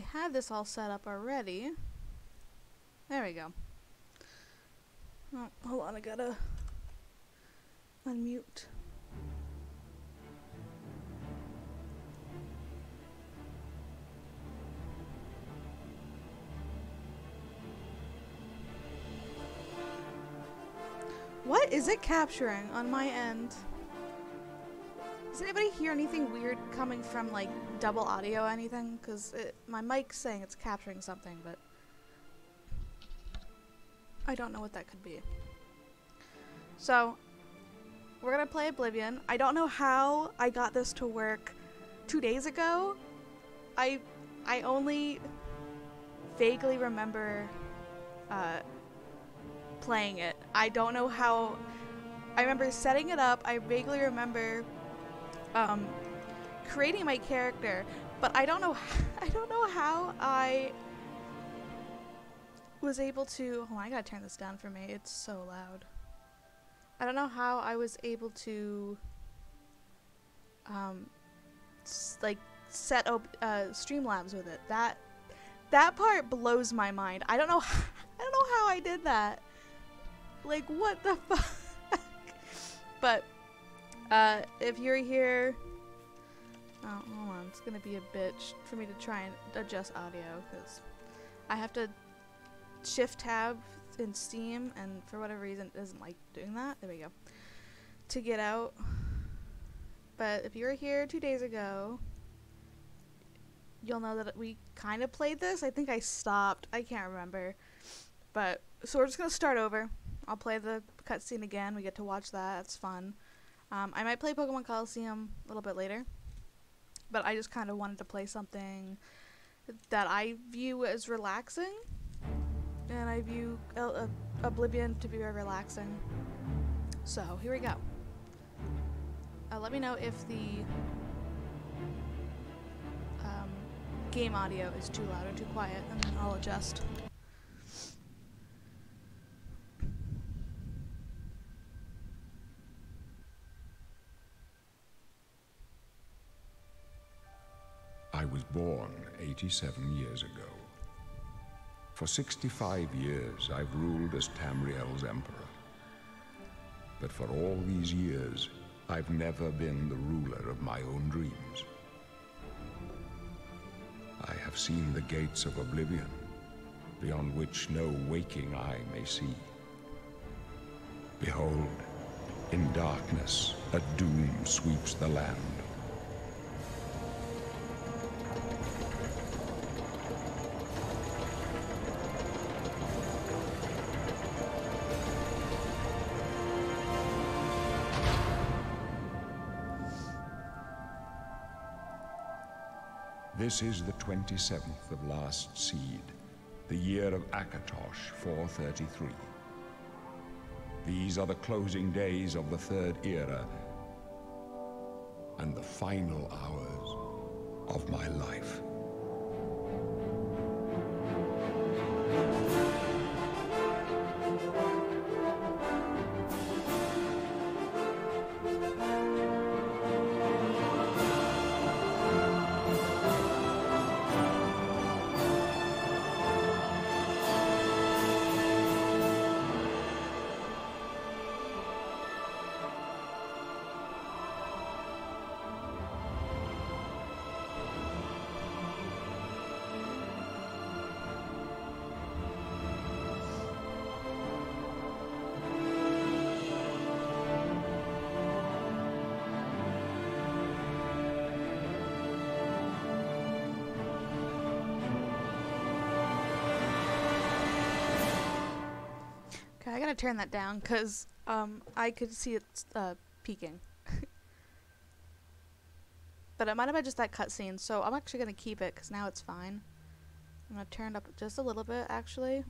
I had this all set up already. There we go. Oh, hold on, I gotta unmute. What is it capturing on my end? Does anybody hear anything weird coming from like double audio or anything? Because my mic's saying it's capturing something, but I don't know what that could be. So, we're gonna play Oblivion. I don't know how I got this to work two days ago. I I only vaguely remember uh, playing it. I don't know how. I remember setting it up. I vaguely remember um, creating my character, but I don't know. I don't know how I was able to. Oh, I gotta turn this down for me. It's so loud. I don't know how I was able to, um, like set up uh, Streamlabs with it. That that part blows my mind. I don't know. I don't know how I did that. Like what the fuck? but uh, if you're here, oh hold on, it's gonna be a bitch for me to try and adjust audio because I have to shift tab in Steam, and for whatever reason, it doesn't like doing that. There we go. To get out. But if you were here two days ago, you'll know that we kind of played this. I think I stopped. I can't remember. But, so we're just to start over. I'll play the cutscene again. We get to watch that. That's fun. Um, I might play Pokemon Colosseum a little bit later. But I just kind of wanted to play something that I view as relaxing and I view uh, Oblivion to be very relaxing. So, here we go. Uh, let me know if the um, game audio is too loud or too quiet, and then I'll adjust. I was born 87 years ago. For 65 years, I've ruled as Tamriel's emperor. But for all these years, I've never been the ruler of my own dreams. I have seen the gates of oblivion, beyond which no waking eye may see. Behold, in darkness, a doom sweeps the land. This is the 27th of last seed, the year of Akatosh 433. These are the closing days of the Third Era and the final hours of my life. Turn that down because um, I could see it uh, peaking. but it might have been just that cutscene, so I'm actually gonna keep it because now it's fine. I'm gonna turn it up just a little bit actually.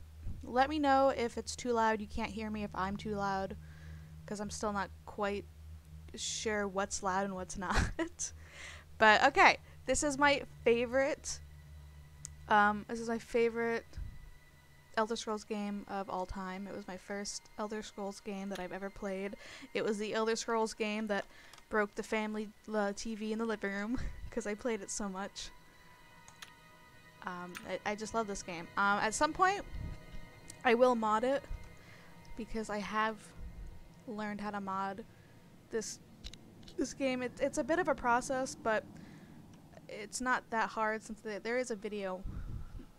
Let me know if it's too loud, you can't hear me if I'm too loud because I'm still not quite sure what's loud and what's not. but okay, this is my favorite. Um, this is my favorite Elder Scrolls game of all time. It was my first Elder Scrolls game that I've ever played. It was the Elder Scrolls game that broke the family uh, TV in the living room because I played it so much. Um, I, I just love this game. Um, at some point, I will mod it because I have learned how to mod this this game. It, it's a bit of a process, but it's not that hard since the, there is a video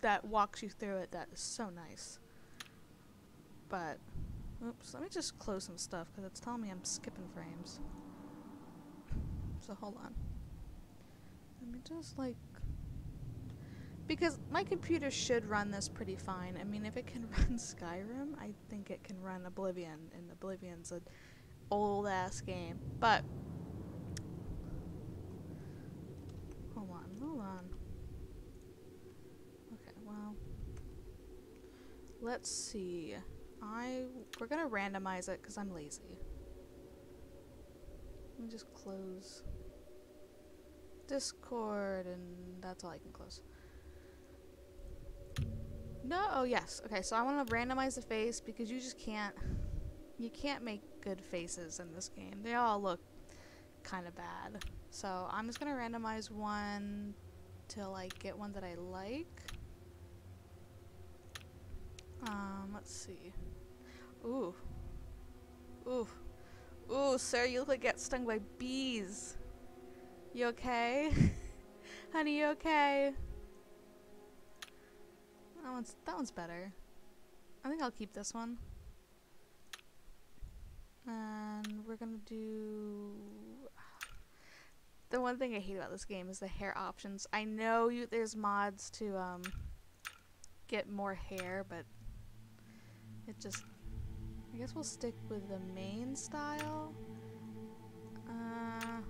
that walks you through it that is so nice. But, oops, let me just close some stuff because it's telling me I'm skipping frames. So hold on. Let me just like because my computer should run this pretty fine. I mean, if it can run Skyrim, I think it can run Oblivion, and Oblivion's an old ass game. But hold on, hold on. Okay, well, let's see. I we're gonna randomize it because I'm lazy. Let me just close Discord, and that's all I can close. No, oh yes. Okay, so I want to randomize the face because you just can't, you can't make good faces in this game. They all look kind of bad. So I'm just gonna randomize one till I get one that I like. Um, let's see. Ooh. Ooh. Ooh, sir, you look like you got stung by bees. You okay? Honey, you okay? That one's that one's better. I think I'll keep this one. And we're gonna do the one thing I hate about this game is the hair options. I know you there's mods to um get more hair, but it just I guess we'll stick with the main style. Uh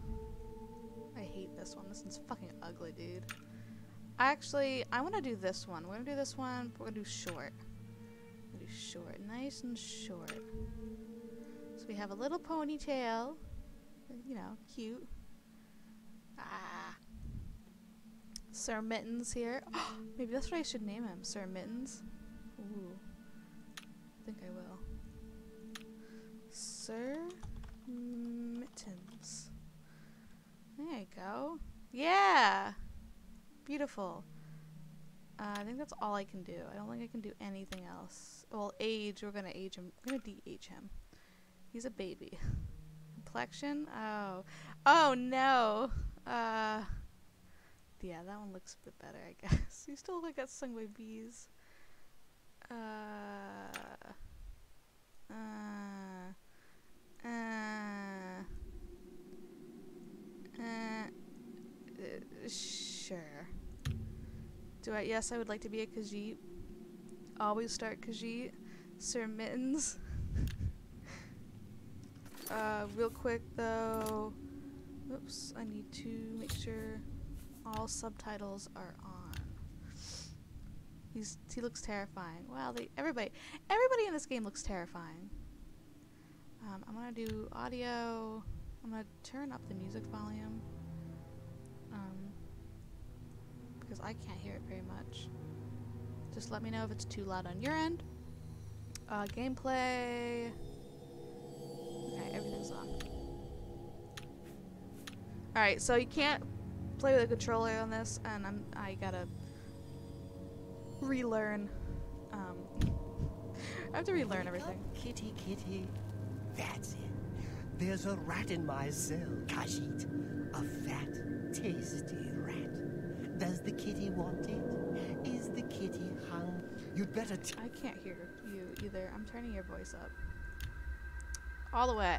I hate this one. This one's fucking ugly, dude. Actually, I want to do this one. We're gonna do this one. We're gonna do short. We're gonna do short, nice and short. So we have a little ponytail. You know, cute. Ah. Sir Mittens here. Maybe that's what I should name him. Sir Mittens. Ooh. I think I will. Sir Mittens. There you go. Yeah! Beautiful. Uh, I think that's all I can do. I don't think I can do anything else. Well, age, we're gonna age him. We're gonna de-age him. He's a baby. Complexion? Oh. Oh no! Uh, yeah, that one looks a bit better, I guess. He still like got stung by bees. Uh, uh, uh, sure. Do I? Yes, I would like to be a Khajiit. Always start Khajiit. Sir Mittens. uh, real quick though. Oops, I need to make sure all subtitles are on. He's he looks terrifying. Well, they everybody everybody in this game looks terrifying. Um, I'm gonna do audio. I'm gonna turn up the music volume. Um, because I can't hear it very much. Just let me know if it's too loud on your end. Uh, gameplay. Okay, everything's on. Alright, so you can't play with a controller on this, and I'm I gotta relearn. Um, I have to relearn everything. Kitty, kitty. That's it. There's a rat in my cell, Khajiit. A fat, tasty rat. does the kitty want it? Is the kitty hungry? You'd better. T- I can't hear you either. I'm turning your voice up. All the way.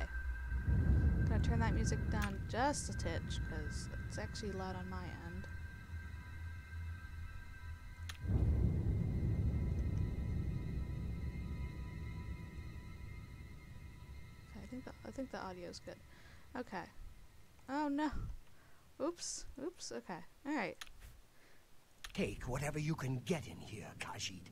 I'm gonna turn that music down just a titch because it's actually loud on my end. Think the I think the audio's good. Okay. Oh no. Oops. Oops. Okay. All right. Take whatever you can get in here, Khajiit.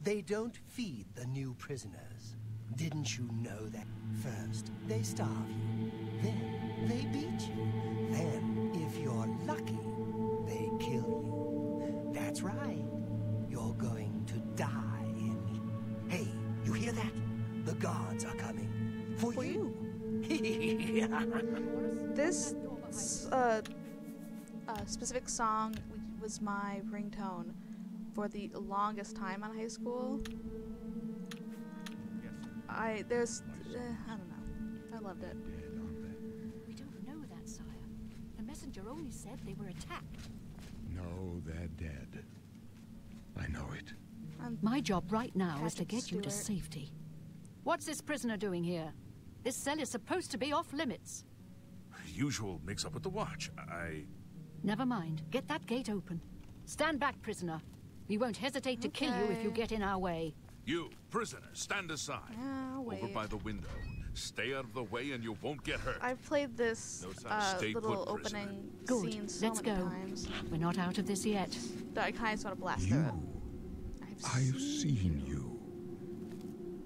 They don't feed the new prisoners. Didn't you know that? First, they starve you. Then, they beat you. Then, if you're lucky, they kill you. That's right. You're going to die in... Hey, you hear that? The guards are coming. For, For you. you. this uh, uh, specific song was my ringtone for the longest time in high school. I there's uh, I don't know. I loved it. We don't know that, sire. The messenger only said they were attacked. No, they're dead. I know it. Um, My job right now is to Patrick get you to safety. What's this prisoner doing here? This cell is supposed to be off limits. Usual mix up with the watch. I. Never mind. Get that gate open. Stand back, prisoner. We won't hesitate to kill you if you get in our way. You, prisoner, stand aside. Yeah, I'll Over by the window. Stay out of the way and you won't get hurt. I've played this No uh, little put, opening Good. scene so Let's many go. times We're not out of this yet. that I kind of just want to blast through You. it. I've, I've seen you.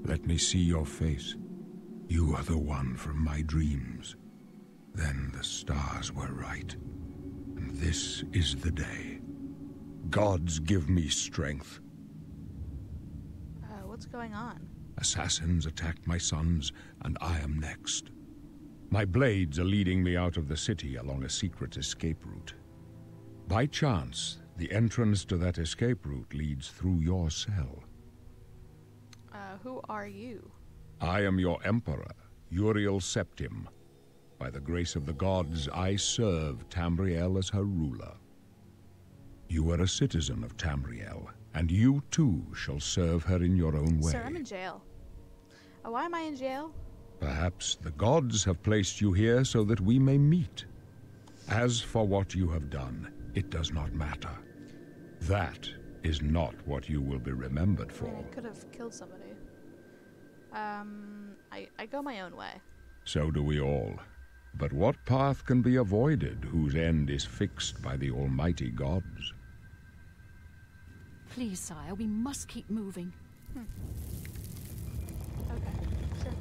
Let me see your face. You are the one from my dreams. Then the stars were right. And this is the day. Gods give me strength. Uh, what's going on? Assassins attacked my sons, and I am next. My blades are leading me out of the city along a secret escape route. By chance, the entrance to that escape route leads through your cell. Uh, who are you? I am your emperor, Uriel Septim. By the grace of the gods, I serve Tamriel as her ruler. You are a citizen of Tamriel, and you too shall serve her in your own way. Sir, I'm in jail. Uh, why am I in jail? Perhaps the gods have placed you here so that we may meet. As for what you have done, it does not matter. That is not what you will be remembered for. I could have killed somebody. Um, I, I go my own way. So do we all. But what path can be avoided whose end is fixed by the almighty gods? Please, sire, we must keep moving. Okay, sure.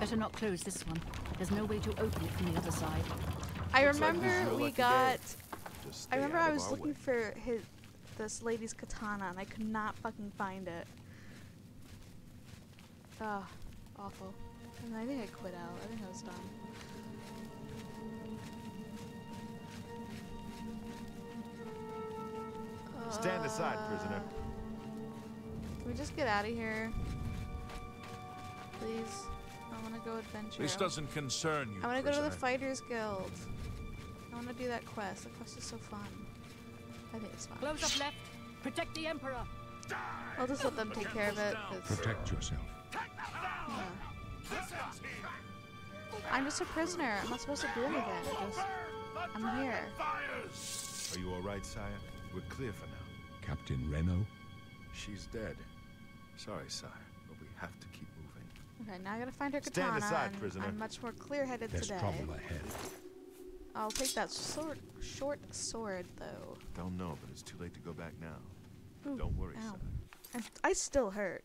Better not close this one. There's no way to open it from the other side. I Looks like remember this is your we got. I remember I was looking way. for his this lady's katana and I could not fucking find it. Oh, awful. And I think I quit out. I think I was done. Stand aside, prisoner. Uh, Can we just get out of here? Please. I want to go adventure. This doesn't concern you. I want to go to the. Fighters Guild. I want to do that quest. The quest is so fun. I think it's fun. Close up left. Protect the Emperor. I'll just let them take care of it. Protect yourself. Yeah. I'm just a prisoner. I'm not supposed to do anything. I just, I'm here. Are you all right, sire? We're clear for now. Captain Renault? She's dead. Sorry, sire, but we have to keep moving. Okay, now I gotta find her katana. Stand katana. aside, prisoner. I'm much more clear-headed There's today. trouble ahead. I'll take that sword, short sword, though. Don't know, but it's too late to go back now. Ooh, Don't worry, ow. sire. I, I still hurt.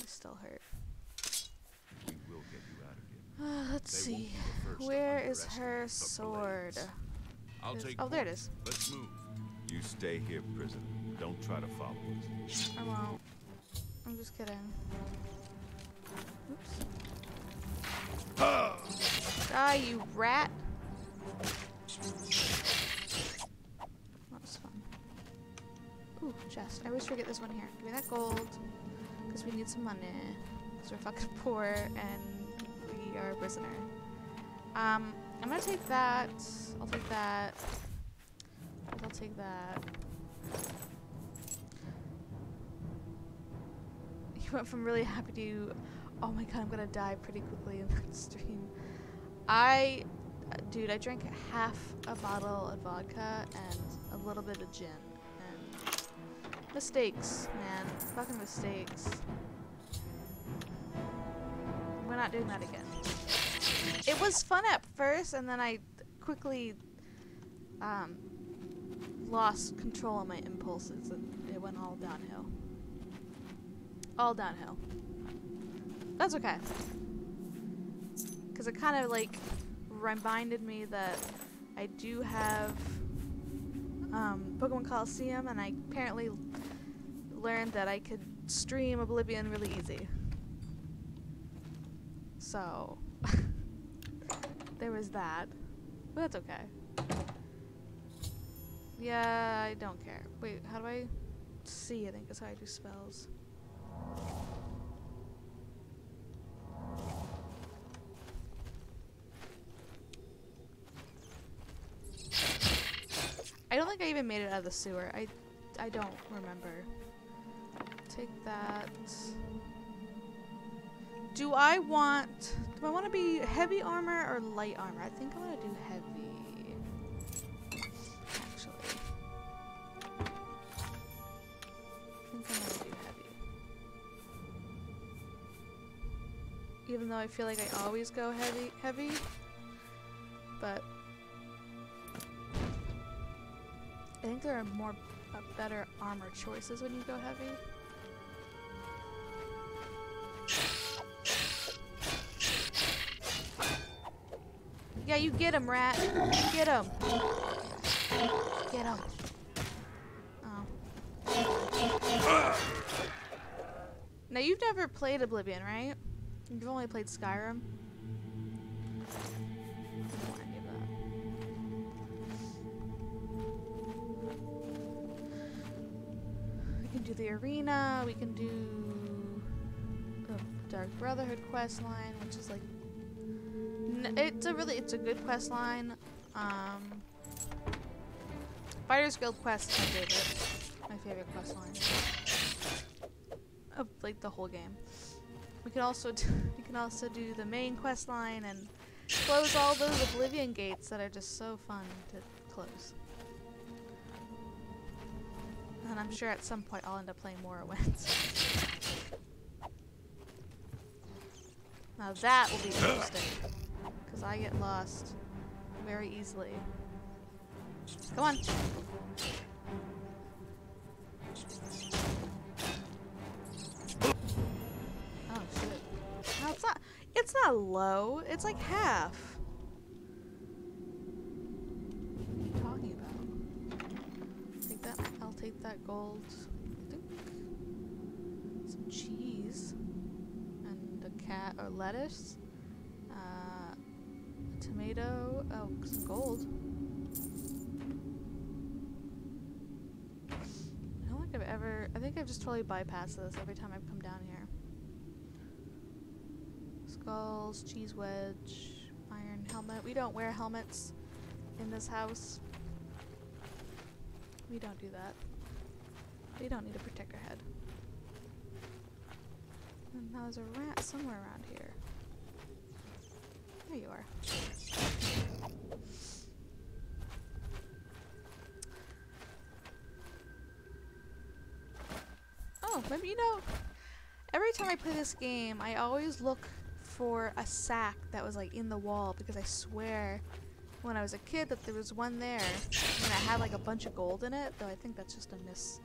I still hurt. We will get you out of here. Uh, let's They see. be the first to Where is her sword? I'll Is- take oh, there it is. Let's move. You stay here, prisoner. Don't try to follow us. I won't. I'm just kidding. Oops. Ah, you rat! That was fun. Ooh, chest. I always forget this one here. Give me that gold. Because we need some money. Because we're fucking poor and we are a prisoner. Um, I'm gonna take that. I'll take that. I'll take that. You went from really happy to, oh my god, I'm gonna die pretty quickly in that stream. I, uh, dude, I drank half a bottle of vodka and a little bit of gin. Mistakes, man. Fucking mistakes. We're not doing that again. It was fun at first, and then I quickly um, lost control of my impulses, and it went all downhill. All downhill. That's okay. Because it kind of like reminded me that I do have um, Pokemon Colosseum, and I apparently learned that I could stream Oblivion really easy. So, there was that. But that's okay. Yeah, I don't care. Wait, how do I see? I think is how I do spells. I don't think I even made it out of the sewer. I I don't remember. Take that. Do I want do I want to be heavy armor or light armor? I think I want to do heavy. Actually. I think I'm gonna do heavy. Even though I feel like I always go heavy heavy. But I think there are more uh, better armor choices when you go heavy. Yeah, you get him, rat. Get him. Get him. Oh. Now you've never played Oblivion, right? You've only played Skyrim. Can do the arena. We can do the Dark Brotherhood quest line, which is like it's a really it's a good quest line. Um, Fighters Guild quest is my favorite. My favorite quest line of like the whole game. We can also do, we can also do the main quest line and close all those Oblivion gates that are just so fun to close. And I'm sure at some point I'll end up playing Morrowind. now that will be interesting. Because I get lost very easily. Come on. Oh shit. No, it's not it's not low. It's like half. What are you talking about? Take that I'll take that gold. I think some cheese. And a cat or lettuce. Uh tomato. Oh, some gold. I don't think I've ever. I think I've just totally bypassed this every time I've come down here. Skulls, cheese wedge, iron helmet. We don't wear helmets in this house. We don't do that. We don't need to protect our head. And there's a rat somewhere around here. There you are. Oh, maybe you know, every time I play this game, I always look for a sack that was like in the wall because I swear when I was a kid that there was one there and it had like a bunch of gold in it, though I think that's just a mis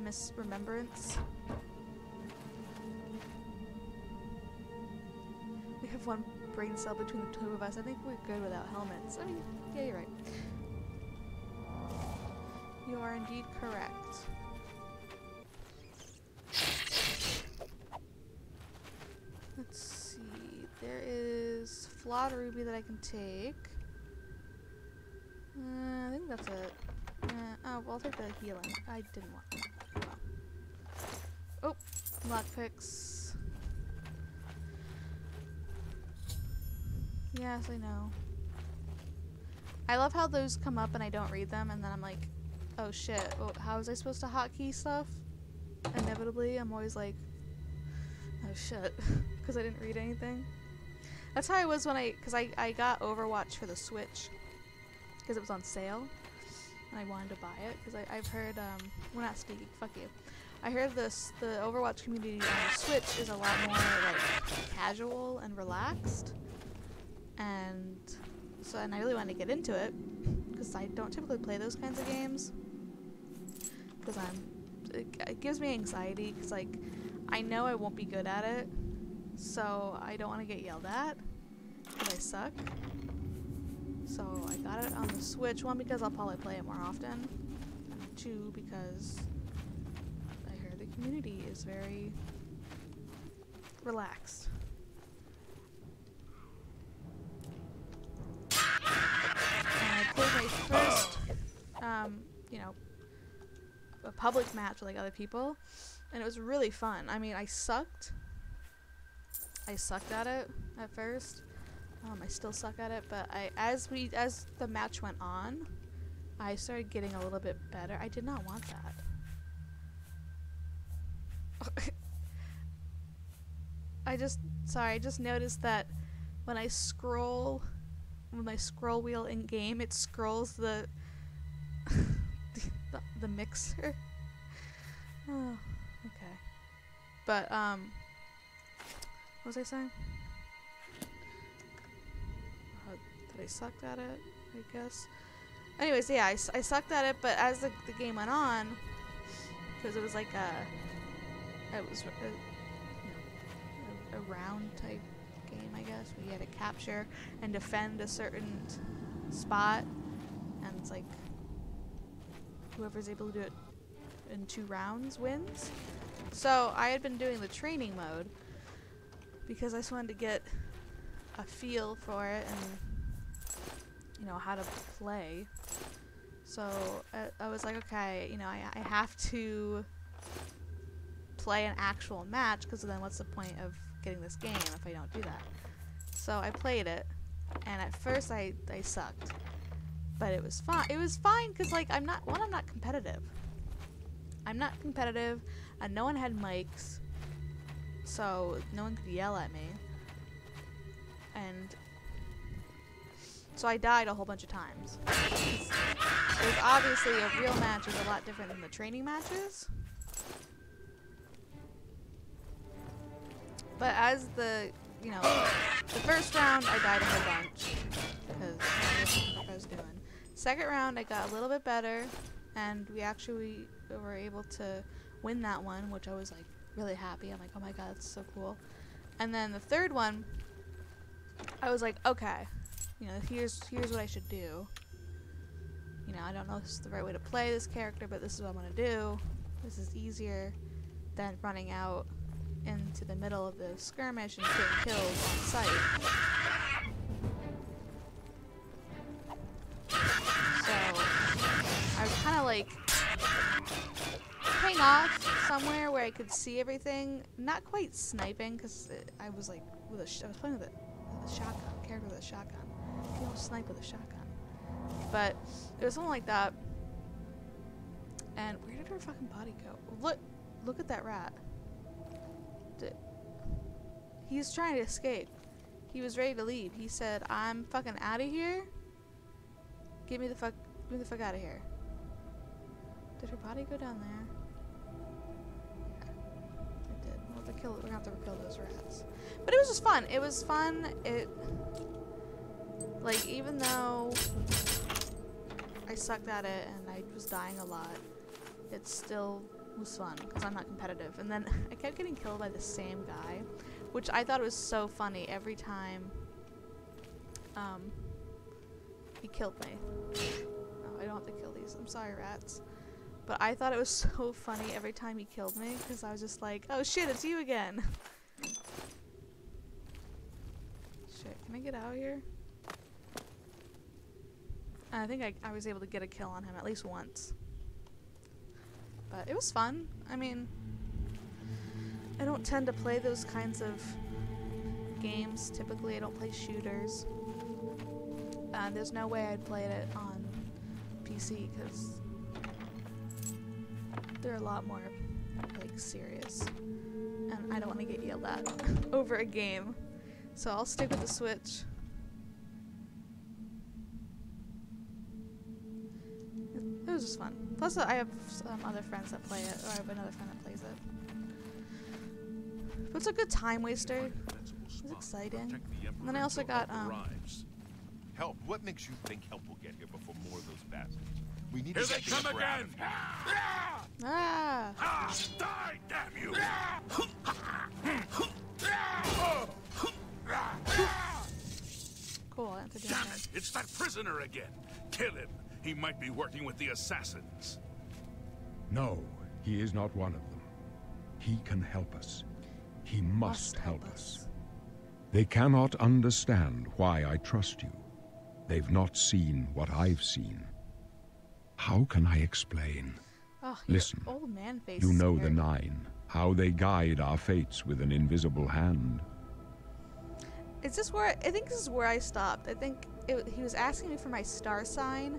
misremembrance. We have one brain cell between the two of us. I think we're good without helmets. I mean, yeah, you're right. You are indeed correct. Let's see. There is flawed ruby that I can take. Uh, I think that's it. Uh, oh, well, I'll take the healing. I didn't want that. Lockpicks. Yes, I know. I love how those come up and I don't read them, and then I'm like, oh shit, well, how was I supposed to hotkey stuff? Inevitably, I'm always like, oh shit, because I didn't read anything. That's how I was when I, because I, I got Overwatch for the Switch, because it was on sale, and I wanted to buy it, because I've heard, um, we're not speaking, fuck you. I heard this, the Overwatch community on the Switch is a lot more, like, casual and relaxed. And so and I really want to get into it because I don't typically play those kinds of games. Because I'm it, it gives me anxiety because like I know I won't be good at it so I don't want to get yelled at because I suck. So I got it on the Switch one because I'll probably play it more often two because community is very relaxed I played my first um, you know, a public match with like other people, and it was really fun. I mean, I sucked. I sucked at it at first. Um, I still suck at it, but I as we as the match went on, I started getting a little bit better. I did not want that. I just sorry, I just noticed that when I scroll with my scroll wheel in game, it scrolls the the, the mixer. Oh, okay. But um what was I saying? Uh, that I sucked at it, I guess. Anyways, yeah, I, I sucked at it, but as the, the game went on, because it was like a, it was uh, a, know, a, a round type game, I guess, you had to capture and defend a certain spot, and it's like whoever's able to do it in two rounds wins. So I had been doing the training mode because I just wanted to get a feel for it and you know how to play. So I, I was like, okay, you know, I, I have to play an actual match because then what's the point of getting this game if I don't do that? So I played it, and at first I I sucked, but it was fine. It was fine because like I'm not one, I'm not competitive. I'm not competitive, and no one had mics, so no one could yell at me. And so I died a whole bunch of times. It was obviously a real match is a lot different than the training matches. But as the, you know, the first round I died a whole bunch because I was doing. Second round I got a little bit better, and we actually were able to win that one, which I was like really happy. I'm like, oh my god, that's so cool. And then the third one, I was like, okay, you know, here's here's what I should do. You know, I don't know if this is the right way to play this character, but this is what I'm gonna do. This is easier than running out into the middle of the skirmish and getting killed on sight. So I was kind of like hang off somewhere where I could see everything. Not quite sniping because I was like with a I was playing with a, with a shotgun character with a shotgun. You don't snipe with a shotgun, but it was something like that. And where did her fucking body go? Look, look at that rat. He's trying to escape. He was ready to leave. He said, "I'm fucking out of here. Get me the fuck, get me the fuck out of here." Did her body go down there? It did. We'll have to kill. We're gonna have to kill those rats. But it was just fun. It was fun. It like even though I sucked at it and I was dying a lot, it's still was fun because I'm not competitive. And then I kept getting killed by the same guy, which I thought was so funny every time. Um, he killed me. No, I don't have to kill these. I'm sorry, rats. But I thought it was so funny every time he killed me because I was just like, oh shit, it's you again. shit, can I get out of here? I think I, I was able to get a kill on him at least once. But it was fun. I mean, I don't tend to play those kinds of games. Typically, I don't play shooters. Uh, there's no way I'd play it on PC because they're a lot more like serious, and I don't want to get yelled at over a game. So I'll stick with the Switch. It, it was just fun. Plus, I have some other friends that play it, or I have another friend that plays it. But it's a good time waster. It's exciting. And then I also got um. Help? What makes you think help will get here before more of those bastards? We need Here to they get things come again! of here. Ah! Ah! Die, damn you! Cool. I have to do Damn it! It's that prisoner again! Kill him! He might be working with the assassins. No, he is not one of them. He can help us. He must, help us. They cannot understand why I trust you. They've not seen what I've seen. How can I explain? Oh, Listen, old man face. You is know the. Nine, how they guide our fates with an invisible hand. Is this where I think this is where I stopped? I think it, he was asking me for my star sign,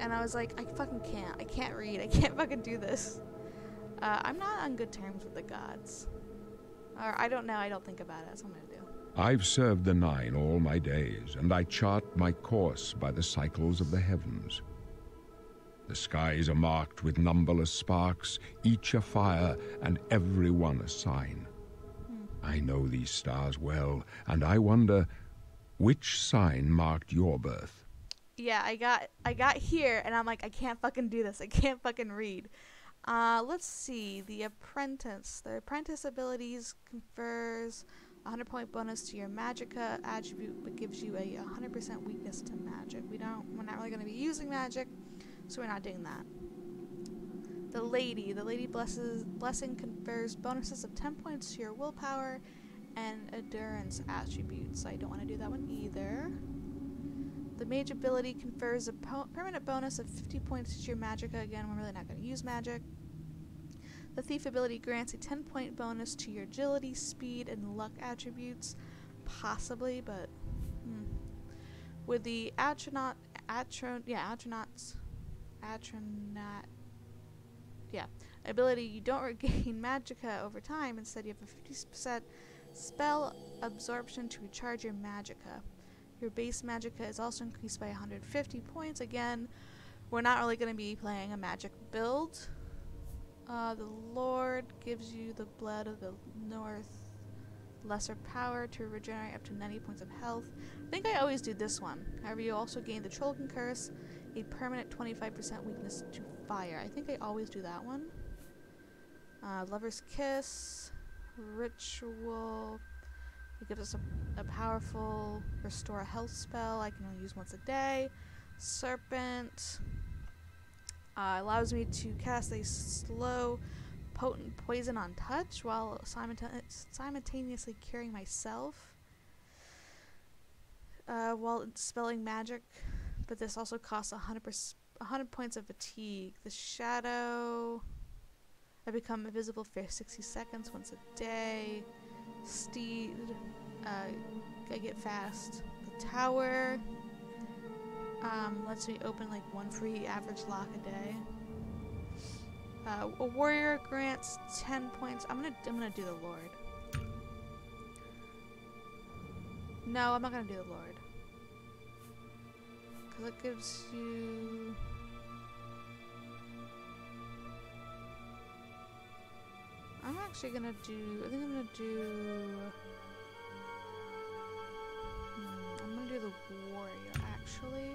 and I was like, I fucking can't. I can't read. I can't fucking do this. Uh, I'm not on good terms with the gods. Or I don't know. I don't think about it. That's what I'm gonna do. I've served the Nine all my days, and I chart my course by the cycles of the heavens. The skies are marked with numberless sparks, each a fire, and every one a sign. I know these stars well, and I wonder which sign marked your birth. Yeah, I got I got here, and I'm like, I can't fucking do this. I can't fucking read. Uh, let's see. The apprentice. The apprentice abilities confers a 100 point bonus to your magicka attribute, but gives you a 100% weakness to magic. We don't. We're not really going to be using magic, so we're not doing that. The lady. The lady blesses blessing confers bonuses of 10 points to your willpower and endurance attributes. I don't want to do that one either. The mage ability confers a permanent bonus of 50 points to your magicka. Again, we're really not going to use magic. The thief ability grants a 10 point bonus to your agility, speed, and luck attributes. Possibly, but. Hmm. With the astronaut. Atron, yeah, astronauts. Astronaut. Yeah. Ability, you don't regain magicka over time. Instead, you have a 50% spell absorption to recharge your magicka. Your base magicka is also increased by 150 points. Again, we're not really going to be playing a magic build. Uh, the Lord gives you the blood of the North, lesser power to regenerate up to 90 points of health. I think I always do this one. However, you also gain the Trollkin Curse, a permanent 25% weakness to fire. I think I always do that one. Uh, Lover's Kiss, Ritual. It gives us a, a powerful restore health spell I can only use once a day. Serpent uh, allows me to cast a slow, potent poison on touch while simulta- simultaneously curing myself uh, while spelling magic. But this also costs 100, 100 points of fatigue. The shadow. I become invisible for 60 seconds once a day. Steed. Uh, I get fast. The tower. Um, lets me open like one free average lock a day. Uh, a warrior grants 10 points. I'm gonna I'm gonna do the lord. No, I'm not gonna do the lord. Cause it gives you. I'm actually gonna do. I think I'm gonna do. Hmm, I'm gonna do the warrior. Actually,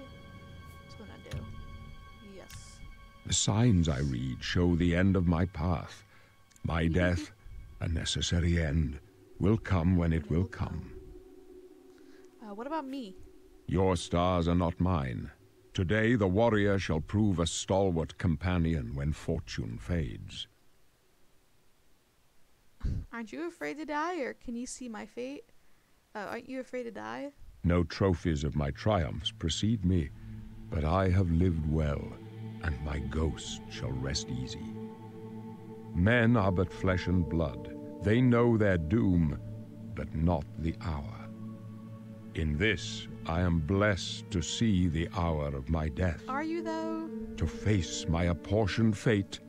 that's what gonna do. Yes. The signs I read show the end of my path. My death, a necessary end, will come when it will come. Uh, what about me? Your stars are not mine. Today the warrior shall prove a stalwart companion when fortune fades. Aren't you afraid to die, or can you see my fate? Uh, aren't you afraid to die? No trophies of my triumphs precede me, but I have lived well, and my ghost shall rest easy. Men are but flesh and blood. They know their doom, but not the hour. In this, I am blessed to see the hour of my death, Are you though? to face my apportioned fate,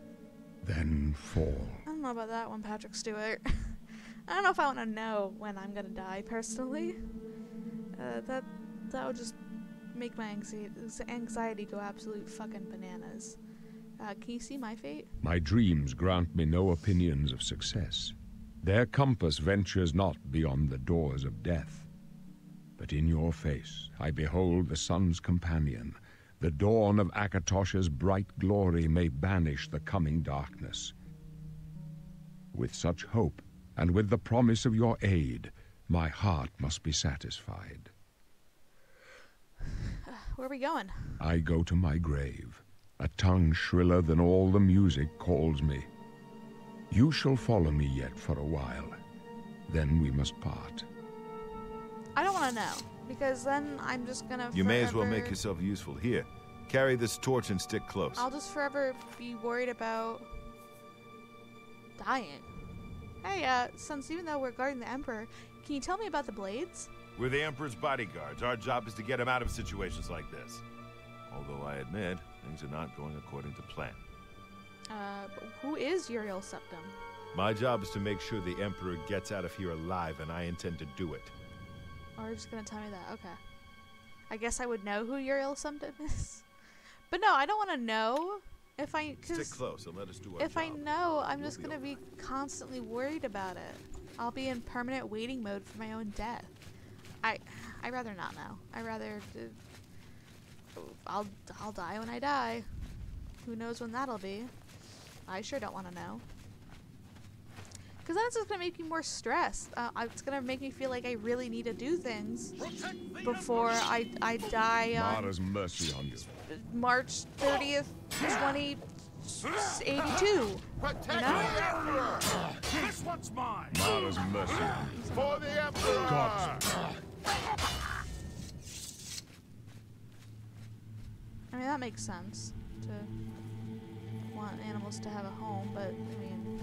then fall. Know about that one, Patrick Stewart. I don't know if I want to know when I'm gonna die personally. Uh, that that would just make my anxiety anxiety go absolute fucking bananas. Uh, can you see my fate? My dreams grant me no opinions of success. Their compass ventures not beyond the doors of death. But in your face I behold the sun's companion. The dawn of Akatosh's bright glory may banish the coming darkness. With such hope, and with the promise of your aid, my heart must be satisfied. Where are we going? I go to my grave. A tongue shriller than all the music calls me. You shall follow me yet for a while. Then we must part. I don't want to know because then I'm just gonna. You may as well make yourself useful here. Carry this torch and stick close. I'll just forever be worried about dying. Hey, uh, since even though we're guarding the Emperor, can you tell me about the blades? We're the Emperor's bodyguards. Our job is to get him out of situations like this. Although I admit, things are not going according to plan. Uh, but who is Uriel Septim? My job is to make sure the Emperor gets out of here alive, and I intend to do it. Or are you just gonna tell me that? Okay. I guess I would know who Uriel Septim is. But no, I don't want to know. If I, Stick cause close and let us do our if I know, I'm We'll just gonna all be constantly worried about it. I'll be in permanent waiting mode for my own death. I, I'd rather not know. I rather, uh, I'll, I'll die when I die. Who knows when that'll be? I sure don't want to know. Cause then it's just gonna make me more stressed. Uh, it's gonna make me feel like I really need to do things before I, I die on Mara's mercy on you. March 30th, 2082. You know? This one's mine! Mara's mercy on you. For the Emperor! God's I mean, that makes sense to want animals to have a home, but I mean,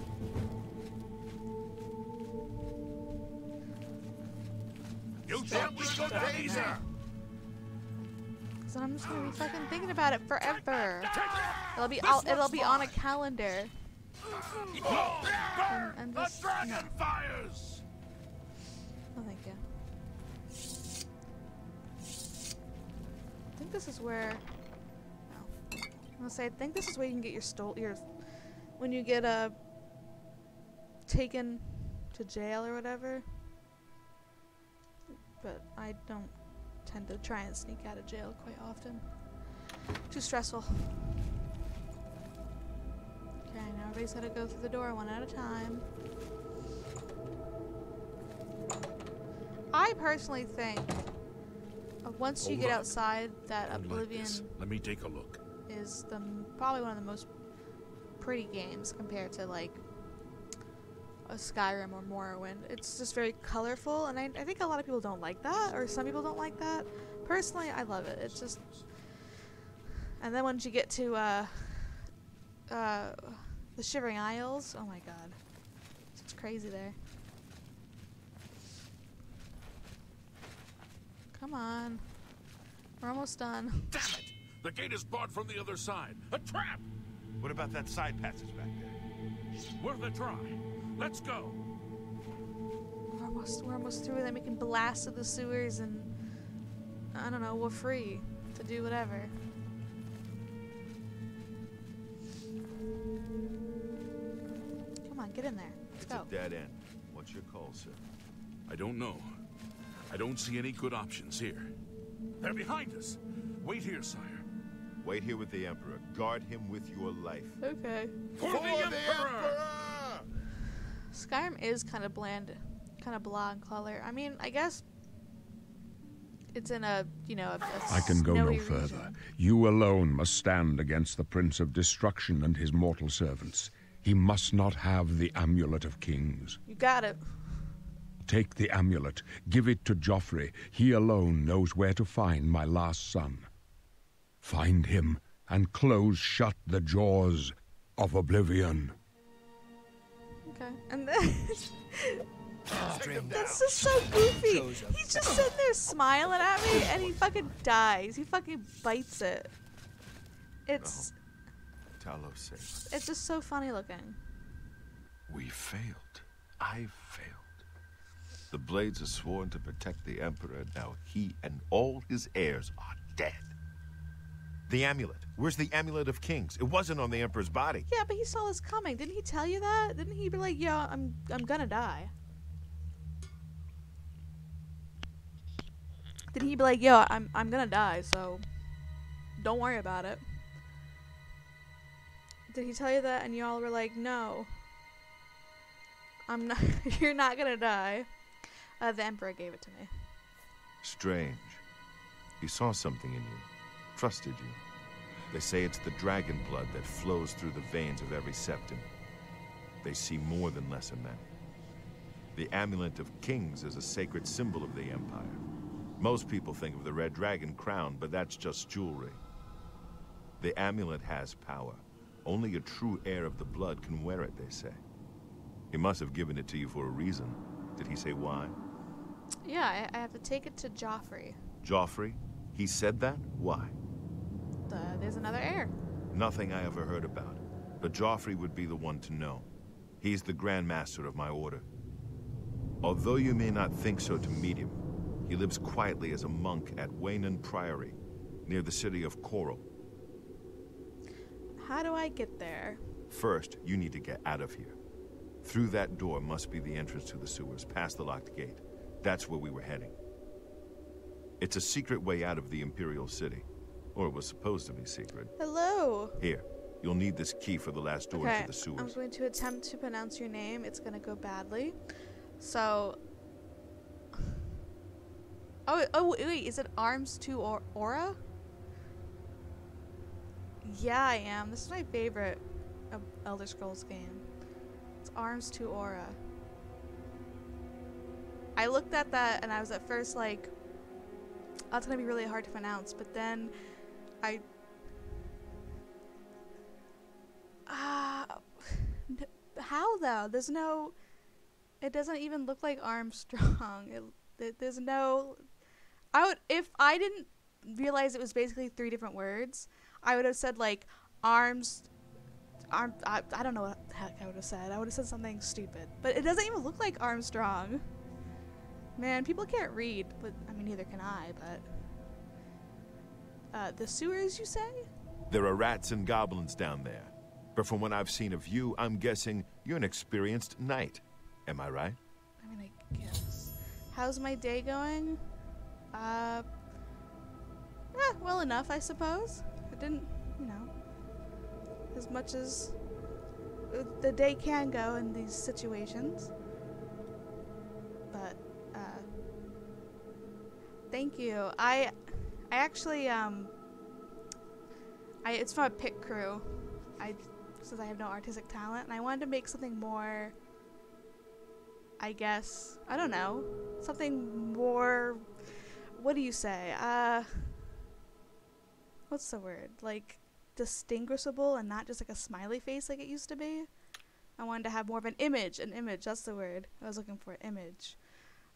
You thought we could because I'm just gonna be fucking thinking about it forever. It'll be all, it'll be on a calendar. And, and The no, dragon fires! no, thank you. I think this is where. No, I'm gonna say I think this is where you can get your stole your when you get uh taken to jail or whatever. But I don't tend to try and sneak out of jail quite often. Too stressful. Okay, now everybody's gotta go through the door one at a time. I personally think uh, once you Oh, get look. outside that Unlike Oblivion this. Let me take a look. is the probably one of the most pretty games compared to like a Skyrim or Morrowind. It's just very colorful, and I, I think a lot of people don't like that, or some people don't like that. Personally, I love it. It's just, and then once you get to uh, uh, the Shivering Isles, oh my god, it's crazy there. Come on, we're almost done. Damn it! The gate is barred from the other side. A trap! What about that side passage back there? Worth a try. Let's go. We're almost we're almost through. Then we can blast to the sewers, and I don't know. We're free to do whatever. Come on, get in there. Let's It's go. a dead end. What's your call, sir? I don't know. I don't see any good options here. They're behind us. Wait here, sire. Wait here with the Emperor. Guard him with your life. Okay. For, the, Emperor! Skyrim is kind of bland, kind of blah in color. I mean, I guess it's in a you know a, a I can go no further. region. You alone must stand against the Prince of Destruction and his mortal servants. He must not have the Amulet of Kings. You got it. Take the amulet, give it to Jauffre. He alone knows where to find my last son. Find him and close shut the jaws of oblivion. Okay. And then That's just so goofy. He's just sitting there smiling at me, and he fucking dies. He fucking bites it. It's oh, saved. it's just so funny looking. We failed. I failed. The Blades are sworn to protect the Emperor. Now he and all his heirs are dead. The amulet. Where's the amulet of kings? It wasn't on the Emperor's body. Yeah, but he saw this coming. Didn't he tell you that? Didn't he be like, "Yo, I'm I'm gonna die"? Didn't he be like, "Yo, I'm I'm gonna die, so don't worry about it"? Did he tell you that? And y'all were like, "No, I'm not. you're not gonna die." Uh, the Emperor gave it to me. Strange. He saw something in you. Trusted you. They say it's the dragon blood that flows through the veins of every septim. They see more than lesser men. The amulet of kings is a sacred symbol of the Empire. Most people think of the red dragon crown, but that's just jewelry. The amulet has power. Only a true heir of the blood can wear it, they say. He must have given it to you for a reason. Did he say why? Yeah, I, I have to take it to Jauffre. Jauffre? He said that? Why? The, there's another heir. Nothing I ever heard about. But Jauffre would be the one to know. He's the Grand Master of my order. Although you may not think so to meet him, he lives quietly as a monk at Weynon Priory, near the city of Chorrol. How do I get there? First, you need to get out of here. Through that door must be the entrance to the sewers, past the locked gate. That's where we were heading. It's a secret way out of the Imperial City. Or it was supposed to be secret. Hello. Here, you'll need this key for the last door okay, into the sewers. I'm going to attempt to pronounce your name. It's going to go badly. So. Oh, oh, wait, is it Arms to or- Aura? Yeah, I am. This is my favorite uh, Elder Scrolls game. It's Arms to Aura. I looked at that and I was at first like, oh, it's gonna be really hard to pronounce, but then I. Ah. n- how though? There's no. It doesn't even look like Armstrong. It, th- there's no. I would if I didn't realize it was basically three different words. I would have said like arms. Arm. I, I don't know what the heck I would have said. I would have said something stupid. But it doesn't even look like Armstrong. Man, people can't read, but I mean neither can I. But uh, the sewers, you say? There are rats and goblins down there. But from what I've seen of you, I'm guessing you're an experienced knight. Am I right? I mean, I guess. How's my day going? Uh, eh, well enough, I suppose. I didn't, you know, as much as the day can go in these situations. But, uh, thank you. I, I actually, um, I, it's from a Picrew. I, since I have no artistic talent, and I wanted to make something more I guess. I don't know. Something more. What do you say? Uh. What's the word? Like, distinguishable and not just like a smiley face like it used to be? I wanted to have more of an image. An image, that's the word I was looking for. Image.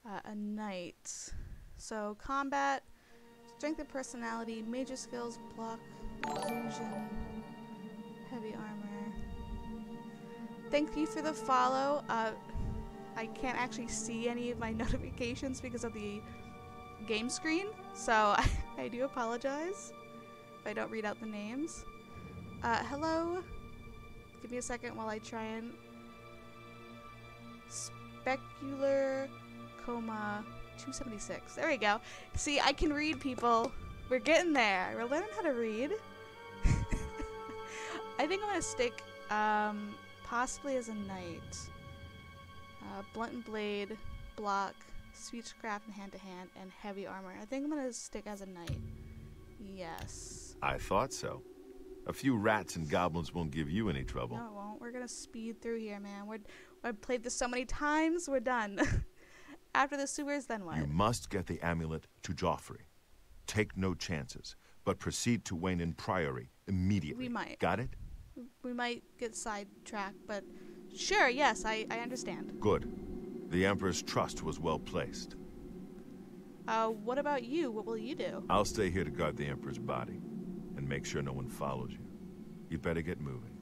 Uh, a knight. So, combat, strength and personality, major skills, block, illusion, heavy armor. Thank you for the follow. Uh, I can't actually see any of my notifications because of the game screen, so I, I do apologize if I don't read out the names. Uh, hello. Give me a second while I try and specular coma 276. There we go. See, I can read people. We're getting there. We're learning how to read. I think I'm gonna stick um, possibly as a knight. Uh, blunt and blade, block, speechcraft and hand to hand, and heavy armor. I think I'm gonna stick as a knight. Yes. I thought so. A few rats and goblins won't give you any trouble. No, it won't. We're gonna speed through here, man. We're I've played this so many times. We're done. After the sewers, then what? You must get the amulet to Jauffre. Take no chances, but proceed to Weynon Priory immediately. We might. Got it? We might get sidetracked, but sure. Yes, I I understand. Good. The Emperor's trust was well placed. Uh, what about you? What will you do? I'll stay here to guard the Emperor's body and make sure no one follows you. You better get moving.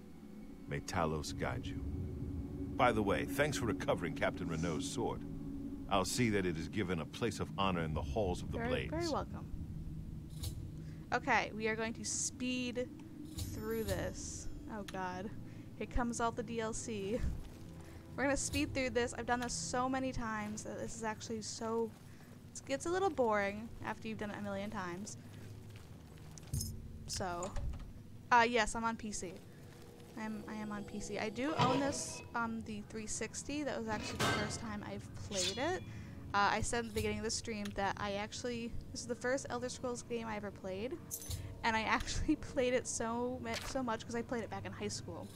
May Talos guide you. By the way, thanks for recovering Captain Renault's sword. I'll see that it is given a place of honor in the halls of the very, Blades. very welcome. Okay, we are going to speed through this. Oh god. Here comes all the DLC. We're gonna speed through this. I've done this so many times that this is actually so. It gets a little boring after you've done it a million times. So, uh, yes, I'm on PC. I'm, I am on PC. I do own this on the 360. That was actually the first time I've played it. Uh, I said at the beginning of the stream that I actually this is the first Elder Scrolls game I ever played, and I actually played it so so much because I played it back in high school.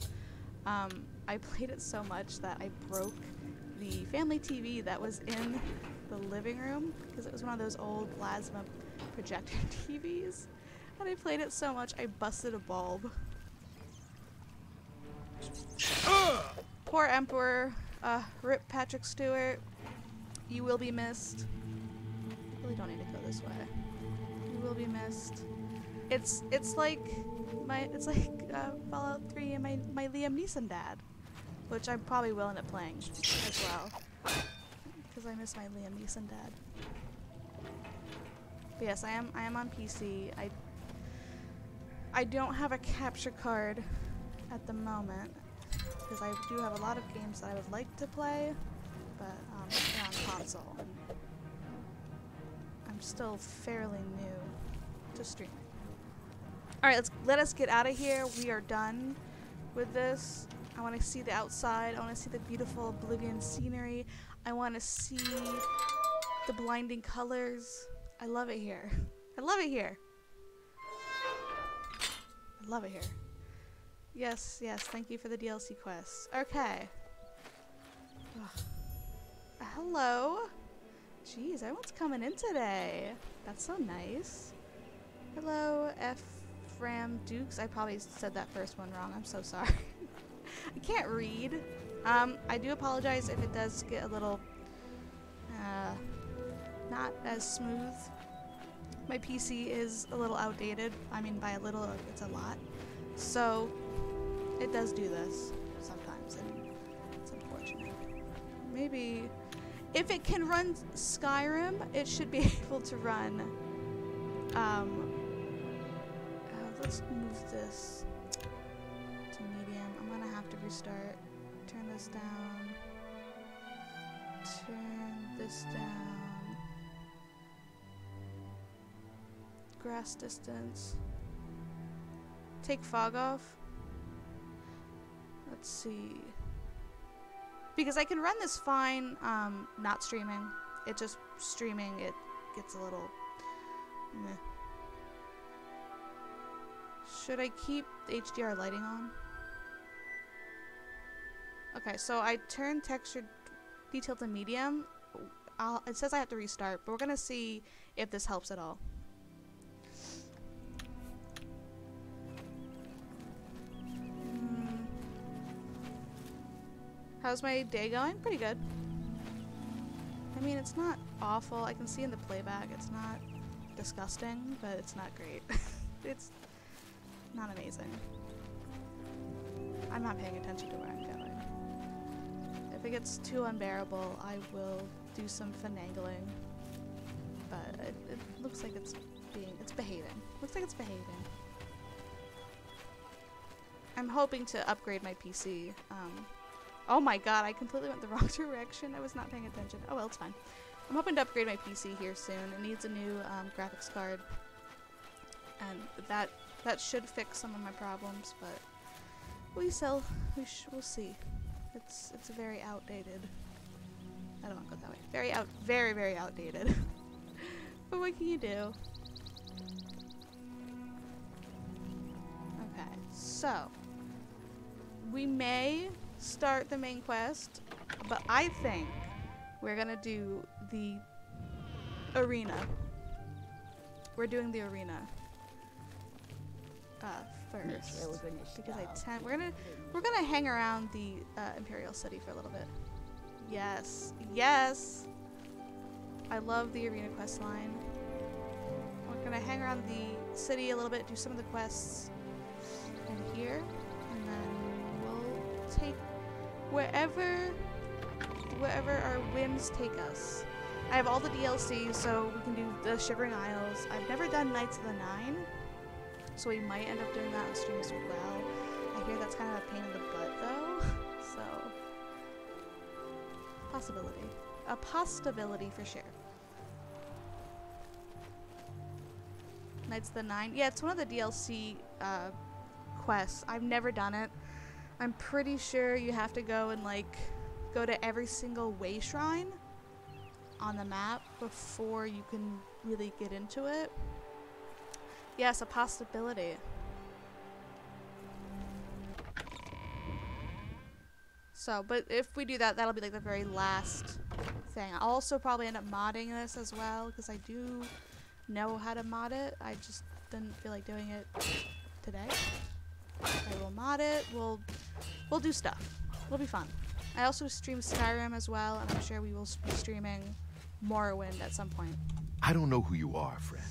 Um, I played it so much that I broke the family TV that was in the living room because it was one of those old plasma projector TVs. And I played it so much I busted a bulb. Poor Emperor. Uh, rip Patrick Stewart. You will be missed. Really don't need to go this way. You will be missed. It's it's like my it's like uh, Fallout 3 and my my Liam Neeson dad, which I probably will end up playing as well, because I miss my Liam Neeson dad. But yes, I am I am on PC. I I don't have a capture card at the moment because I do have a lot of games that I would like to play, but um, they're on console. I'm still fairly new to streaming. All right, let's let us get out of here. We are done with this. I want to see the outside. I want to see the beautiful Oblivion scenery. I want to see the blinding colors. I love it here. I love it here. I love it here. Yes, yes, thank you for the DLC quest. Okay. Ugh. Hello. Jeez, everyone's coming in today. That's so nice. Hello, Ephraim Dukes. I probably said that first one wrong. I'm so sorry. I can't read. Um, I do apologize if it does get a little, uh, not as smooth. My PC is a little outdated. I mean, by a little, it's a lot. So, it does do this sometimes, and it's unfortunate. Maybe, if it can run Skyrim, it should be able to run, um, uh, let's move this to medium. I'm gonna have to restart. Turn this down. Turn this down. Grass distance. Take fog off. Let's see. Because I can run this fine, um, not streaming. It just streaming, it gets a little meh. Should I keep the HDR lighting on? Okay, so I turned texture detail to medium. I'll, it says I have to restart, but we're gonna see if this helps at all. How's my day going? Pretty good. I mean, it's not awful. I can see in the playback it's not disgusting, but it's not great. it's not amazing. I'm not paying attention to where I'm going. If it gets too unbearable, I will do some finagling. But it, it looks like it's being, it's behaving. Looks like it's behaving. I'm hoping to upgrade my PC. Um, oh my god, I completely went the wrong direction. I was not paying attention. Oh well, it's fine. I'm hoping to upgrade my PC here soon. It needs a new um, graphics card. And that that should fix some of my problems, but we sell. We we'll see. It's it's very outdated. I don't want to go that way. Very out. Very very outdated. but what can you do? Okay, so we may start the main quest, but I think we're gonna do the arena. We're doing the arena uh, first because I tend we're gonna we're gonna hang around the uh, Imperial City for a little bit. Yes, yes. I love the arena quest line. We're gonna hang around the city a little bit, do some of the quests in here, and then we'll take wherever wherever our whims take us. I have all the DLC, so we can do the Shivering Isles. I've never done Knights of the Nine, so we might end up doing that on stream as well. I hear that's kind of a pain in the butt, though, so possibility, a possibility for sure. Knights of the Nine, yeah, it's one of the DLC uh, quests. I've never done it. I'm pretty sure you have to go and like go to every single way shrine on the map before you can really get into it. Yes, a possibility. So, but if we do that, that'll be like the very last thing. I'll also probably end up modding this as well, because I do know how to mod it. I just didn't feel like doing it today. Okay, we'll mod it. We'll we'll do stuff. It'll be fun. I also stream Skyrim as well, and I'm sure we will be streaming Morrowind at some point. I don't know who you are, friend,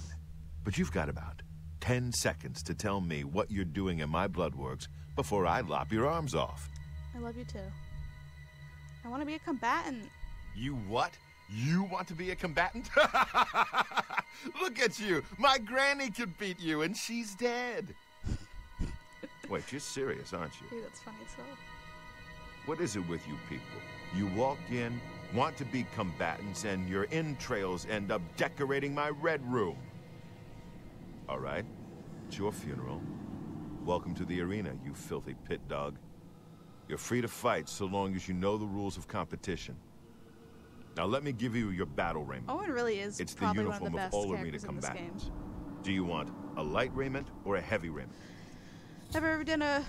but you've got about 10 seconds to tell me what you're doing in my bloodworks before I lop your arms off. I love you too. I want to be a combatant. You what? You want to be a combatant? Look at you! My granny could beat you, and she's dead. Wait, you're serious, aren't you? Dude, that's funny so. What is it with you people? You walk in, want to be combatants, and your entrails end up decorating my red room. All right, it's your funeral. Welcome to the arena, you filthy pit dog. You're free to fight so long as you know the rules of competition. Now let me give you your battle raiment. Owen really is It's the one of uniform the of, all arena characters in this combatants. Do you want a light raiment or a heavy raiment? Have you ever done a,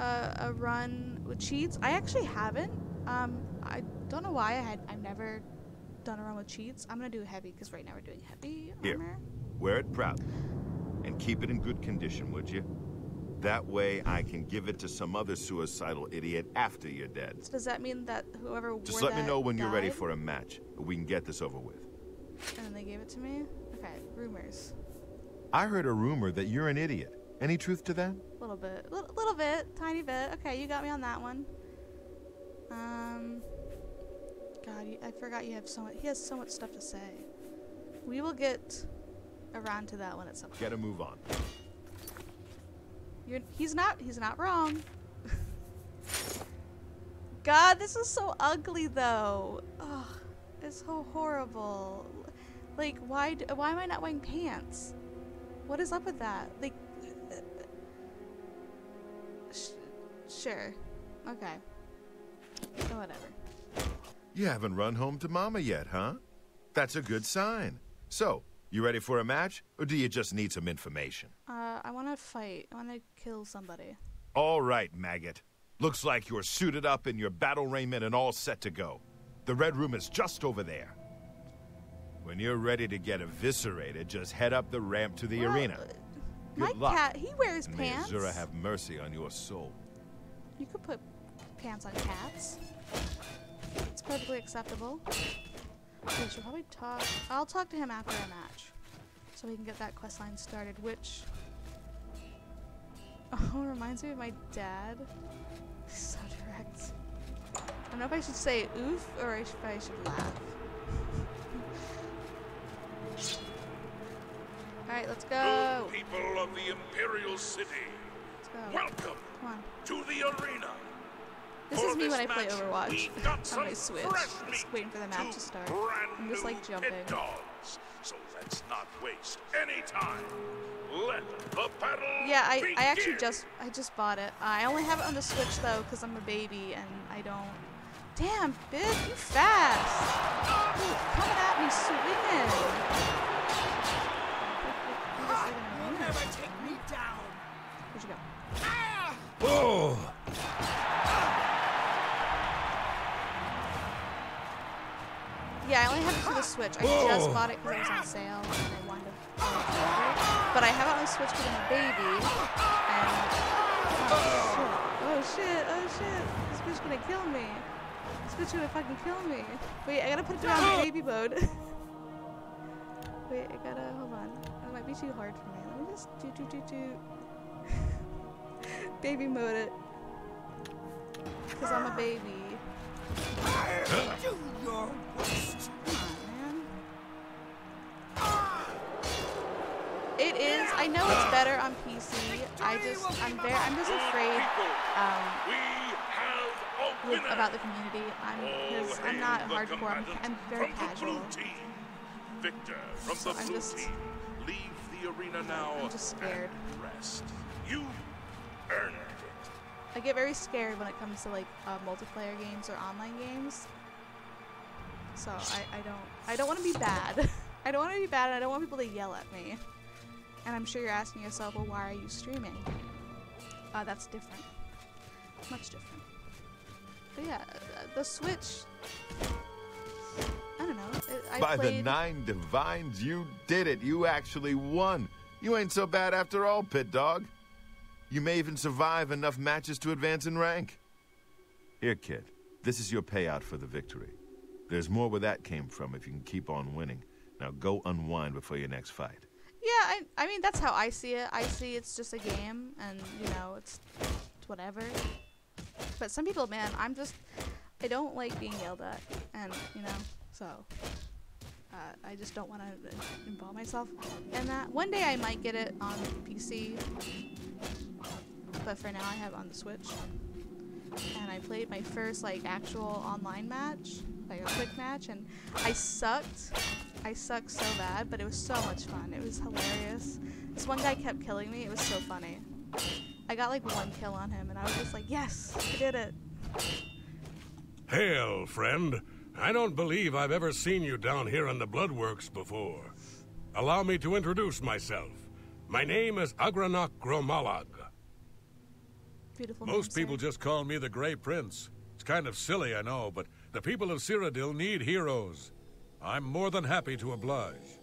a a run with cheats? I actually haven't. Um, I don't know why I had. I've never done a run with cheats. I'm gonna do heavy because right now we're doing heavy Here. armor. Wear it proudly. And keep it in good condition, would you? That way I can give it to some other suicidal idiot after you're dead. So does that mean that whoever Just let me know when you're ready for a match. We can get this over with. And then they gave it to me. Okay, rumors. I heard a rumor that you're an idiot. Any truth to that? A little bit, little, little bit, tiny bit. Okay, you got me on that one. Um, God, I forgot you have so much. He has so much stuff to say. We will get around to that one at some point. Get a move on. You're, he's not. He's not wrong. God, this is so ugly, though. Ugh, it's so horrible. Like, why? d- Why am I not wearing pants? What is up with that? Like, sure, okay, Oh, whatever. You haven't run home to Mama yet, huh? That's a good sign. So, you ready for a match, or do you just need some information? Uh, I want to fight. I want to kill somebody. All right, maggot. Looks like you're suited up in your battle raiment and all set to go. The Red Room is just over there. When you're ready to get eviscerated, just head up the ramp to the Well, arena. Good My luck. cat, he wears And may pants. Azura have mercy on your soul. You could put pants on cats. It's perfectly acceptable. We should probably talk. I'll talk to him after a match, so we can get that quest line started. Which oh reminds me of my dad. He's so direct. I don't know if I should say oof or if I should laugh. All right, let's go. Good people of the Imperial City, Let's go. welcome Come on. to the arena. This For is me when I this play Overwatch we've got on my Switch. Just waiting for the match to start. I'm just like jumping. dogs. So let's not waste any time. Let the battle Yeah, I, I actually just I just bought it. I only have it on the Switch though because I'm a baby and I don't. Damn, bitch, you fast! Dude, coming at me swinging. Oh! Yeah, I only have it for the Switch. I just bought it because it was on sale and I wanted to. But I have it on the Switch because I'm a baby. And oh shit! Oh shit! Oh, this bitch gonna kill me. This bitch gonna fucking kill me. Wait, I gotta put it down in baby mode. Wait, I gotta hold on. It might be too hard for me. Let me just do do do do. baby mode it. Cause I'm a baby. Do your worst. Come on, man. It is. I know it's better on PC. I just, I'm very, I'm just afraid um, We have a with, about the community. I'm, because I'm not hardcore. I'm, I'm very casual. Blue. Victor from So the I'm blue just- team. Leave the arena now. I'm just scared. Rest. You it. I get very scared when it comes to like uh, multiplayer games or online games. So I, I don't, I don't want to be bad. I don't want to be bad, and I don't want people to yell at me. And I'm sure you're asking yourself, well, why are you streaming? Uh, that's different. Much different. But yeah, uh, the Switch. I don't know. It, I By played. the nine divines, you did it. You actually won. You ain't so bad after all, pit dog. You may even survive enough matches to advance in rank. Here, kid. This is your payout for the victory. There's more where that came from if you can keep on winning. Now go unwind before your next fight. Yeah, I, I mean that's how I see it. I see it's just a game, and you know it's, it's whatever. But some people, man, I'm just I don't like being yelled at, and you know so uh, I just don't want to involve myself in that. One day I might get it on PC, but for now I have on the Switch. And I played my first like actual online match, like a quick match, and I sucked. I sucked so bad, but it was so much fun. It was hilarious. This one guy kept killing me. It was so funny. I got like one kill on him, and I was just like, yes, I did it. Hail, friend. I don't believe I've ever seen you down here in the Bloodworks before. Allow me to introduce myself. My name is Agronak gro-Malog. Beautiful. Most name, people sir. just call me the Grey Prince. It's kind of silly, I know, but the people of Cyrodiil need heroes. I'm more than happy to oblige.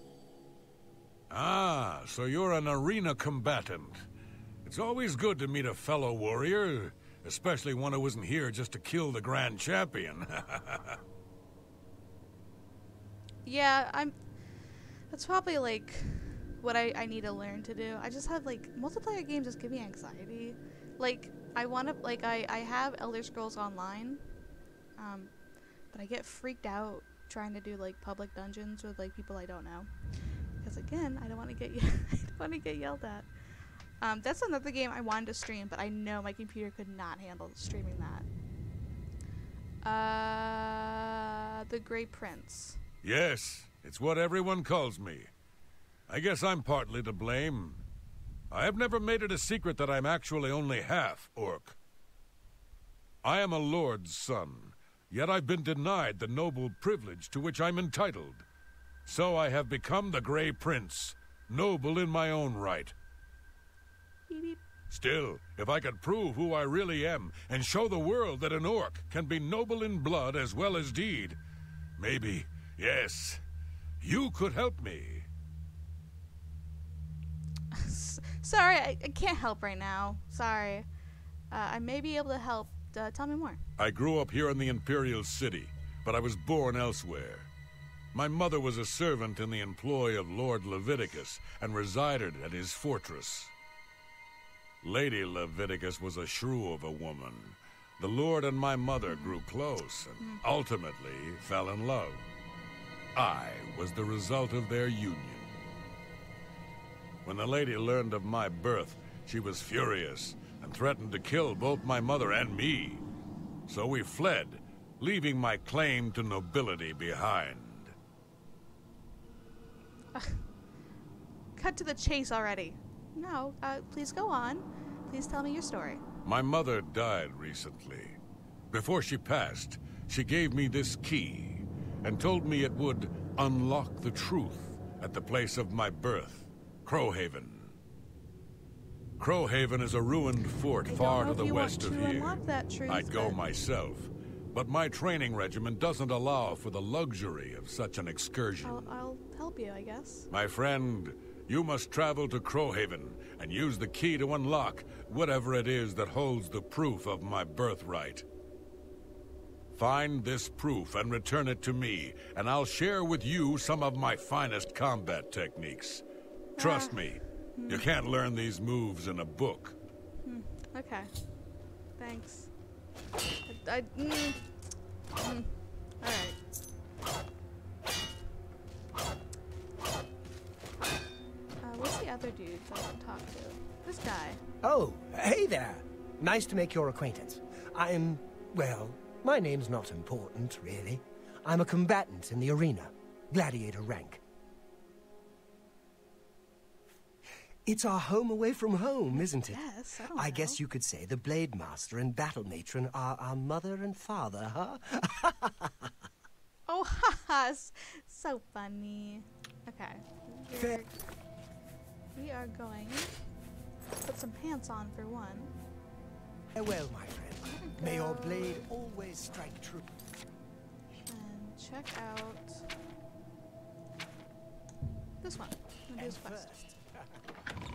Ah, so you're an arena combatant. It's always good to meet a fellow warrior, especially one who isn't here just to kill the Grand Champion. Yeah, I'm. That's probably like what I, I need to learn to do. I just have like multiplayer games just give me anxiety. Like I want to like I I have Elder Scrolls Online, um, but I get freaked out trying to do like public dungeons with like people I don't know. Because again, I don't want to get I don't want to get yelled at. Um, that's another game I wanted to stream, but I know my computer could not handle streaming that. Uh, The Grey Prince. Yes, it's what everyone calls me. I guess I'm partly to blame. I have never made it a secret that I'm actually only half orc. I am a lord's son, yet I've been denied the noble privilege to which I'm entitled. So I have become the Grey Prince, noble in my own right. Beep. Still, if I could prove who I really am and show the world that an orc can be noble in blood as well as deed, maybe, yes, you could help me. Sorry, I, I can't help right now. Sorry. Uh, I may be able to help. Uh, tell me more. I grew up here in the Imperial City, but I was born elsewhere. My mother was a servant in the employ of Lord Lovidicus and resided at his fortress. Lady Lovidicus was a shrew of a woman. The Lord and my mother grew close and ultimately fell in love. I was the result of their union. When the lady learned of my birth, she was furious and threatened to kill both my mother and me. So we fled, leaving my claim to nobility behind. Cut to the chase already. No, uh, please go on. Please tell me your story. My mother died recently. Before she passed, she gave me this key and told me it would unlock the truth at the place of my birth, Crowhaven. Crowhaven is a ruined fort far to the west of here. truth, I'd go but- myself, but my training regiment doesn't allow for the luxury of such an excursion. I'll, I'll help you, I guess. My friend, you must travel to Crowhaven and use the key to unlock whatever it is that holds the proof of my birthright. Find this proof and return it to me, and I'll share with you some of my finest combat techniques. Trust me, you can't learn these moves in a book. Okay. Thanks. I. I mm, mm. Alright. Uh, what's the other dude that I want to talk to? This guy. Oh, hey there. Nice to make your acquaintance. I'm, well, my name's not important, really. I'm a combatant in the arena, gladiator rank. It's our home away from home, isn't it? Yes, I don't I guess you could say the Blade Master and Battle Matron are our mother and father, huh? Oh, haha. So funny. Okay. We're, we are going to put some pants on for one. Farewell, my friend. May your blade always strike true. And check out this one. I'm gonna this And quest. first,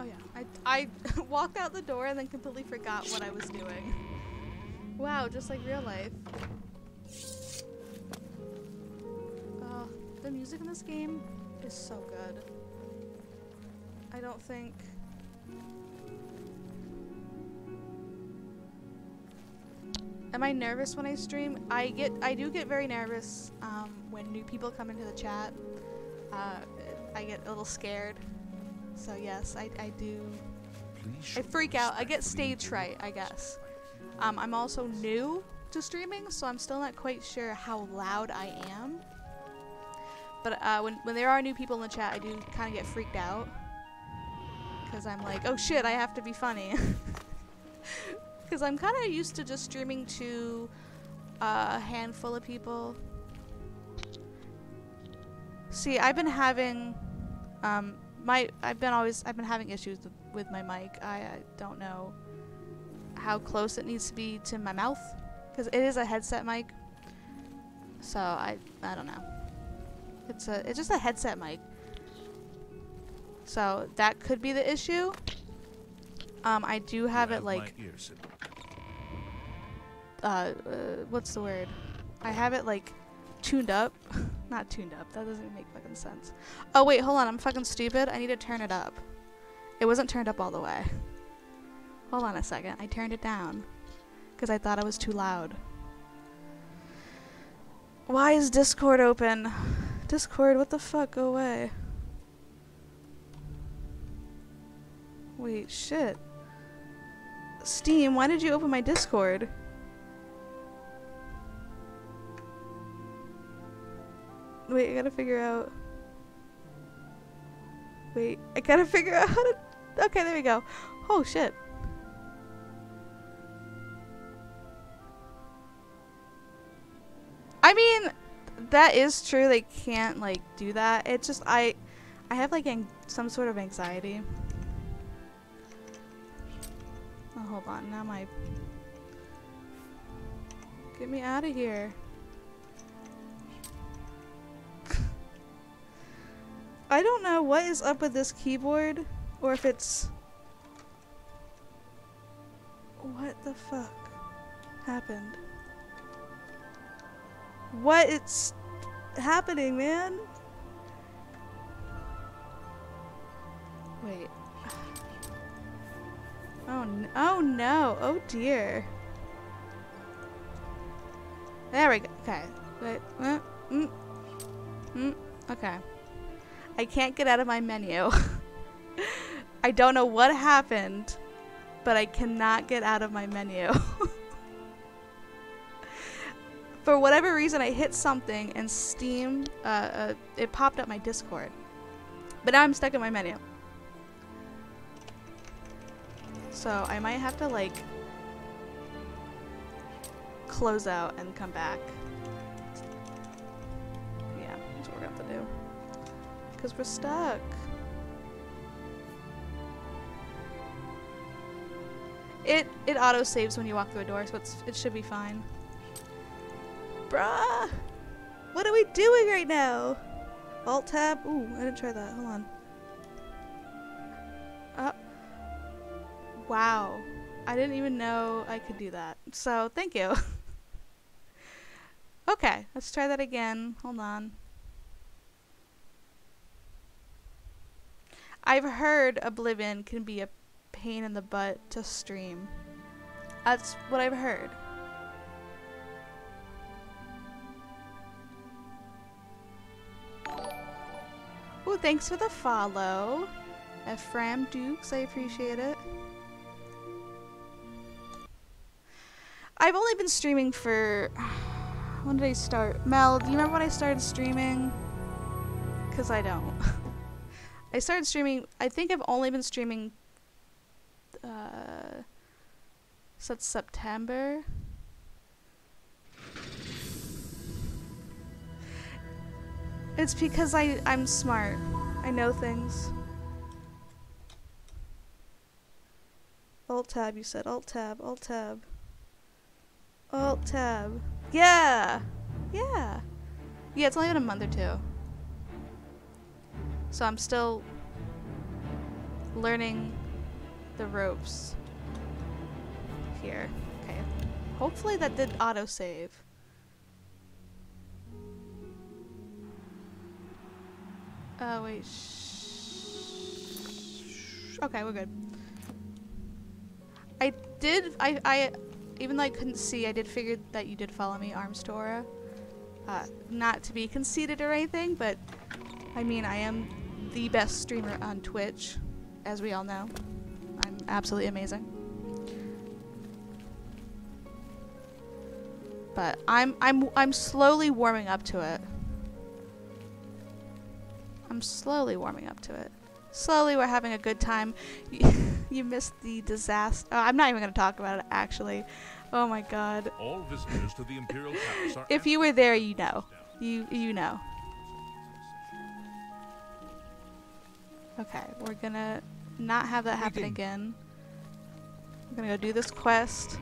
Oh yeah, I I walked out the door and then completely forgot what I was doing. Wow, just like real life. Uh, the music in this game is so good. I don't think. Am I nervous when I stream? I get, I do get very nervous um, when new people come into the chat. Uh, I get a little scared. So yes, I, I do. I freak out. I get stage fright, I guess. Um, I'm also new to streaming, so I'm still not quite sure how loud I am. But uh, when when there are new people in the chat, I do kind of get freaked out because I'm like, oh shit, I have to be funny. Because I'm kind of used to just streaming to a handful of people. See, I've been having um, my I've been always I've been having issues with, with my mic. I, I don't know how close it needs to be to my mouth because it is a headset mic. So I I don't know. It's a it's just a headset mic. So that could be the issue. Um, I do have it like my ear, Sybil. Uh, uh, what's the word? I have it like tuned up. Not tuned up. That doesn't make fucking sense. Oh wait, hold on. I'm fucking stupid. I need to turn it up. It wasn't turned up all the way. Hold on a second. I turned it down because I thought it was too loud. Why is Discord open? Discord, what the fuck? Go away. Wait, shit. Steam, why did you open my Discord? Wait, I gotta figure out. Wait, I gotta figure out how to. Okay, there we go. Oh shit. I mean, that is true. They can't like do that. It's just I, I have like some sort of anxiety. Oh, hold on. Now my. Get me out of here. I don't know what is up with this keyboard or if it's. What the fuck happened? What it's happening, man? Wait. Oh, n- oh no. Oh dear. There we go. Okay. Wait. Uh, mm, mm, okay. I can't get out of my menu. I don't know what happened, but I cannot get out of my menu. For whatever reason, I hit something and Steam, uh, uh, it popped up my Discord. But now I'm stuck in my menu. So I might have to like close out and come back. Because we're stuck. It it auto saves when you walk through a door, so it's it should be fine. Bruh! What are we doing right now? Alt tab. Ooh, I didn't try that. Hold on. Uh. Wow. I didn't even know I could do that. So, thank you. okay, let's try that again. Hold on. I've heard Oblivion can be a pain in the butt to stream. That's what I've heard. Ooh, thanks for the follow. Ephraim Dukes, I appreciate it. I've only been streaming for. When did I start? Mel, do you remember when I started streaming? Because I don't. I started streaming. I think I've only been streaming. Uh, since September. It's because I I'm smart. I know things. Alt tab, you said. Alt tab. Alt tab. Alt tab. Yeah. Yeah. Yeah, it's only been a month or two. So I'm still learning the ropes here. Okay. Hopefully that did autosave. Oh, wait. Okay, we're good. I did, I, I, even though I couldn't see, I did figure that you did follow me, Armstora. Uh, not to be conceited or anything, but I mean, I am the best streamer on Twitch, as we all know. I'm absolutely amazing. But I'm I'm I'm slowly warming up to it. I'm slowly warming up to it. Slowly, we're having a good time. you missed the disaster. Oh, I'm not even going to talk about it, actually. Oh my god. All visitors to the Imperial Palace are If you were there, you know. You you know. Okay, we're gonna not have that happen again. We're gonna go do this quest,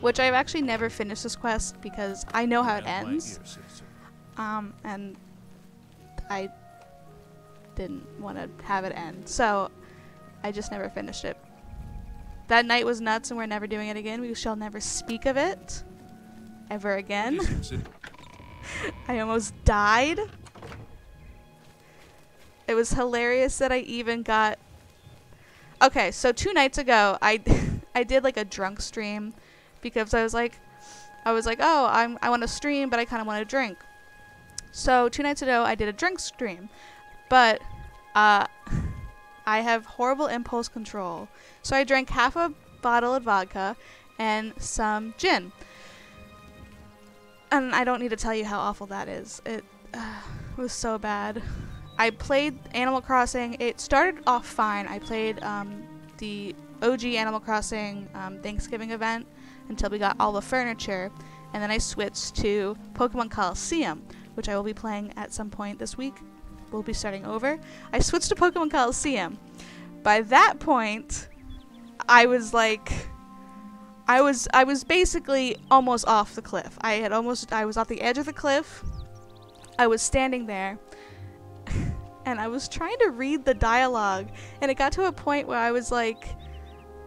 which I've actually never finished this quest because I know how it ends. Um, and I didn't want to have it end, so I just never finished it. That night was nuts, and we're never doing it again. We shall never speak of it ever again. I almost died. It was hilarious that I even got. Okay, so two nights ago, I I did like a drunk stream because I was like, I was like, oh, I'm I want to stream, but I kind of want to drink. So two nights ago, I did a drink stream, but uh, I have horrible impulse control. So I drank half a bottle of vodka and some gin. And I don't need to tell you how awful that is. It uh, was so bad. I played Animal Crossing. It started off fine. I played um, the OG Animal Crossing um, Thanksgiving event until we got all the furniture, and then I switched to Pokemon Colosseum, which I will be playing at some point this week. We'll be starting over. I switched to Pokemon Colosseum. By that point, I was like, I was I was basically almost off the cliff. I had almost I was off the edge of the cliff. I was standing there and I was trying to read the dialogue and it got to a point where I was like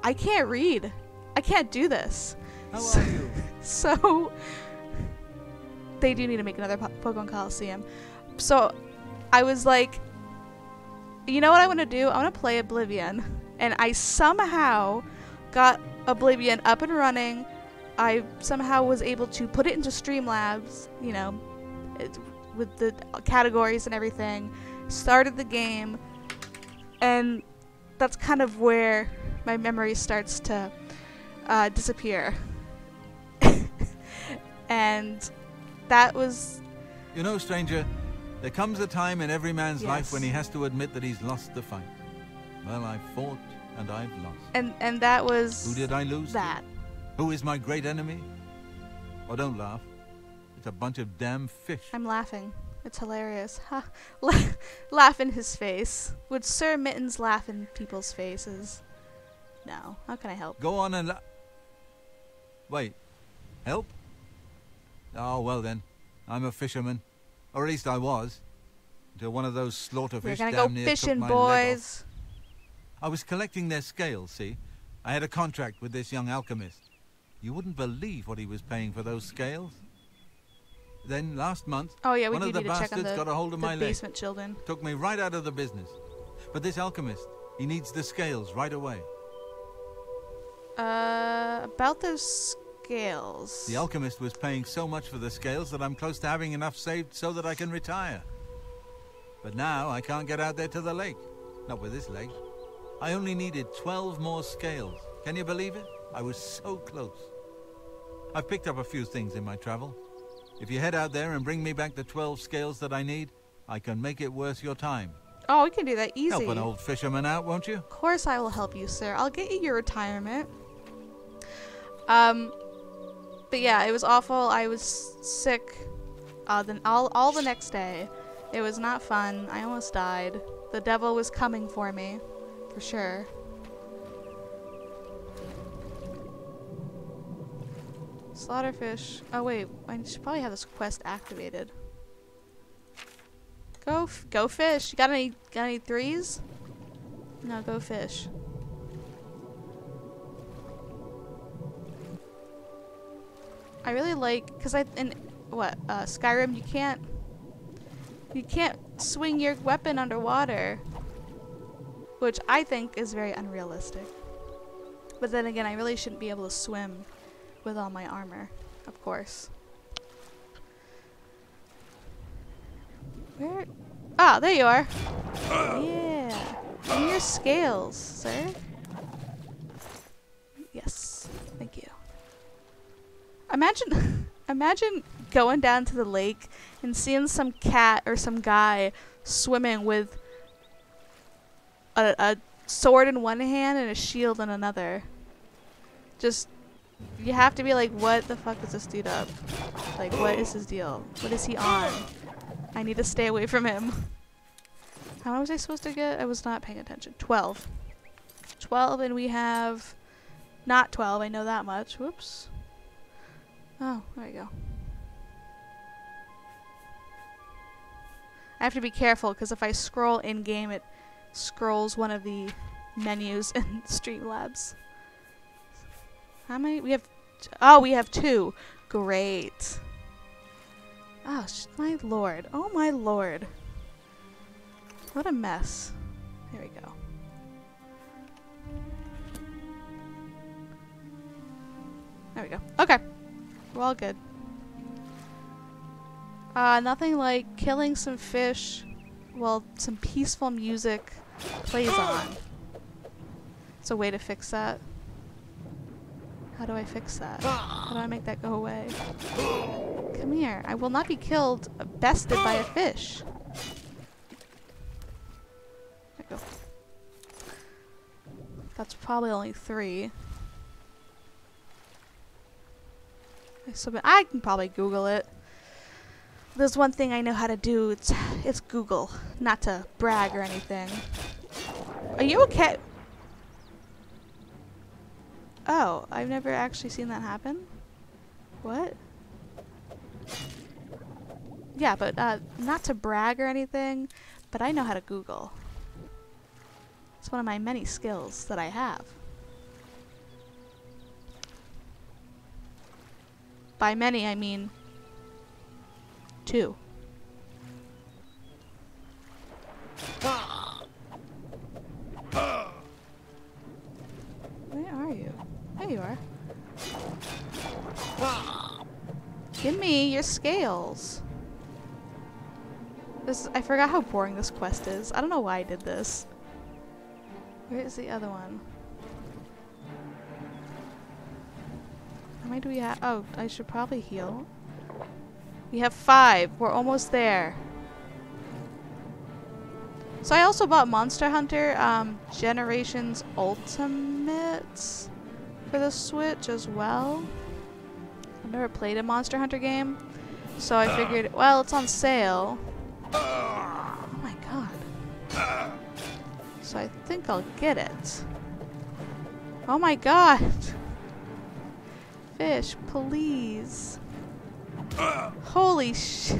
I can't read. I can't do this. How So- are you? So they do need to make another po- Pokemon Colosseum. So I was like, you know what I want to do? I want to play Oblivion, and I somehow got Oblivion up and running. I somehow was able to put it into Streamlabs, you know, it, with the categories and everything. Started the game, and that's kind of where my memory starts to uh, disappear. and that was You know, stranger, there comes a time in every man's life when he has to admit that he's lost the fight. Well, I've fought and I've lost. and and that was Who did I lose? to? that. Who is my great enemy? Oh, don't laugh. It's a bunch of damn fish. I'm laughing. It's hilarious. Ha. La- laugh in his face. Would Sir Mittens laugh in people's faces? No. How can I help? Go on and la- Wait. Help? Oh, well then. I'm a fisherman. Or at least I was. Until one of those We're slaughterfish gonna damn go near fishing, took my leg off. boys. I was collecting their scales, see? I had a contract with this young alchemist. You wouldn't believe what he was paying for those scales. Then last month, Oh yeah, we one of the need to check on bastards the, got a hold of my leg. basement children. Took me right out of the business. But this alchemist, he needs the scales right away. Uh, about those scales. The alchemist was paying so much for the scales that I'm close to having enough saved so that I can retire. But now I can't get out there to the lake. Not with this leg. I only needed 12 more scales. Can you believe it? I was so close. I've picked up a few things in my travel. If you head out there and bring me back the 12 scales that I need, I can make it worth your time. oh, we can do that easy. Help an old fisherman out, won't you? Of course I will help you, sir. I'll get you your retirement. Um, but yeah, it was awful. I was sick. Uh, then all all the next day, it was not fun. I almost died. The devil was coming for me, for sure. Slaughterfish. Oh wait, I should probably have this quest activated. Go, go fish. You got any, got any threes? No, go fish. I really like, cause I in what uh, Skyrim you can't you can't swing your weapon underwater, which I think is very unrealistic. But then again, I really shouldn't be able to swim with all my armor, of course. Where? Ah, there you are. Yeah. Your scales, sir. Yes. Thank you. Imagine, imagine going down to the lake and seeing some cat or some guy swimming with a, a sword in one hand and a shield in another. Just, you have to be like, what the fuck is this dude up? Like, what is his deal? What is he on? I need to stay away from him. How was I supposed to get? I was not paying attention. 12. 12 and we have not 12, I know that much. Whoops. Oh, there you go. I have to be careful because if I scroll in game, it scrolls one of the menus in Streamlabs. How many? We have. oh, we have two. Great. Oh, my lord. Oh, my lord. What a mess. There we go. There we go. Okay. We're all good. Uh, nothing like killing some fish while some peaceful music plays on. It's a way to fix that. How do I fix that? How do I make that go away? Come here. I will not be killed, bested by a fish. There we go. That's probably only three. I submit- I can probably Google it. There's one thing I know how to do. It's it's Google. Not to brag or anything. Are you okay? Oh, I've never actually seen that happen. What? Yeah, but uh, not to brag or anything, but I know how to Google. It's one of my many skills that I have. By many, I mean two. Where are you? There you are. Give me your scales. This I forgot how boring this quest is. I don't know why I did this. Where is the other one? How many do we have? Oh, I should probably heal. We have five. We're almost there. So I also bought Monster Hunter um, Generations Ultimates for the Switch as well. I've never played a Monster Hunter game, so I figured, well, it's on sale. Oh my god. So I think I'll get it. Oh my god. Fish, please. Holy sh.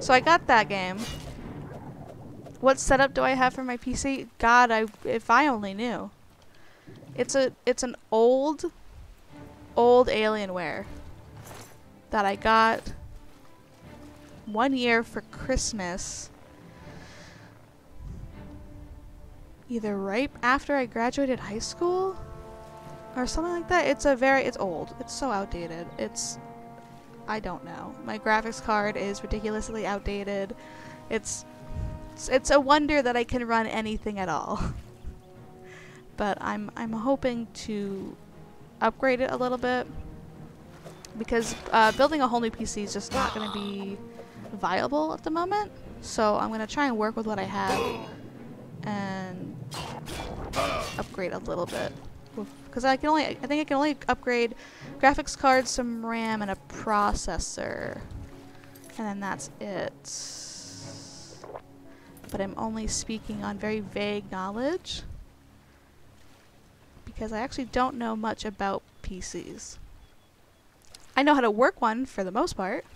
So I got that game. What setup do I have for my PC? God, I if I only knew. It's a it's an old old Alienware that I got one year for Christmas. Either right after I graduated high school or something like that. It's a very it's old. It's so outdated. It's I don't know. My graphics card is ridiculously outdated. It's it's, it's a wonder that I can run anything at all. but I'm I'm hoping to upgrade it a little bit because uh, building a whole new PC is just not going to be viable at the moment. So I'm going to try and work with what I have and upgrade a little bit because I can only I think I can only upgrade graphics cards, some RAM, and a processor, and then that's it. But I'm only speaking on very vague knowledge because I actually don't know much about PCs. I know how to work one for the most part.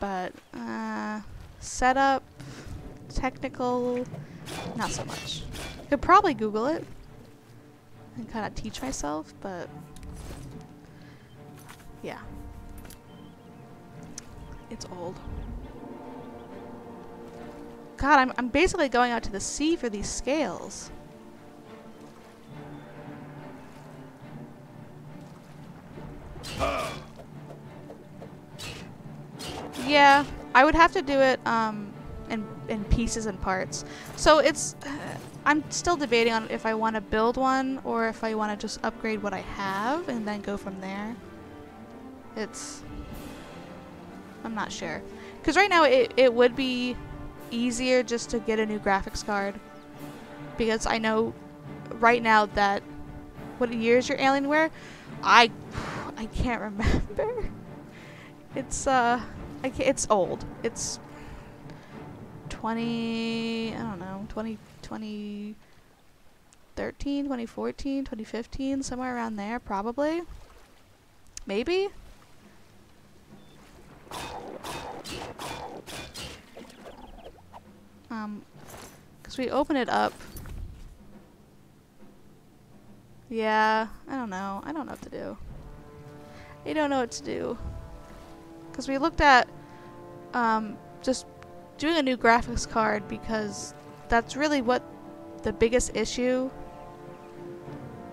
But uh, setup, technical, not so much. Could probably Google it and kind of teach myself, but yeah, it's old. God, I'm I'm basically going out to the sea for these scales. Yeah, I would have to do it um, in in pieces and parts. So it's I'm still debating on if I want to build one or if I want to just upgrade what I have and then go from there. It's I'm not sure because right now it it would be easier just to get a new graphics card because I know right now that what year is your Alienware? I I can't remember. It's uh I ca it's old. It's 20 I don't know, 20 2013, 2014, 2015, somewhere around there probably. Maybe? Um cuz we open it up yeah, I don't know. I don't know what to do. I don't know what to do. Because we looked at um, just doing a new graphics card because that's really what the biggest issue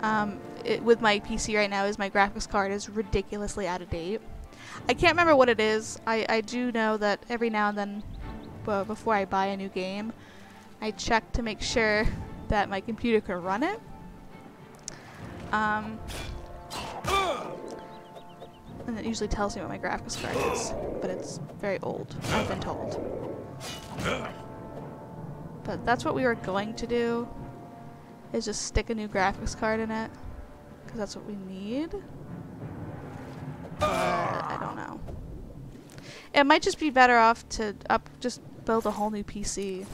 um, it, with my PC right now is my graphics card is ridiculously out of date. I can't remember what it is. I, I do know that every now and then, well, before I buy a new game, I check to make sure that my computer can run it. Um, and it usually tells me what my graphics card is, but it's very old, I've been told. But that's what we were going to do, is just stick a new graphics card in it, because that's what we need. But I don't know. It might just be better off to up just build a whole new PC,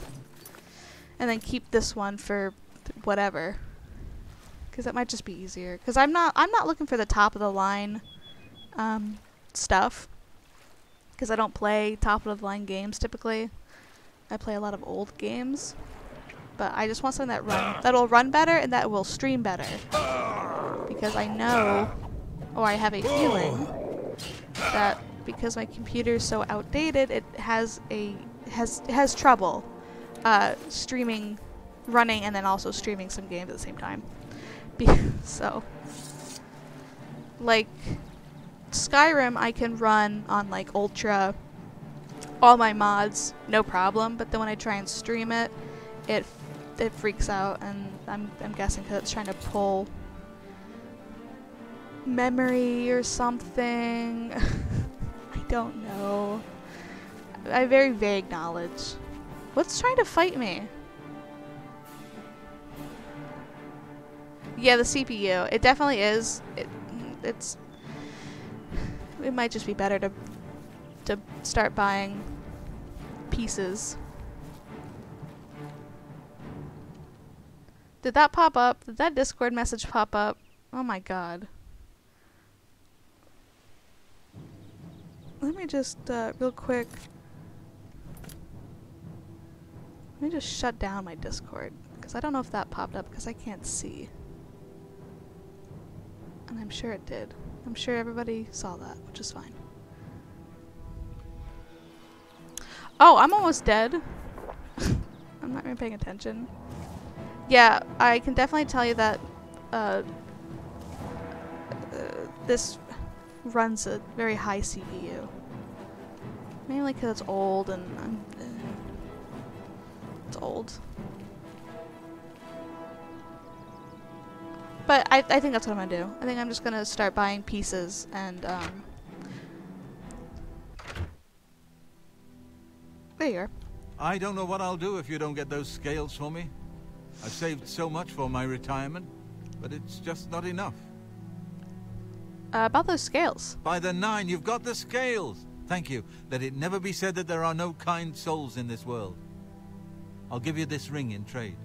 and then keep this one for whatever because it might just be easier. Because I'm not I'm not looking for the top of the line um, stuff because I don't play top of the line games typically. I play a lot of old games, but I just want something that run that'll run better and that will stream better because I know, or I have a feeling that because my computer is so outdated, it has a has has trouble uh, streaming, running, and then also streaming some games at the same time. so, like, Skyrim I can run on, like, Ultra, all my mods, no problem, but then when I try and stream it, it it freaks out, and I'm, I'm guessing because it's trying to pull memory or something. I don't know. I have very vague knowledge. What's trying to fight me? Yeah, the CPU. It definitely is. It, it's. It might just be better to to start buying pieces. Did that pop up? Did that Discord message pop up? Oh my god. Let me just, uh, real quick. Let me just shut down my Discord. Because I don't know if that popped up because I can't see. And I'm sure it did. I'm sure everybody saw that, which is fine. Oh, I'm almost dead. I'm not even paying attention. Yeah, I can definitely tell you that uh, uh, this runs a very high CPU. Mainly because it's old and it's old. But I, I think that's what I'm gonna do. I think I'm just gonna start buying pieces and um There you are. I don't know what I'll do if you don't get those scales for me. I've saved so much for my retirement, but it's just not enough. Uh, about those scales. By the nine, you've got the scales! Thank you. Let it never be said that there are no kind souls in this world. I'll give you this ring in trade.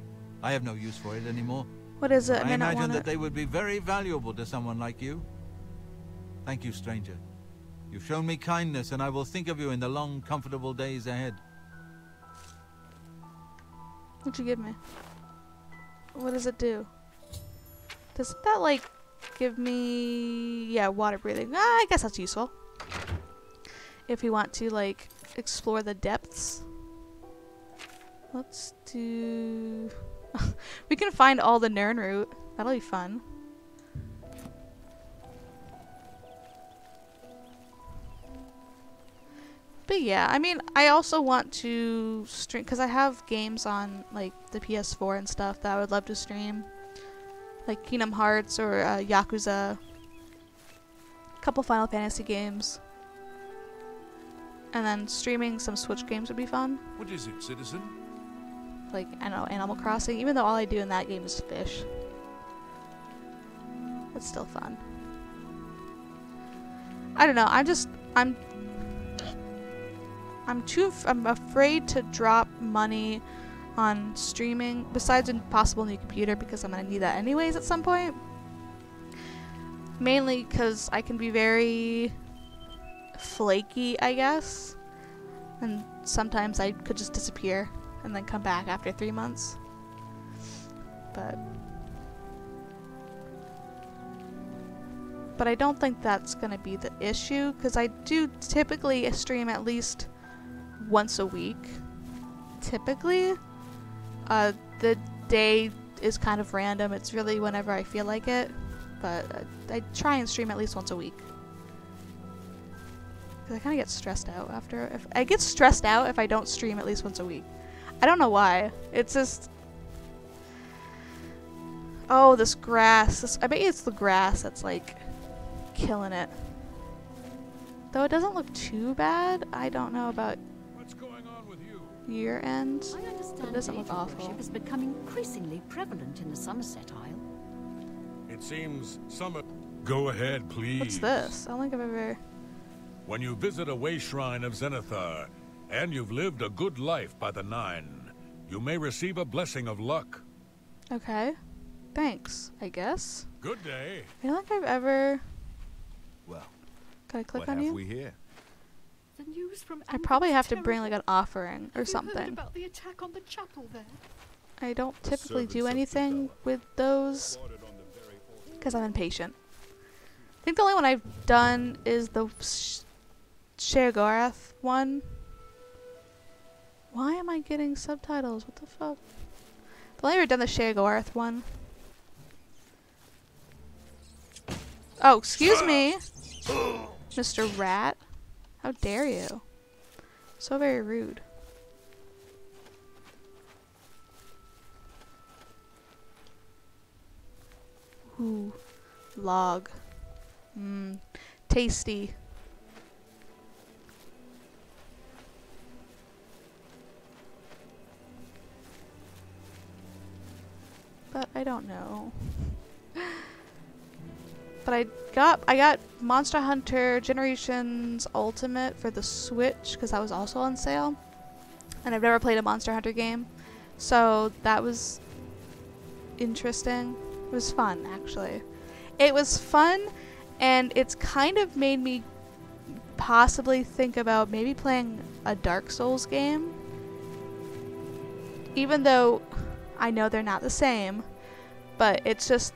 I have no use for it anymore. What is it? I, I imagine that it. they would be very valuable to someone like you. Thank you, stranger. You've shown me kindness, and I will think of you in the long, comfortable days ahead. What'd you give me? What does it do? Does that like give me yeah water breathing? Ah, I guess that's useful. If we want to like explore the depths. Let's do. we can find all the Nirnroot. That'll be fun. But yeah, I mean, I also want to stream because I have games on like the PS4 and stuff that I would love to stream, like Kingdom Hearts or uh, Yakuza. A couple Final Fantasy games, and then streaming some Switch games would be fun. What is it, citizen? Like I don't know Animal Crossing, even though all I do in that game is fish. It's still fun. I don't know. I'm just I'm I'm too I'm afraid to drop money on streaming besides a possible new computer because I'm to need that anyways at some point. Mainly cuz I can be very flaky, I guess. And sometimes I could just disappear and then come back after 3 months. But but I don't think that's going to be the issue because I do typically stream at least once a week, typically. Uh, the day is kind of random. It's really whenever I feel like it, but uh, I try and stream at least once a week. Cause I kind of get stressed out after. If I get stressed out if I don't stream at least once a week. I don't know why. It's just. Oh, this grass. This, I bet you it's the grass that's like killing it. Though it doesn't look too bad. I don't know about What's going on with you? year end. I understand It doesn't look awful. worship is becoming increasingly prevalent in the Summerset Isle. It seems some. Go ahead, please. What's this? I don't think I've ever. When you visit a way shrine of Zenithar, and you've lived a good life by the Nine, you may receive a blessing of luck. Okay. Thanks, I guess. Good day. I don't think I've ever. Well, Can I click what on have you? we here? The news from I probably Amber's have to bring like an offering or Have you heard something. about the attack on the chapel there? I don't typically do anything with those because I'm impatient. I think the only one I've done is the Sh- Sheogorath one. Why am I getting subtitles? What the fuck? I've only ever done the Sheogorath one. Oh, excuse me, Mr. Rat. How dare you? So very rude. Ooh, log. Mmm, tasty. But I don't know. But I got I got Monster Hunter Generations Ultimate for the Switch because that was also on sale, and I've never played a Monster Hunter game, so that was interesting. It was fun, actually. It was fun, and it's kind of made me possibly think about maybe playing a Dark Souls game. Even though I know they're not the same, but it's just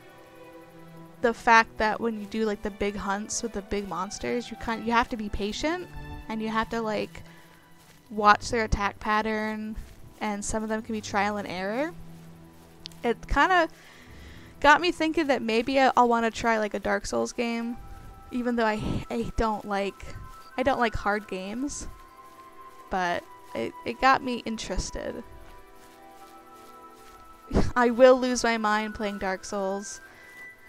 the fact that when you do like the big hunts with the big monsters, you kind you have to be patient and you have to like watch their attack pattern and some of them can be trial and error. It kind of got me thinking that maybe I'll want to try like a Dark Souls game, even though I I don't like I don't like hard games, but it it got me interested. I will lose my mind playing Dark Souls,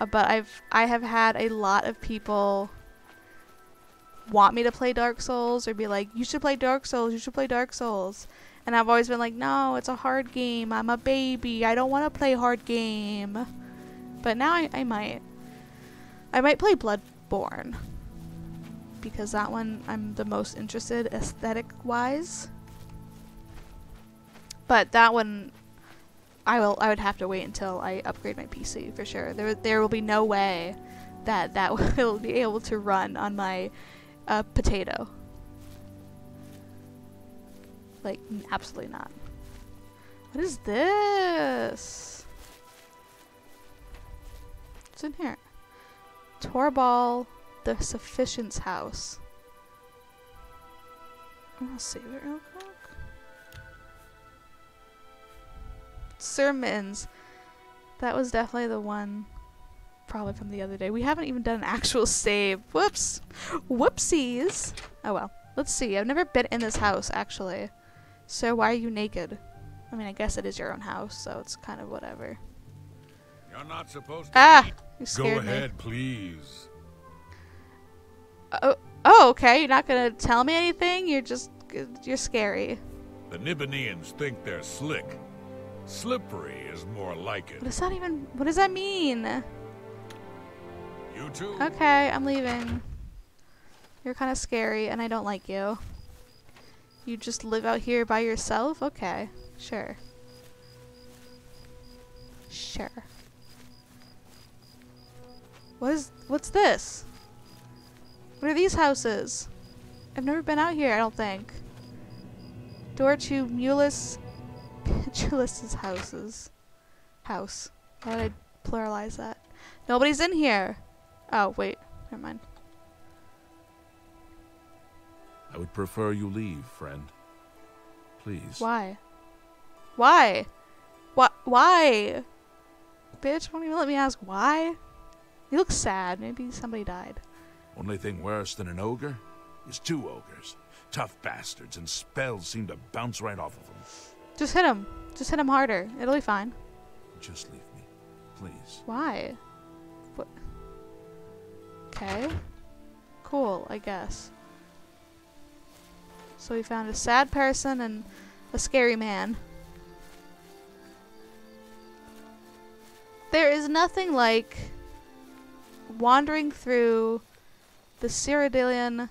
uh, but I've I have had a lot of people want me to play Dark Souls or be like, "You should play Dark Souls. You should play Dark Souls." And I've always been like, "No, it's a hard game. I'm a baby. I don't want to play hard game." But now I, I might. I might play Bloodborne because that one I'm the most interested aesthetic wise. But that one I will I would have to wait until I upgrade my PC for sure. There there will be no way that that will be able to run on my a potato. Like, absolutely not. What is this? What's in here? Torbal the Sufficient's house. Gonna save it real quick. Sir Mittens. That was definitely the one probably from the other day. We haven't even done an actual save. Whoops. Whoopsies. Oh well. Let's see. I've never been in this house actually. So why are you naked? I mean, I guess it is your own house, so it's kind of whatever. You're not supposed to. Ah! You Go scared me. ahead, please. Oh, oh, okay. You're not gonna tell me anything. You're just you're scary. The Nibbaneans think they're slick. Slippery is more like it. What does that even? What does that mean? You too? Okay, I'm leaving. You're kind of scary, and I don't like you. You just live out here by yourself? Okay, sure. Sure. What is? What's this? What are these houses? I've never been out here. I don't think. Door to Mulus Julus's houses. House. Why did I pluralize that? Nobody's in here. Oh, wait. Never mind. I would prefer you leave, friend. Please. Why? Why? Why? Why? Bitch, won't even let me ask why? You look sad. Maybe somebody died. Only thing worse than an ogre is two ogres. Tough bastards, and spells seem to bounce right off of them. Just hit him. Just hit him harder. It'll be fine. Just leave me, please. Why? What? Okay. Cool, I guess. So we found a sad person and a scary man. There is nothing like wandering through the Cyrodiilian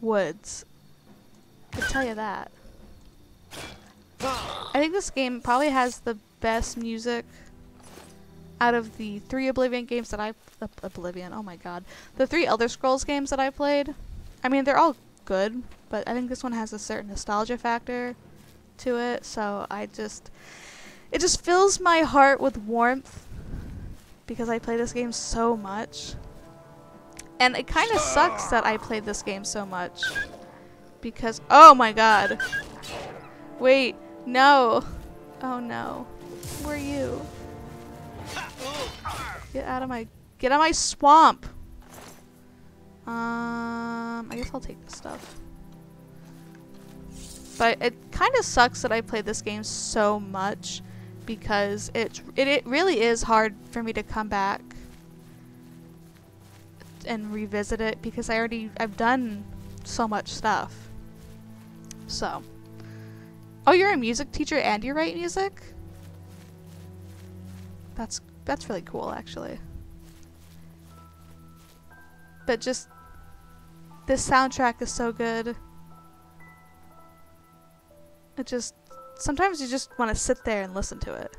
woods. I can tell you that. I think this game probably has the best music out of the three Oblivion games that I Ob- Oblivion. Oh my god, the three Elder Scrolls games that I played. I mean, they're all good, but I think this one has a certain nostalgia factor to it. So I just, it just fills my heart with warmth because I play this game so much. And it kind of sucks that I played this game so much because oh my god. Wait, no. Oh no. Who are you? Get out of my get out of my swamp. Um, I guess I'll take this stuff. But it kind of sucks that I played this game so much because it, it it really is hard for me to come back and revisit it because I already I've done so much stuff. So, oh, you're a music teacher and you write music. That's that's really cool, actually. But just this soundtrack is so good. It just sometimes you just want to sit there and listen to it.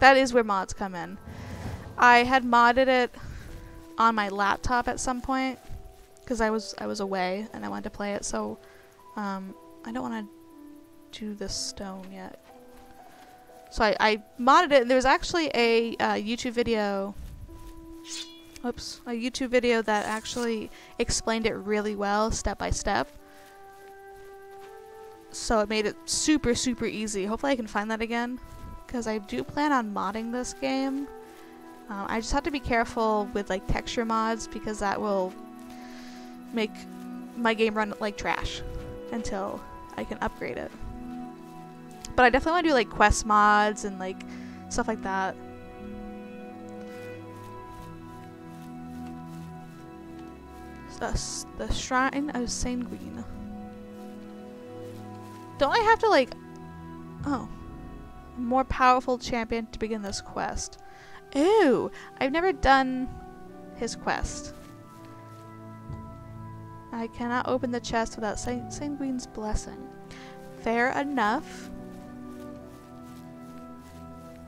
That is where mods come in. I had modded it on my laptop at some point because I was I was away and I wanted to play it. So um, I don't want to do the stone yet. So I, I modded it. And there was actually a uh, YouTube video. Oops, a YouTube video that actually explained it really well, step by step. So it made it super super easy. Hopefully I can find that again, because I do plan on modding this game. Um, I just have to be careful with like texture mods because that will make my game run like trash until I can upgrade it. But I definitely want to do like quest mods and like stuff like that. The, the Shrine of Sanguine. Don't I have to like... Oh. More powerful champion to begin this quest. Ooh! I've never done his quest. I cannot open the chest without San- Sanguine's blessing. Fair enough.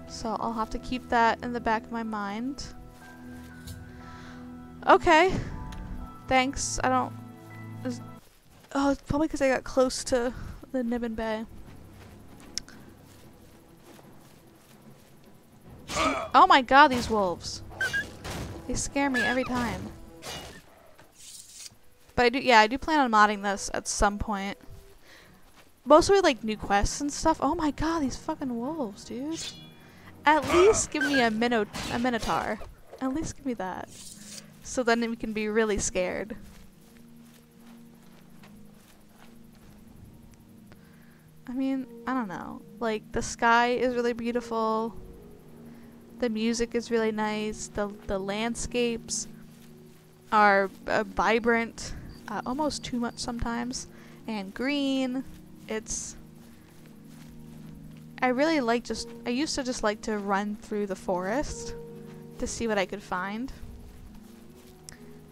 So I'll have to keep that in the back of my mind. Okay. Thanks. I don't. Is, oh, it's probably because I got close to the Niben Bay. Ah. oh my god, these wolves. They scare me every time. But I do, yeah, I do plan on modding this at some point. Mostly like new quests and stuff. Oh my god, these fucking wolves, dude. At least give me a mino a minotaur. At least give me that. So then we can be really scared. I mean, I don't know. Like the sky is really beautiful. The music is really nice. The the landscapes are uh, vibrant, uh, almost too much sometimes, and green. It's I really like just I used to just like to run through the forest to see what I could find.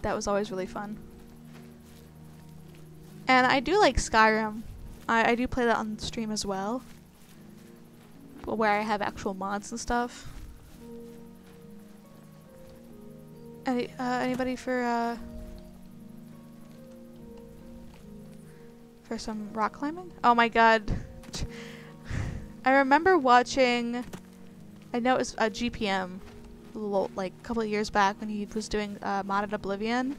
That was always really fun. And I do like Skyrim. I, I do play that on stream as well. Where I have actual mods and stuff. Any, uh, anybody for, uh, for some rock climbing? Oh my god. I remember watching, I know it was a GPM, like a couple of years back when he was doing uh, Modded Oblivion,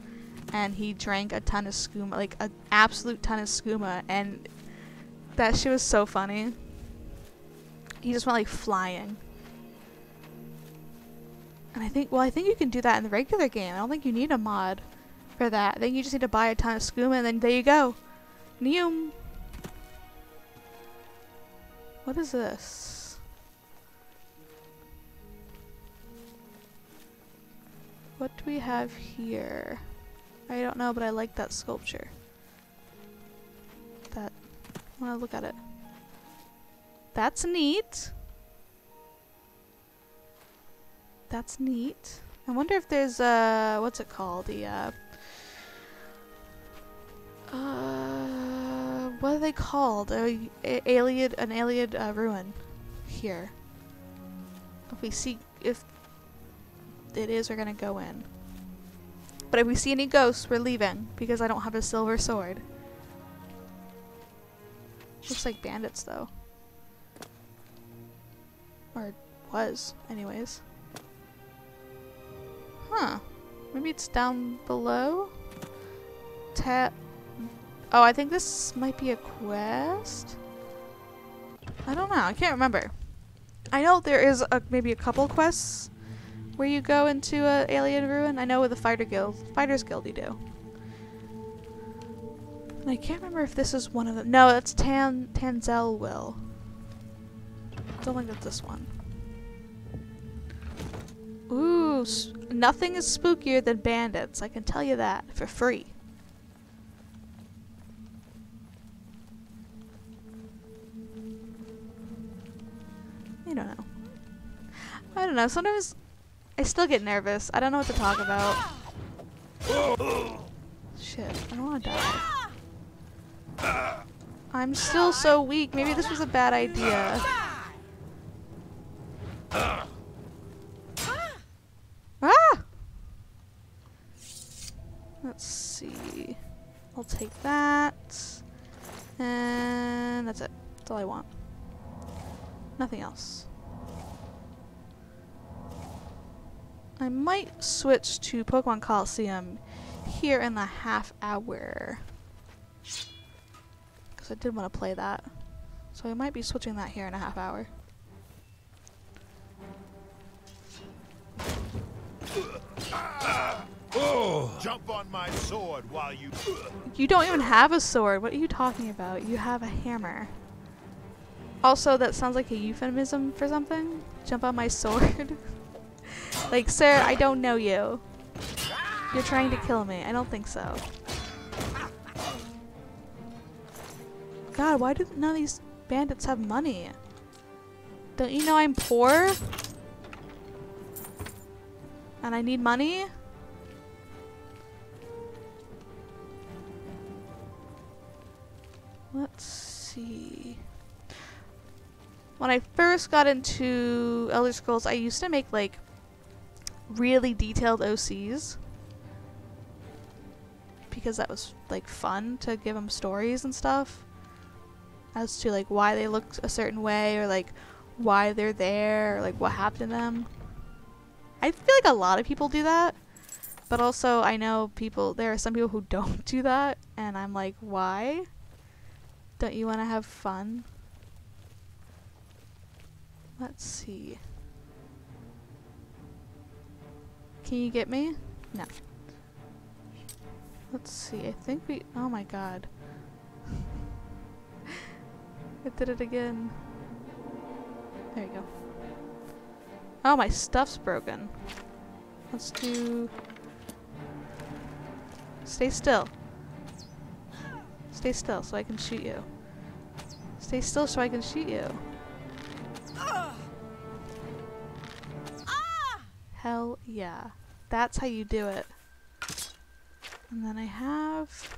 and he drank a ton of skooma, like an absolute ton of skooma, and that shit was so funny. He just went like flying. And I think, well, I think you can do that in the regular game. I don't think you need a mod for that. I think you just need to buy a ton of skooma, and then there you go. Neum. What is this? What do we have here? I don't know, but I like that sculpture. That. I want to look at it. That's neat. That's neat. I wonder if there's uh what's it called? The uh uh what are they called? A, a Ayleid an Ayleid uh, ruin here. If we see if it is, we're gonna go in. But if we see any ghosts, we're leaving because I don't have a silver sword. Looks like bandits though. Or was, anyways. Huh. Maybe it's down below? Tap. Oh, I think this might be a quest? I don't know. I can't remember. I know there is a, maybe a couple quests where you go into a Ayleid ruin. I know with the fighter guild, fighters guild you do. And I can't remember if this is one of them. No, that's Tan Tanzelwil. Don't think it's this one. Ooh, nothing is spookier than bandits. I can tell you that for free. I don't know. I don't know. Sometimes I still get nervous. I don't know what to talk about. Shit, I don't want to die. I'm still so weak. Maybe this was a bad idea. Ah! Let's see. I'll take that. And that's it. That's all I want. Nothing else. I might switch to Pokemon Colosseum here in the half hour. Because I did want to play that. So I might be switching that here in a half hour. Oh. Jump on my sword while you. You don't even have a sword. What are you talking about? You have a hammer. Also, that sounds like a euphemism for something. Jump on my sword. like, sir, I don't know you. You're trying to kill me. I don't think so. God, why do none of these bandits have money? Don't you know I'm poor? And I need money? Let's see. When I first got into Elder Scrolls, I used to make like really detailed OCs. because that was like fun to give them stories and stuff as to like why they looked a certain way or like why they're there or like what happened to them. I feel like a lot of people do that, but also I know people there are some people who don't do that and I'm like, why? Don't you want to have fun? Let's see. Can you get me? No. Let's see. I think we. Oh my god. it did it again. There you go. Oh, my stuff's broken. Let's do. Stay still. Stay still so I can shoot you. Stay still so I can shoot you. Hell yeah. That's how you do it. And then I have...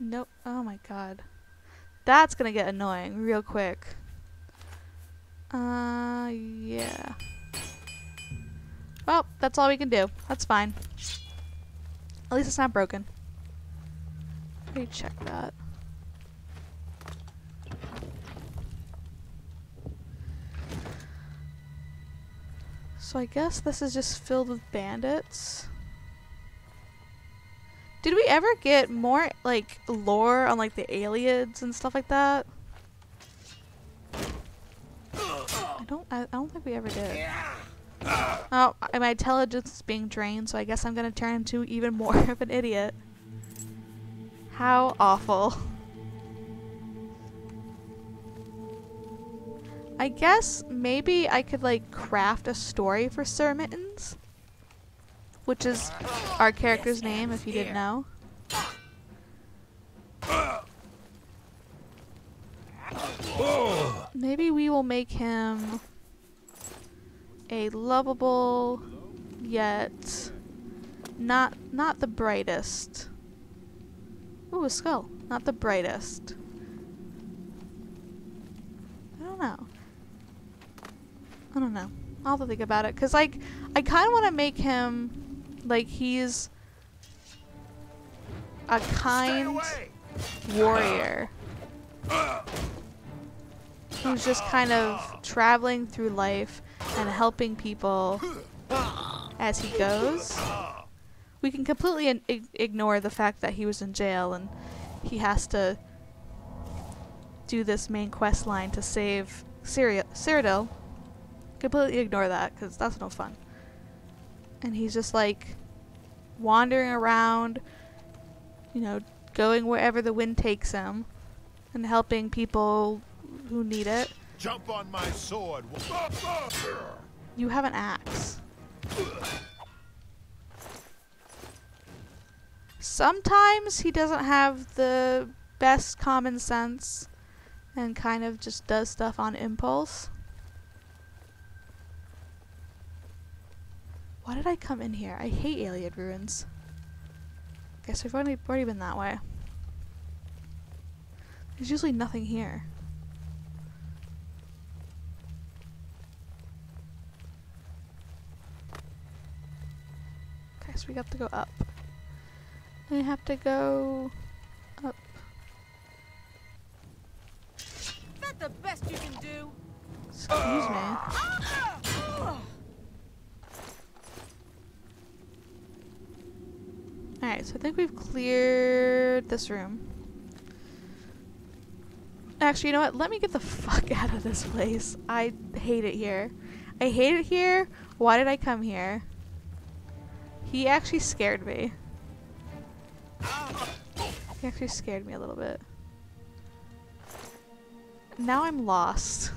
Nope. Oh my god. That's gonna get annoying real quick. Uh, yeah. Well, that's all we can do. That's fine. At least it's not broken. Let me check that. So I guess this is just filled with bandits. Did we ever get more like lore on like the Ayleids and stuff like that? I don't I, don't think we ever did. Oh, my intelligence is being drained, so I guess I'm gonna turn into even more of an idiot. How awful. I guess maybe I could like craft a story for Sir Mittens. Which is our character's name if you didn't know. Maybe we will make him a lovable yet not not the brightest. Ooh, a skull. Not the brightest. I don't know. I don't know. I'll have to think about it. Because, like, I kind of want to make him, like, he's a kind warrior. Who's just kind of traveling through life and helping people as he goes. We can completely ignore the fact that he was in jail and he has to do this main quest line to save Cyrodiil completely ignore that because that's no fun. And he's just like wandering around, you know, going wherever the wind takes him and helping people who need it. Jump on my sword. You have an axe. Sometimes he doesn't have the best common sense and kind of just does stuff on impulse. Why did I come in here? I hate Ayleid ruins. Guess we've already, already been that way. There's usually nothing here. Okay, so we got to go up. We have to go up. That the best you can do? Excuse me. Ah! Ah! Alright, so I think we've cleared this room. Actually, you know what? Let me get the fuck out of this place. I hate it here. I hate it here. Why did I come here? He actually scared me. He actually scared me a little bit. Now I'm lost.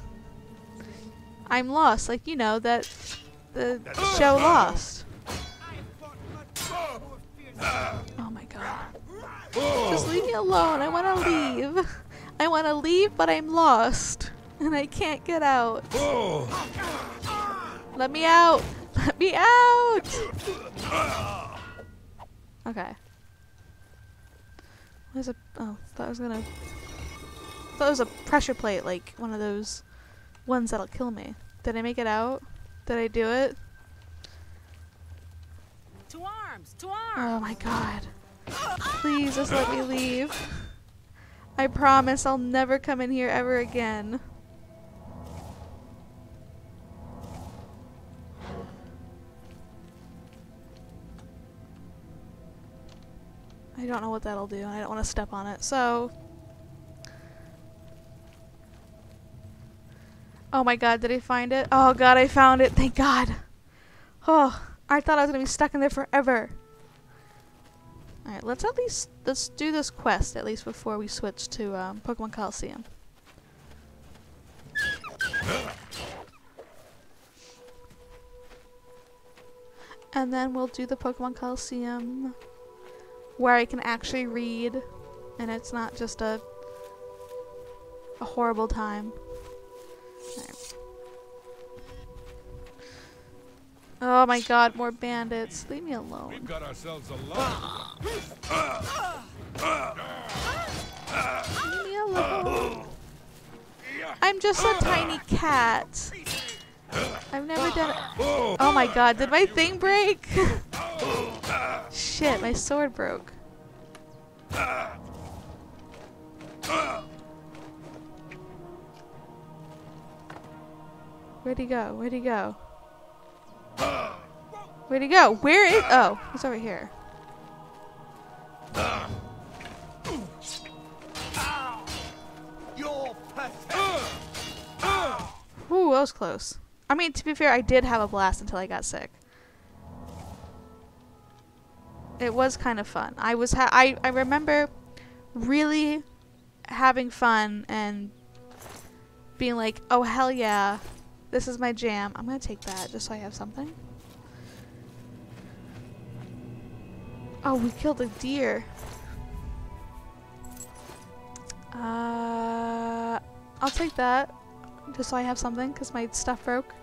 I'm lost. Like, you know, that the show Lost. Oh my god. Oh. Just leave me alone. I want to leave. I want to leave, but I'm lost. And I can't get out. Oh. Let me out. Let me out. Okay. Where's a... Oh, thought I was gonna... thought it was a pressure plate, like one of those ones that'll kill me. Did I make it out? Did I do it? To arms! arms! To arms! Oh my god. Please just let me leave. I promise I'll never come in here ever again. I don't know what that'll do. I don't want to step on it. So. Oh my god, did I find it? Oh god, I found it. Thank god. Oh, I thought I was going to be stuck in there forever. Alright, let's at least let's do this quest at least before we switch to um, Pokemon Colosseum. And then we'll do the Pokemon Colosseum where I can actually read and it's not just a a horrible time. Oh my god, more bandits. Leave me alone. We've got ourselves a lot. Leave me alone. I'm just a tiny cat. I've never done it. Oh my god, did my thing break? Shit, my sword broke. Where'd he go? Where'd he go? Where'd he go? Where is- Oh, he's over here. Ooh, that was close. I mean, to be fair, I did have a blast until I got sick. It was kind of fun. I was I I remember really having fun and being like, "Oh hell yeah, this is my jam." I'm gonna take that just so I have something. Oh, we killed a deer. Uh, I'll take that just so I have something because my stuff broke.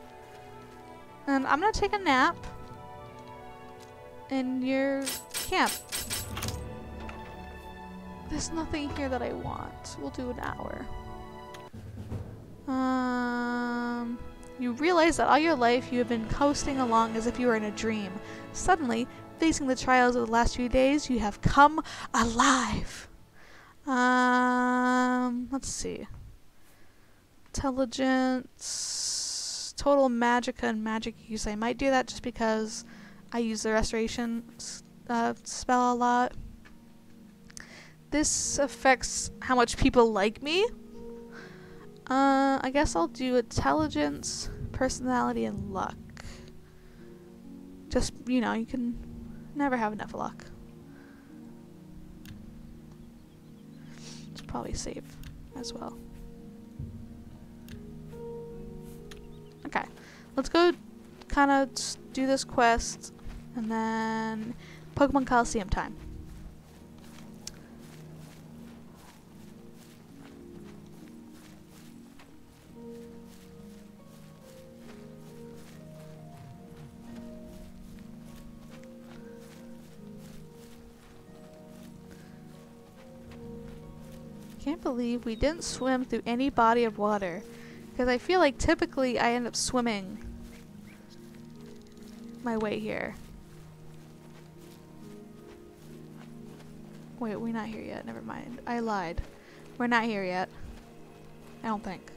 And I'm gonna take a nap in your camp. There's nothing here that I want. We'll do an hour. Um, you realize that all your life you have been coasting along as if you were in a dream. Suddenly, facing the trials of the last few days, you have come alive. Um, let's see. Intelligence, total magicka and magic use. I might do that just because I use the restoration uh, spell a lot. This affects how much people like me. Uh, I guess I'll do intelligence, personality, and luck. Just, you know, you can never have enough luck. It's probably safe as well. Okay, let's go kind of do this quest and then Pokemon Colosseum time. Can't believe we didn't swim through any body of water. Because I feel like typically I end up swimming my way here. Wait, we're not here yet. Never mind. I lied. We're not here yet. I don't think.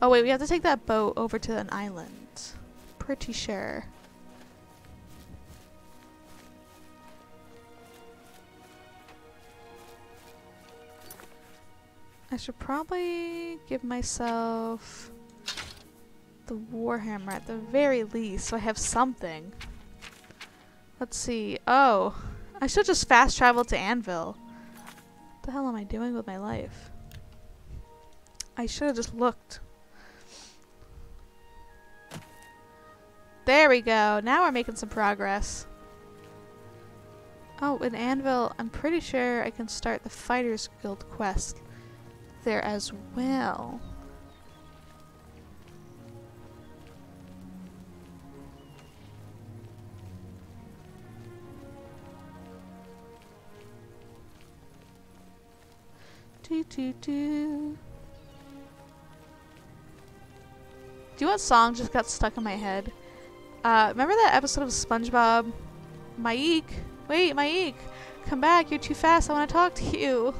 Oh wait, we have to take that boat over to an island. Pretty sure. I should probably give myself the Warhammer at the very least so I have something. Let's see. Oh, I should just fast travel to Anvil. What the hell am I doing with my life? I should have just looked. There we go. Now we're making some progress. Oh, in Anvil, I'm pretty sure I can start the Fighters Guild quest there as well. Do do do. Do you know what song just got stuck in my head? Uh, remember that episode of SpongeBob Maik, wait, Maik, come back. You're too fast. I want to talk to you.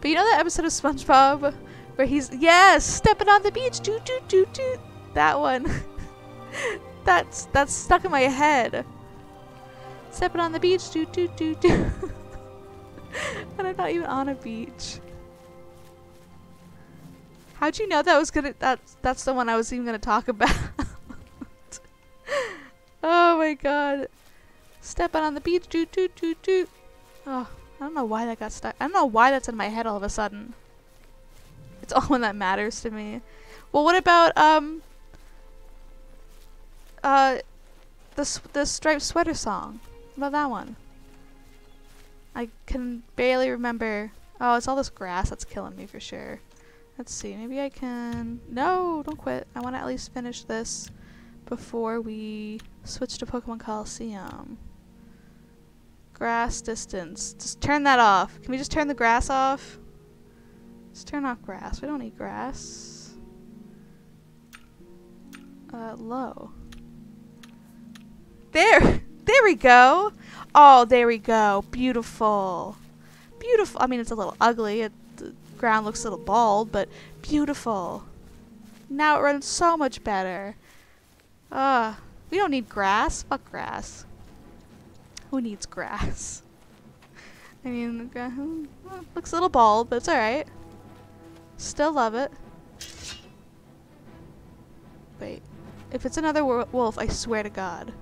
But you know that episode of SpongeBob where he's yes, stepping on the beach, do do do do. That one. that's that's stuck in my head. Stepping on the beach, do do do do. and I'm not even on a beach. How'd you know that was gonna that's that's the one I was even gonna talk about? oh my god. Stepping on the beach, do do do do. Oh, I don't know why that got stuck. I don't know why that's in my head all of a sudden. It's all one that matters to me. Well, what about um uh the the striped sweater song? What about that one? I can barely remember. Oh, it's all this grass that's killing me for sure. Let's see, maybe I can... No, don't quit. I want to at least finish this before we switch to Pokemon Colosseum. Grass distance. Just turn that off. Can we just turn the grass off? Just turn off grass. We don't need grass. Uh, low. There! There we go! Oh, there we go. Beautiful. Beautiful. I mean, it's a little ugly. It, the ground looks a little bald, but beautiful. Now it runs so much better. Uh, we don't need grass. Fuck grass. Who needs grass? I mean, the grass looks a little bald, but it's alright. Still love it. Wait. If it's another wolf, I swear to God.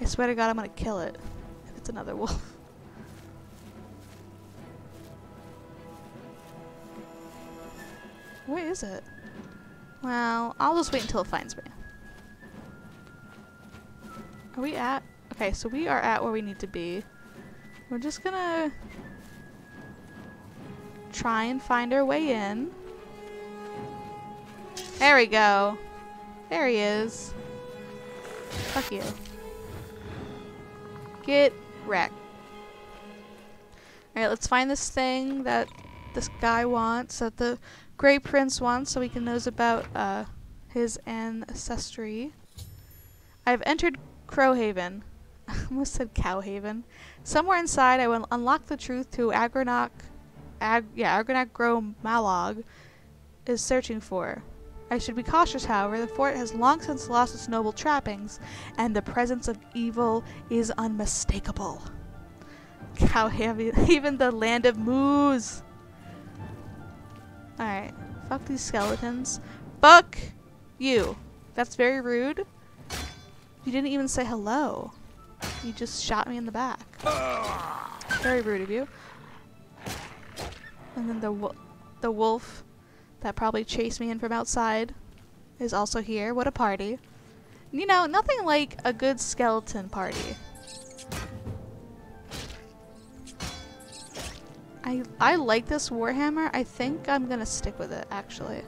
I swear to God I'm gonna kill it. If it's another wolf. Where is it? Well, I'll just wait until it finds me. Are we at? Okay, so we are at where we need to be. We're just gonna try and find our way in. There we go. There he is. Fuck you. Get wrecked. Alright, let's find this thing that this guy wants, that the Grey Prince wants, so we can knows about uh, his ancestry. I've entered Crowhaven. I almost said Cowhaven. Somewhere inside, I will unlock the truth to Agronak. Ag yeah, Agronach Grow Malog is searching for. I should be cautious, however. The fort has long since lost its noble trappings, and the presence of evil is unmistakable. Cow heavy, even the land of moose. Alright, fuck these skeletons. Fuck you. That's very rude. You didn't even say hello. You just shot me in the back. Very rude of you. And then the wo the wolf that probably chased me in from outside is also here. What a party. You know, nothing like a good skeleton party. I, I like this Warhammer. I think I'm gonna stick with it, actually.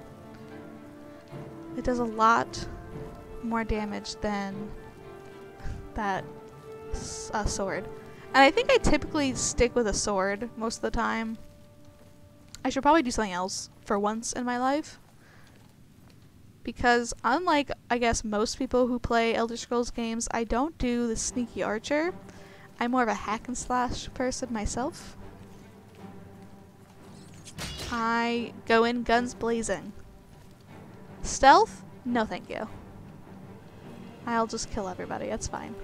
It does a lot more damage than that uh, sword. And I think I typically stick with a sword most of the time. I should probably do something else for once in my life. Because unlike, I guess, most people who play Elder Scrolls games, I don't do the sneaky archer. I'm more of a hack and slash person myself. I go in guns blazing. Stealth? No thank you. I'll just kill everybody, that's fine.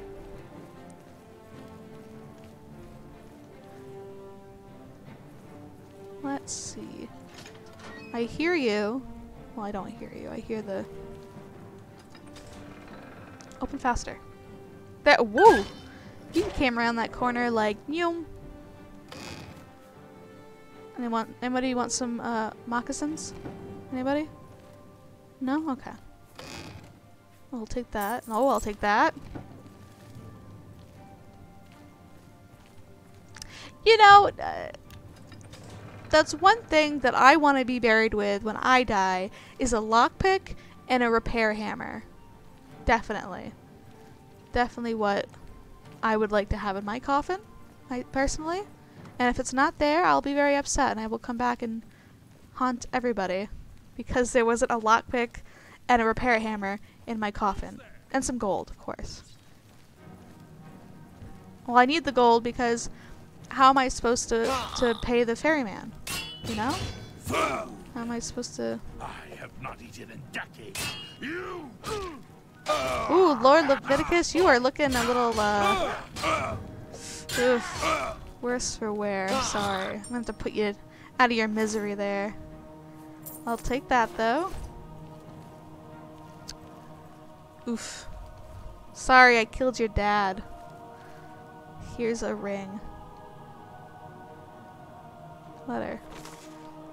Let's see. I hear you. Well, I don't hear you. I hear the... Open faster. That- whoa! You came around that corner like, Nyum. Anyone, anybody want some, uh, moccasins? Anybody? No? Okay. I'll take that. Oh, I'll take that. You know, uh, that's one thing that I want to be buried with when I die is a lockpick and a repair hammer. Definitely. Definitely what I would like to have in my coffin, I personally. And if it's not there, I'll be very upset and I will come back and haunt everybody because there wasn't a lockpick and a repair hammer in my coffin. And some gold, of course. Well, I need the gold because how am I supposed to to pay the ferryman? You know? How am I supposed to? I have not eaten in decades. You. Ooh, Lord Lovidicus, you are looking a little uh. Oof. Worse for wear. Sorry, I'm gonna have to put you out of your misery there. I'll take that though. Oof. Sorry, I killed your dad. Here's a ring. Letter.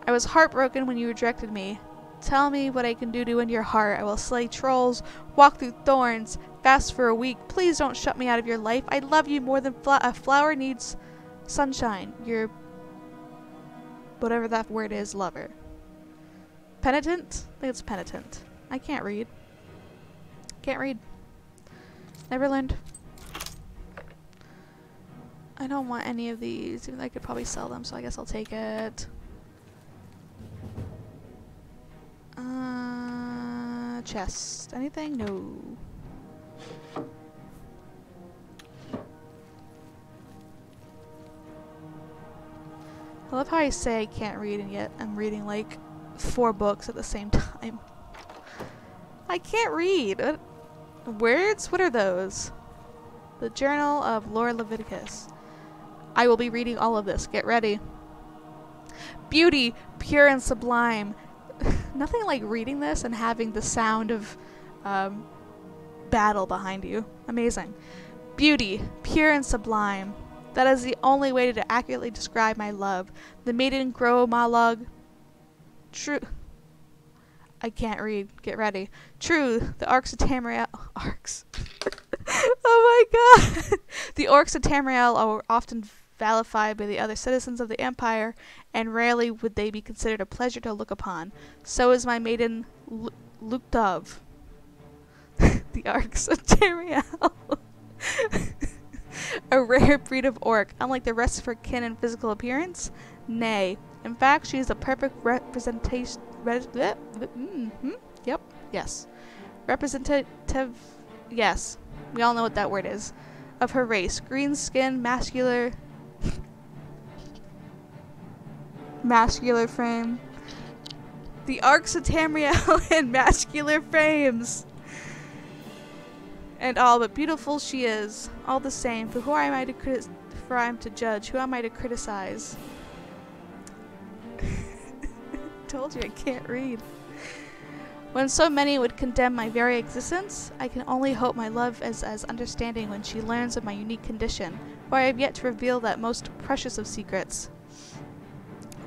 I was heartbroken when you rejected me. Tell me what I can do to win your heart. I will slay trolls, walk through thorns, fast for a week. Please don't shut me out of your life. I love you more than fla a flower needs sunshine. Your whatever that word is, lover. Penitent? I think it's penitent. I can't read. Can't read. Never learned. I don't want any of these, even though I could probably sell them, so I guess I'll take it. Uh, chest. Anything? No. I love how I say I can't read and yet I'm reading like four books at the same time. I can't read. Words? What are those? The Journal of Lord Lovidicus. I will be reading all of this. Get ready. Beauty, pure and sublime. Nothing like reading this and having the sound of um, battle behind you. Amazing. Beauty, pure and sublime. That is the only way to accurately describe my love. The maiden grow monologue. True. I can't read. Get ready. True, the Arcs of Tamriel. Arcs. oh my god! the Orcs of Tamriel are often vilified by the other citizens of the Empire, and rarely would they be considered a pleasure to look upon. So is my maiden L- Lukdov. the Arcs of Tamriel. a rare breed of orc, unlike the rest of her kin in physical appearance? Nay. In fact, she is a perfect representation. Re- mm-hmm. Yep. Yes. Representative. Yes. We all know what that word is. Of her race. Green skin, muscular. Muscular frame. The arcs of Tamriel and muscular frames and all but beautiful she is, all the same. For who am I to for I am to judge? Who am I to criticize? Told you I can't read. When so many would condemn my very existence, I can only hope my love is as understanding when she learns of my unique condition, for I have yet to reveal that most precious of secrets.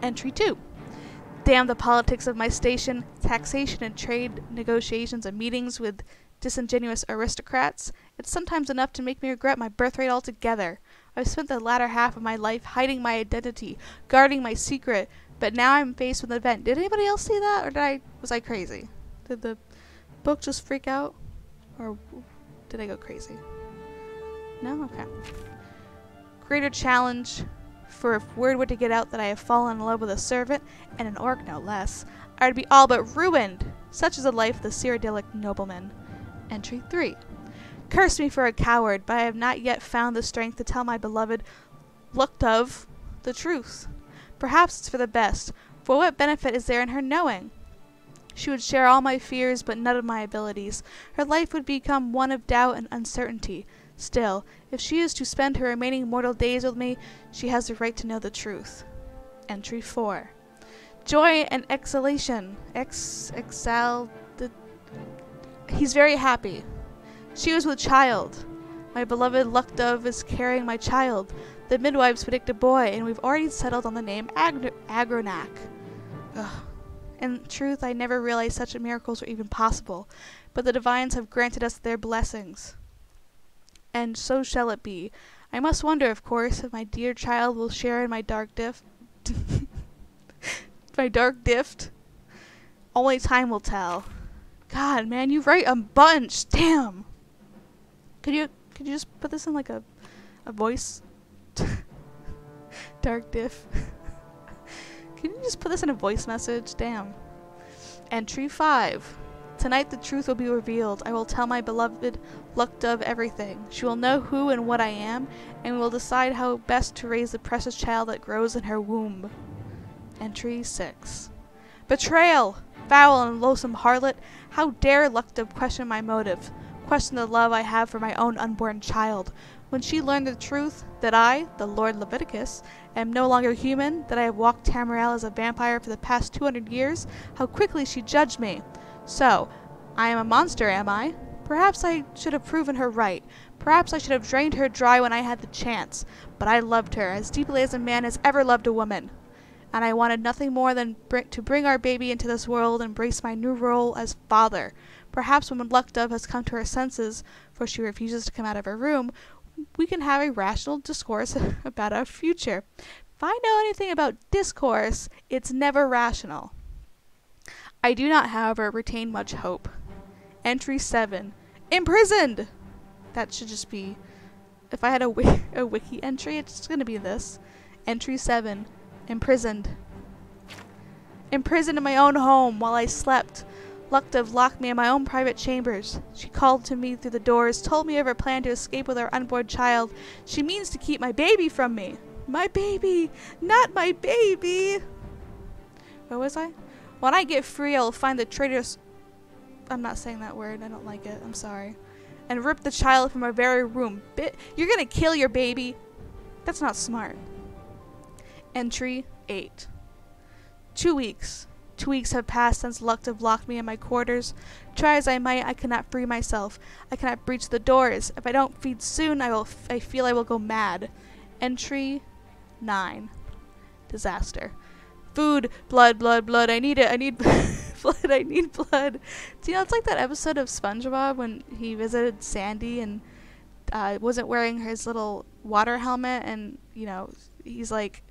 Entry 2. Damn the politics of my station, taxation and trade negotiations and meetings with disingenuous aristocrats, it's sometimes enough to make me regret my birthright altogether. I've spent the latter half of my life hiding my identity, guarding my secret, but now I'm faced with an event. Did anybody else see that, or did I was I crazy? Did the book just freak out, or did I go crazy? No, okay. Greater challenge. For if word were to get out that I have fallen in love with a servant, and an orc no less, I would be all but ruined. Such is the life of the Cyrodiilic nobleman. Entry 3. Curse me for a coward, but I have not yet found the strength to tell my beloved looked of the truth. Perhaps it's for the best, for what benefit is there in her knowing? She would share all my fears, but none of my abilities. Her life would become one of doubt and uncertainty. Still, if she is to spend her remaining mortal days with me, she has the right to know the truth. Entry 4. Joy and exhalation. Ex. exhal. He's very happy. She was with child. My beloved luck dove is carrying my child. The midwives predict a boy, and we've already settled on the name Ag-. Ugh. In truth, I never realized such miracles were even possible, but the divines have granted us their blessings. And so shall it be. I must wonder, of course, if my dear child will share in my dark gift. my dark gift. Only time will tell. God, man, you write a bunch. Damn. Could you could you just put this in like a a voice? Dark diff. Can you just put this in a voice message? Damn. Entry 5. Tonight the truth will be revealed. I will tell my beloved Luck Dove everything. She will know who and what I am, and we will decide how best to raise the precious child that grows in her womb. Entry 6. Betrayal! Foul and loathsome harlot! How dare Luck Dove question my motive? Question the love I have for my own unborn child. When she learned the truth, that I, the Lord Lovidicus, am no longer human, that I have walked Tamriel as a vampire for the past 200 years, how quickly she judged me. So, I am a monster, am I? Perhaps I should have proven her right. Perhaps I should have drained her dry when I had the chance. But I loved her as deeply as a man has ever loved a woman. And I wanted nothing more than br- to bring our baby into this world and embrace my new role as father. Perhaps when Luck Dove has come to her senses, for she refuses to come out of her room, we can have a rational discourse about our future. If I know anything about discourse, it's never rational. I do not, however, retain much hope. Entry 7 Imprisoned! That should just be. If I had a, a wiki entry, it's going to be this. Entry 7 Imprisoned. Imprisoned in my own home while I slept. Luck Dove locked me in my own private chambers. She called to me through the doors, told me of her plan to escape with our unborn child. She means to keep my baby from me. My baby! Not my baby! Where was I? When I get free, I'll find the traitors. I'm not saying that word. I don't like it. I'm sorry. And rip the child from our very room. Bit. You're gonna kill your baby. That's not smart. Entry 8. Two weeks. Two weeks have passed since Luck Dove locked me in my quarters. Try as I might, I cannot free myself. I cannot breach the doors. If I don't feed soon, I will. I feel I will go mad. Entry 9. Disaster. Food, blood, blood, blood. I need it. I need blood. I need blood. Do you know it's like that episode of SpongeBob when he visited Sandy and uh, wasn't wearing his little water helmet, and you know he's like,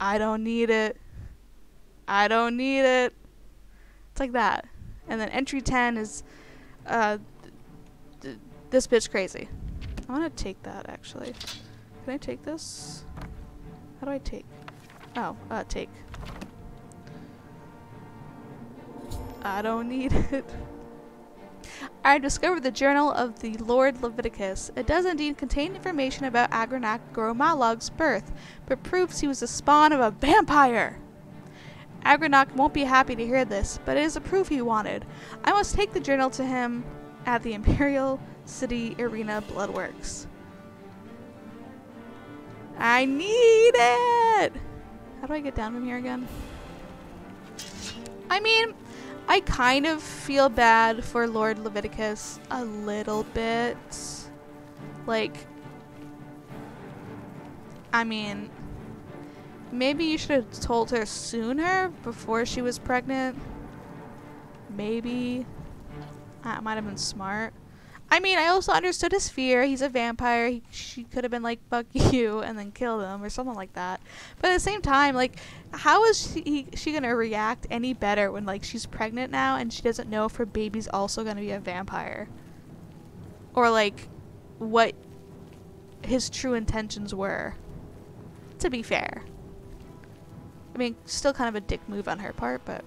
"I don't need it. I don't need it." It's like that. And then entry ten is, uh, th- this bitch crazy. I want to take that actually. Can I take this? How do I take? Oh, uh, take. I don't need it. I discovered the journal of the Lord Lovidicus. It does indeed contain information about Agronak gro-Malog's birth, but proves he was the spawn of a vampire. Agronak won't be happy to hear this, but it is a proof he wanted. I must take the journal to him at the Imperial City Arena Bloodworks. I need it! How do I get down from here again? I mean, I kind of feel bad for Lord Lovidicus a little bit. Like, I mean, maybe you should have told her sooner before she was pregnant. Maybe. That might have been smart. I mean, I also understood his fear. He's a vampire. He, she could have been like, fuck you, and then kill him, or something like that. But at the same time, like, how is she, she gonna react any better when, like, she's pregnant now and she doesn't know if her baby's also gonna be a vampire? Or, like, what his true intentions were. To be fair. I mean, still kind of a dick move on her part, but.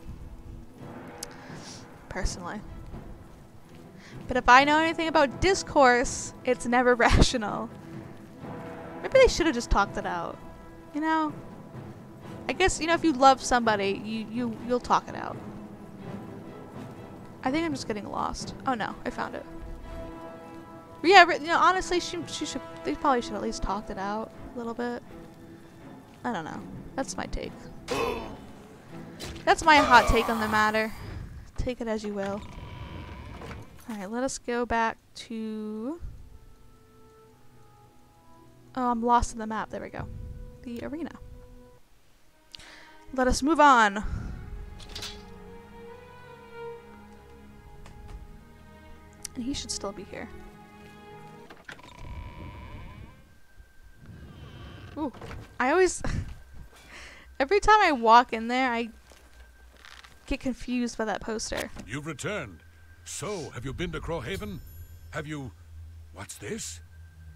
Personally. But if I know anything about discourse, it's never rational. Maybe they should have just talked it out. You know? I guess, you know, if you love somebody, you, you, you'll talk it out. I think I'm just getting lost. Oh no, I found it. Yeah, you know, honestly, she, she should, they probably should at least talked it out a little bit. I don't know. That's my take. That's my hot take on the matter. Take it as you will. Alright, let us go back to... Oh, I'm lost in the map. There we go. The arena. Let us move on. And he should still be here. Ooh. I always... Every time I walk in there, I get confused by that poster. You've returned. So, have you been to Crowhaven? Have you. What's this?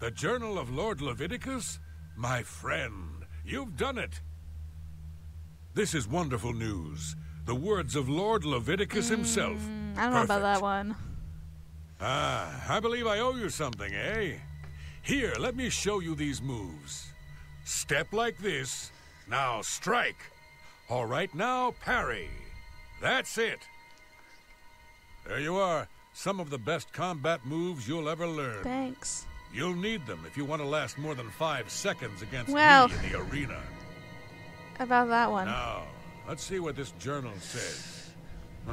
The Journal of Lord Lovidicus? My friend, you've done it. This is wonderful news. The words of Lord Lovidicus himself. Mm, I don't know about that one. Ah, I believe I owe you something, eh? Here, let me show you these moves. Step like this. Now strike. All right, now parry. That's it. There you are. Some of the best combat moves you'll ever learn. Thanks. You'll need them if you want to last more than five seconds against Well. me in the arena. About that one. Now, let's see what this journal says. Huh.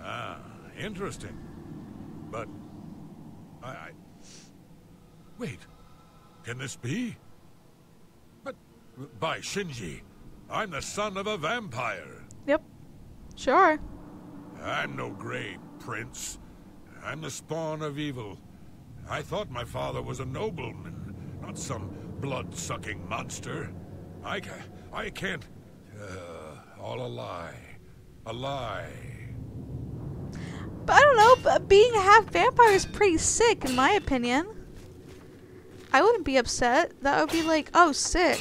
Ah, interesting. But I, I wait. Can this be? But by Shinji, I'm the son of a vampire. Yep. Sure. I'm no gray prince. I'm the spawn of evil. I thought my father was a nobleman, not some blood-sucking monster. I, ca- I can't... Uh, all a lie. A lie. But I don't know, but being a half vampire is pretty sick in my opinion. I wouldn't be upset. That would be like, oh, sick.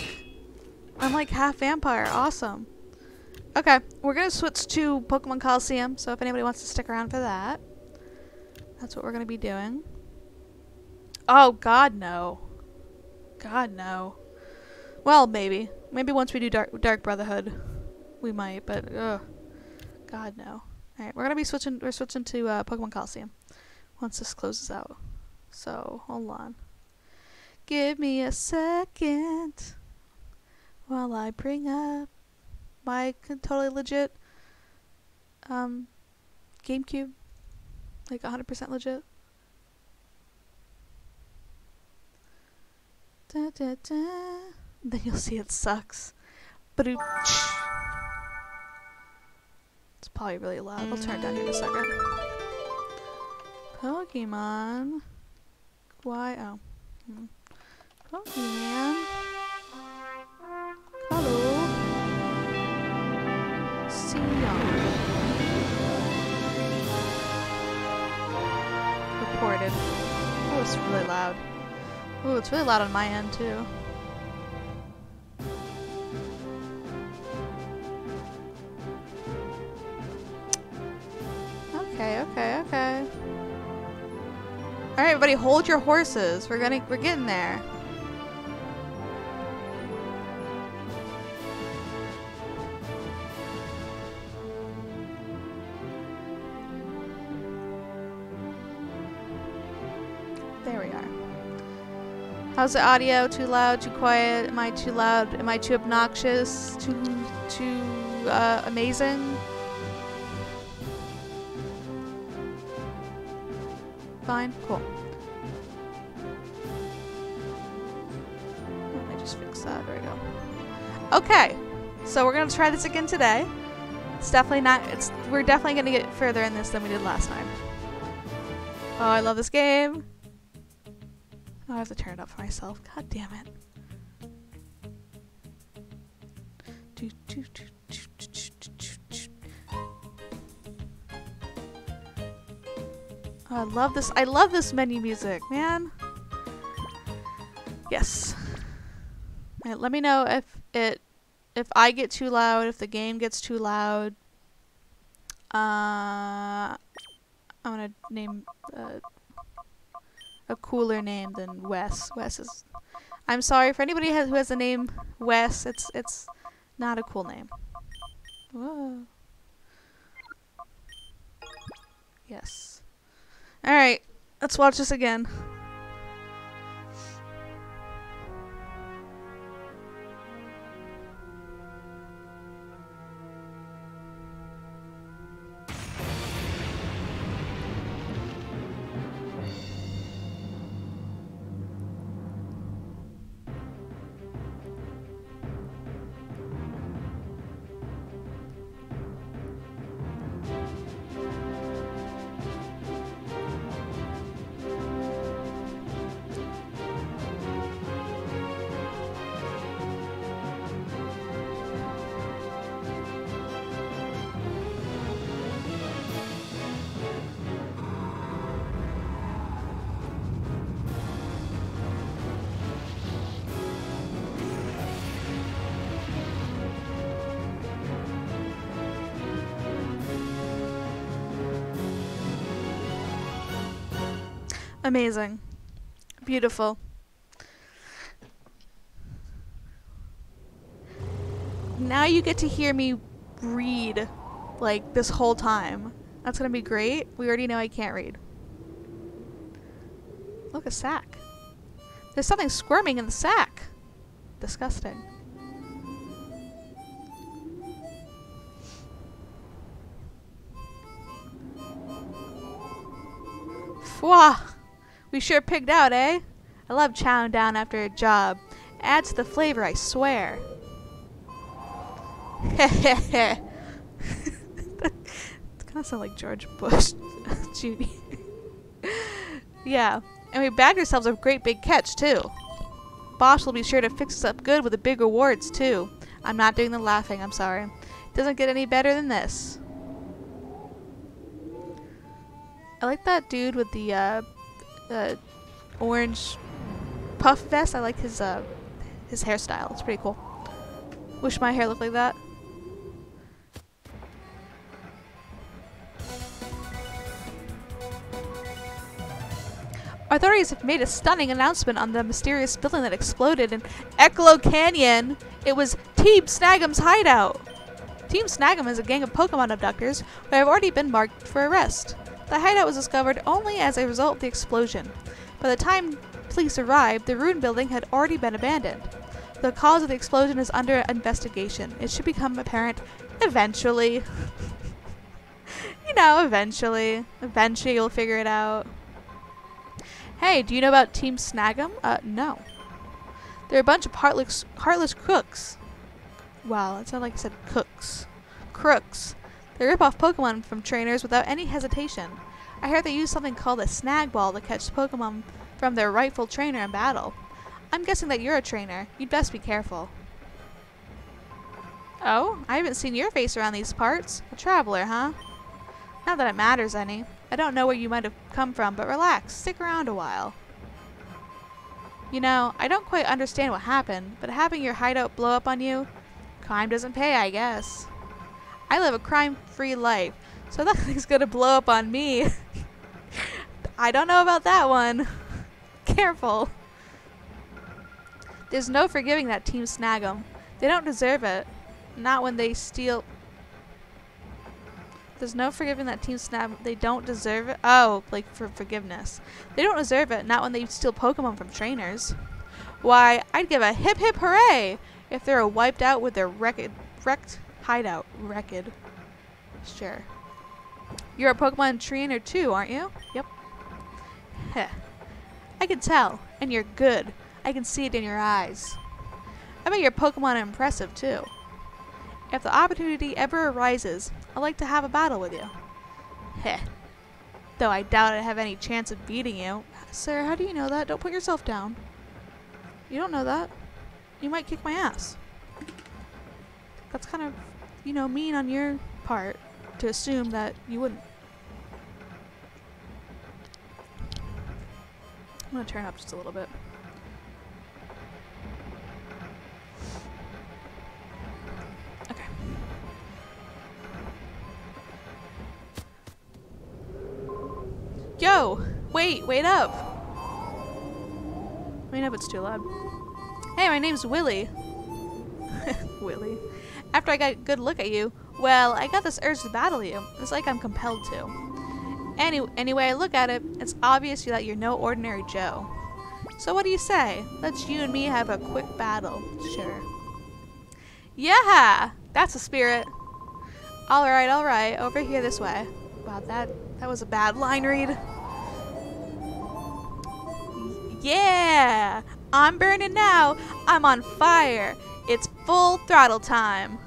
I'm like half vampire. Awesome. Okay, we're gonna switch to Pokemon Colosseum, so if anybody wants to stick around for that, that's what we're gonna be doing. Oh, God, no. God, no. Well, maybe. Maybe once we do Dark, Dark Brotherhood, we might, but, ugh. God, no. Alright, we're gonna be switching, we're switching to uh, Pokemon Colosseum once this closes out. So, hold on. Give me a second while I bring up my totally legit um, GameCube. Like 100% legit. Da, da, da. Then you'll see it sucks. But it's probably really loud. I'll turn it down here in a second. Pokemon. Why? Oh. Hmm. Pokemon. Sion. Reported. Oh, it's really loud. Oh, it's really loud on my end too. Okay, okay, okay. All right, everybody, hold your horses. We're gonna, we're getting. There How's the audio? Too loud? Too quiet? Am I too loud? Am I too obnoxious? Too, too uh, amazing? Fine. Cool. Let me just fix that. There we go. Okay. So we're gonna try this again today. It's definitely not. It's we're definitely gonna get further in this than we did last time. Oh, I love this game. Oh, I have to turn it up for myself. God damn it. Oh, I love this. I love this menu music, man. Yes. Alright, let me know if it if I get too loud, if the game gets too loud. Uh, I'm gonna name uh, a cooler name than Wes. Wes is. I'm sorry for anybody who has the name Wes. It's it's not a cool name. Whoa. Yes. All right. Let's watch this again. Amazing. Beautiful. Now you get to hear me read like this whole time. That's gonna be great. We already know I can't read. Look, a sack. There's something squirming in the sack. Disgusting. Fwah! We sure pigged out, eh? I love chowing down after a job. Adds to the flavor, I swear. Heh It's kind of sound like George Bush Jr. yeah, and we bagged ourselves a great big catch, too. Bosch will be sure to fix us up good with the big rewards, too. I'm not doing the laughing, I'm sorry. Doesn't get any better than this. I like that dude with the uh, uh, orange puff vest. I like his uh, his hairstyle. It's pretty cool. Wish my hair looked like that. Authorities have made a stunning announcement on the mysterious building that exploded in Eklo Canyon. It was Team Snagem's hideout. Team Snagem is a gang of Pokemon abductors who have already been marked for arrest. The hideout was discovered only as a result of the explosion. By the time police arrived, the ruined building had already been abandoned. The cause of the explosion is under investigation. It should become apparent eventually. you know, eventually. Eventually you'll figure it out. Hey, do you know about Team Snagem? Uh, no. They're a bunch of heartless, heartless crooks. Wow, that sounded like I said cooks. Crooks. They rip off Pokemon from trainers without any hesitation. I heard they use something called a snag ball to catch Pokemon from their rightful trainer in battle. I'm guessing that you're a trainer. You'd best be careful. Oh, I haven't seen your face around these parts. A traveler, huh? Not that it matters any. I don't know where you might have come from, but relax. Stick around a while. You know, I don't quite understand what happened, but having your hideout blow up on you, crime doesn't pay, I guess. I live a crime-free life, so nothing's gonna blow up on me. I don't know about that one. Careful. There's no forgiving that Team Snagem. They don't deserve it. Not when they steal... There's no forgiving that Team Snap. They don't deserve it. Oh, like for forgiveness. They don't deserve it. Not when they steal Pokemon from trainers. Why, I'd give a hip hip hooray if they were wiped out with their wrecked, wrecked hideout. Wrecked. Sure. You're a Pokemon trainer too, aren't you? Yep. Heh. I can tell. And you're good. I can see it in your eyes. I bet your Pokemon are impressive too. If the opportunity ever arises, I'd like to have a battle with you. Heh. Though I doubt I'd have any chance of beating you. Sir, how do you know that? Don't put yourself down. You don't know that. You might kick my ass. That's kind of, you know, mean on your part to assume that you wouldn't. I'm gonna turn up just a little bit. Okay. Yo! Wait, wait up! Wait up, it's too loud. Hey, my name's Willy. Willy. After I got a good look at you, well, I got this urge to battle you. It's like I'm compelled to. Any anyway I look at it, it's obvious you that you're no ordinary Joe. So what do you say? Let's you and me have a quick battle. Sure. Yeah! That's a spirit. Alright, alright. Over here this way. Wow, that, that was a bad line read. Yeah! I'm burning now. I'm on fire. It's full throttle time.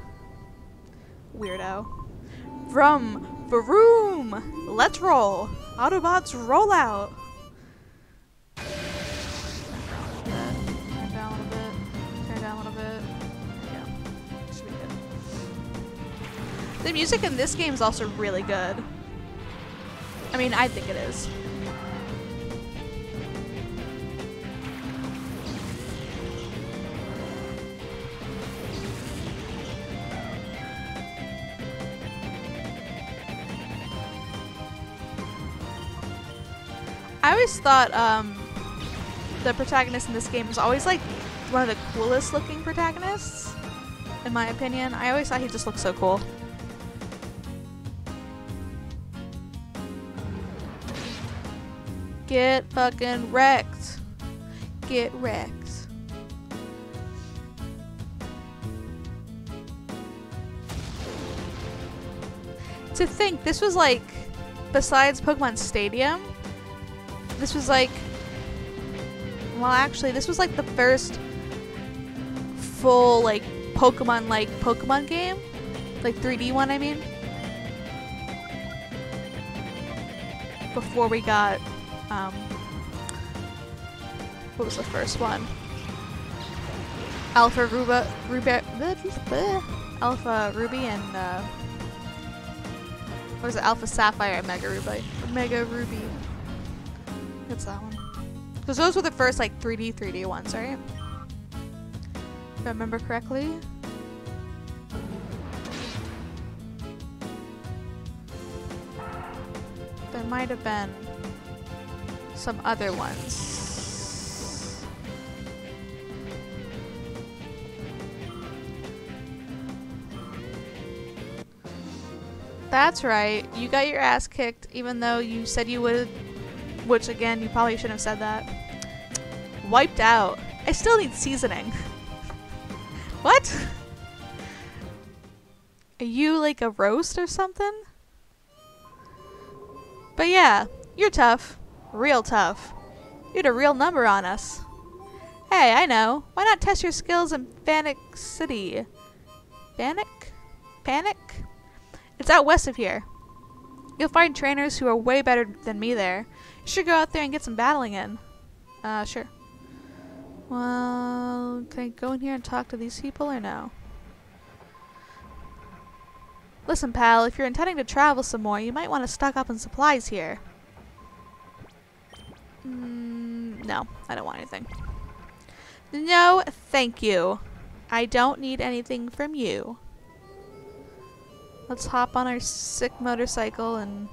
Weirdo. Vroom, vroom. Let's roll. Autobots roll out. The music in this game is also really good. I mean, I think it is. Always thought um, the protagonist in this game was always like one of the coolest looking protagonists, in my opinion. I always thought he just looked so cool. Get fucking wrecked. Get wrecked. To think this was like, besides Pokemon Stadium, this was like, well, actually, this was like the first full like Pokemon like Pokemon game, like 3D one. I mean, before we got um, what was the first one? Alpha Ruba, Ruba, Alpha Ruby and uh, what was it? Alpha Sapphire and Mega Ruby. Mega Ruby. That's that one. Because those were the first like 3D 3D ones, right? If I remember correctly. There might have been some other ones. That's right. You got your ass kicked even though you said you would, which again, you probably shouldn't have said that. Wiped out. I still need seasoning. what? Are you like a roast or something? But yeah, you're tough. Real tough. You had a real number on us. Hey, I know. Why not test your skills in Panic City? Panic? Panic? It's out west of here. You'll find trainers who are way better than me there. Should go out there and get some battling in. Uh, sure. Well, can I go in here and talk to these people or no? Listen, pal, if you're intending to travel some more, you might want to stock up on supplies here. Mm, no, I don't want anything. No, thank you. I don't need anything from you. Let's hop on our sick motorcycle and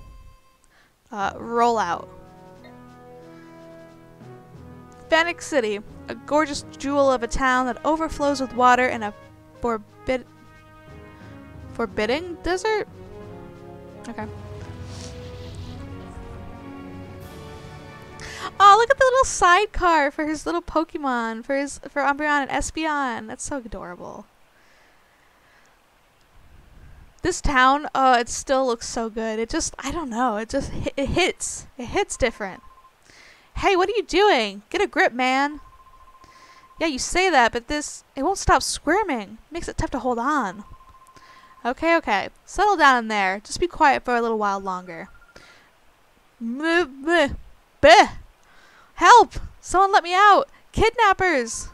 uh, roll out. Phenac City, a gorgeous jewel of a town that overflows with water and a forbid forbidding desert? Okay. Oh, look at the little sidecar for his little Pokemon, for his for Umbreon and Espeon. That's so adorable. This town, oh, it still looks so good. It just, I don't know, it just it hits. It hits different. Hey, what are you doing? Get a grip, man. Yeah, you say that, but this, it won't stop squirming. Makes it tough to hold on. Okay, okay. Settle down in there. Just be quiet for a little while longer. Help! Someone let me out! Kidnappers!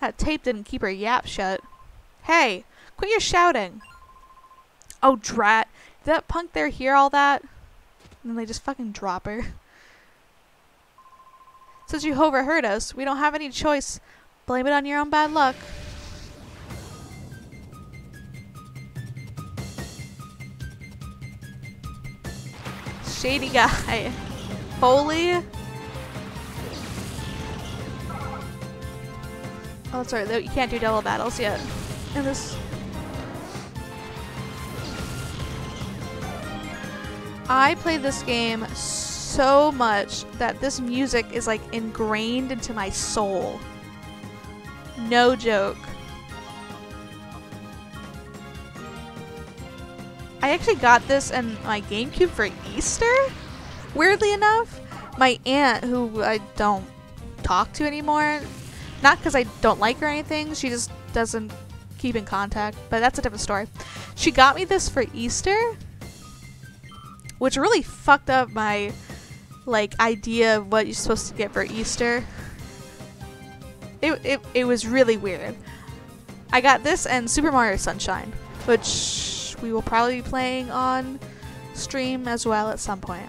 That tape didn't keep her yap shut. Hey, quit your shouting. Oh, drat. Did that punk there hear all that? And then they just fucking drop her. Since you overheard us, we don't have any choice. Blame it on your own bad luck. Shady guy. Foley? Oh, sorry, you can't do double battles yet. In this. I played this game so much that this music is like ingrained into my soul. No joke. I actually got this in my GameCube for Easter. Weirdly enough, my aunt, who I don't talk to anymore, not because I don't like her or anything, she just doesn't keep in contact, but that's a different story. She got me this for Easter, which really fucked up my like idea of what you're supposed to get for Easter. It, it, it was really weird. I got this and Super Mario Sunshine, which we will probably be playing on stream as well at some point.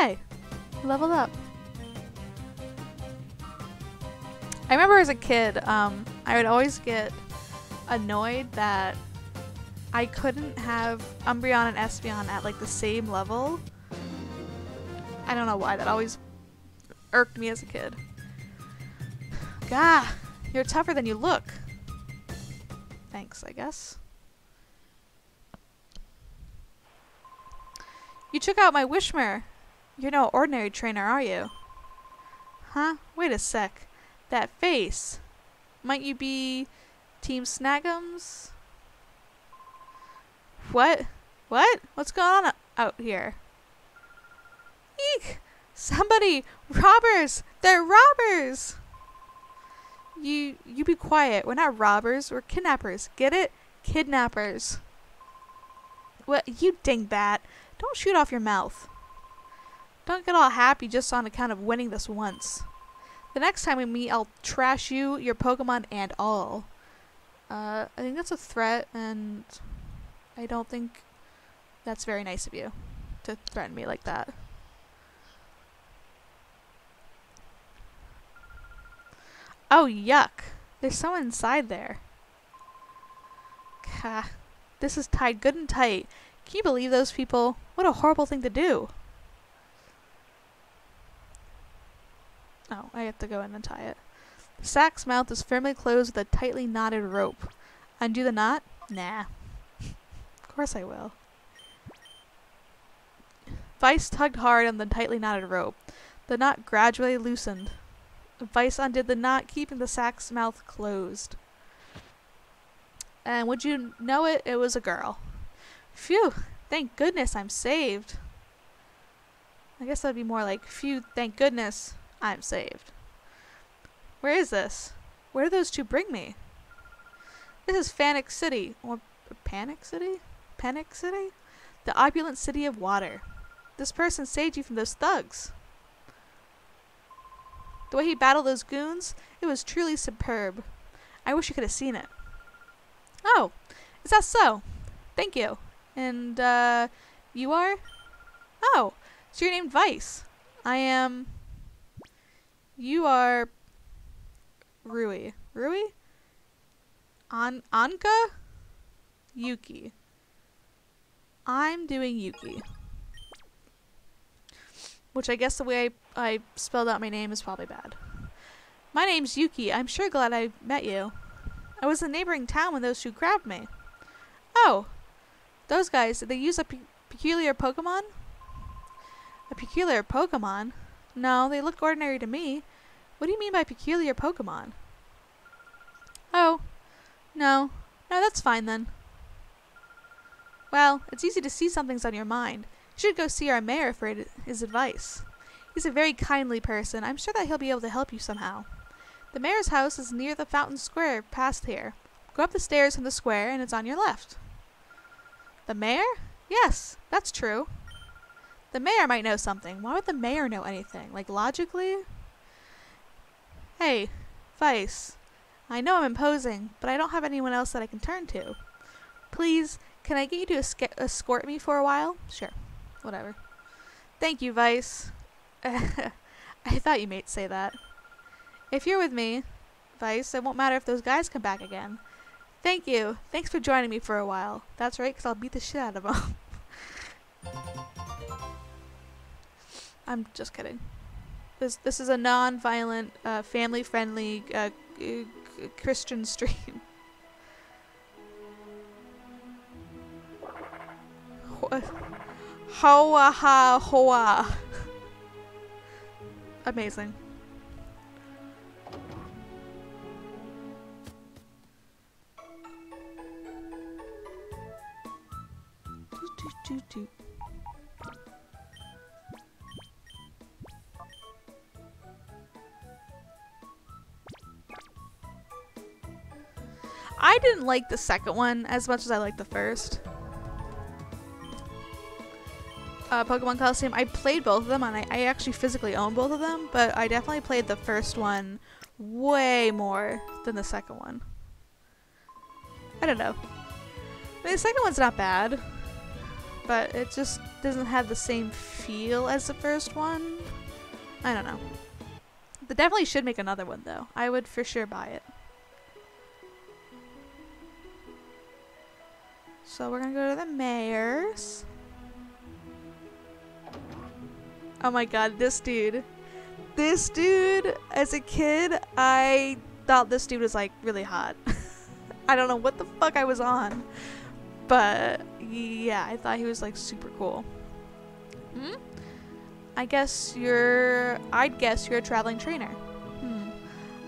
Yay. Leveled up. I remember as a kid, um, I would always get annoyed that I couldn't have Umbreon and Espeon at like the same level. I don't know why. That always irked me as a kid. Gah, you're tougher than you look. Thanks, I guess. You took out my Whismur. You're no ordinary trainer, are you? Huh? Wait a sec. That face. Might you be Team Snagums? What? What? What's going on out here? Eek! Somebody! Robbers! They're robbers! You you be quiet. We're not robbers. We're kidnappers. Get it? Kidnappers. What? You dingbat. Don't shoot off your mouth. Don't get all happy just on account of winning this once. The next time we meet, I'll trash you, your Pokemon, and all. Uh, I think that's a threat, and I don't think that's very nice of you to threaten me like that. Oh, yuck. There's someone inside there. Gah. This is tied good and tight. Can you believe those people? What a horrible thing to do. Oh, I have to go in and tie it. The sack's mouth is firmly closed with a tightly knotted rope. Undo the knot? Nah. of course I will. Vice tugged hard on the tightly knotted rope. The knot gradually loosened. Vice undid the knot, keeping the sack's mouth closed. And would you know it, it was a girl. Phew, thank goodness I'm saved. I guess that'd be more like, phew, thank goodness I'm saved. Where is this? Where do those two bring me? This is Phenac City. Or Panic City? Panic City? The opulent city of water. This person saved you from those thugs. The way he battled those goons, it was truly superb. I wish you could have seen it. Oh, is that so? Thank you. And, uh, you are? Oh, so you're named Vice. I am... You are... Rui. Rui? An Anka? Yuki. I'm doing Yuki. Which I guess the way I, I spelled out my name is probably bad. My name's Yuki. I'm sure glad I met you. I was in a neighboring town when those two grabbed me. Oh, those guys, did they use a pe peculiar Pokemon? A peculiar Pokemon? No, they look ordinary to me. What do you mean by peculiar Pokemon? Oh, no. No, that's fine then. Well, it's easy to see something's on your mind. You should go see our mayor for his advice. He's a very kindly person. I'm sure that he'll be able to help you somehow. The mayor's house is near the fountain square past here. Go up the stairs from the square and it's on your left. The mayor? Yes, that's true. The mayor might know something. Why would the mayor know anything? Like, logically? Hey, Vice. I know I'm imposing, but I don't have anyone else that I can turn to. Please, can I get you to escort me for a while? Sure. Whatever. Thank you, Vice. I thought you might say that. If you're with me, Vice, it won't matter if those guys come back again. Thank you. Thanks for joining me for a while. That's right, because I'll beat the shit out of them. I'm just kidding. This this is a non-violent, uh, family-friendly uh, Christian stream. Hoa ha hoa. Amazing. Do, do, do, I didn't like the second one as much as I liked the first. Uh, Pokemon Colosseum, I played both of them and I, I actually physically own both of them, but I definitely played the first one way more than the second one. I don't know. I mean, the second one's not bad. but it just doesn't have the same feel as the first one. I don't know. They definitely should make another one though. I would for sure buy it. So we're gonna go to the mayor's. Oh my god, this dude. This dude, as a kid, I thought this dude was like really hot. I don't know what the fuck I was on. But yeah, I thought he was like super cool. Hmm? I guess you're. I'd guess you're a traveling trainer. Hmm.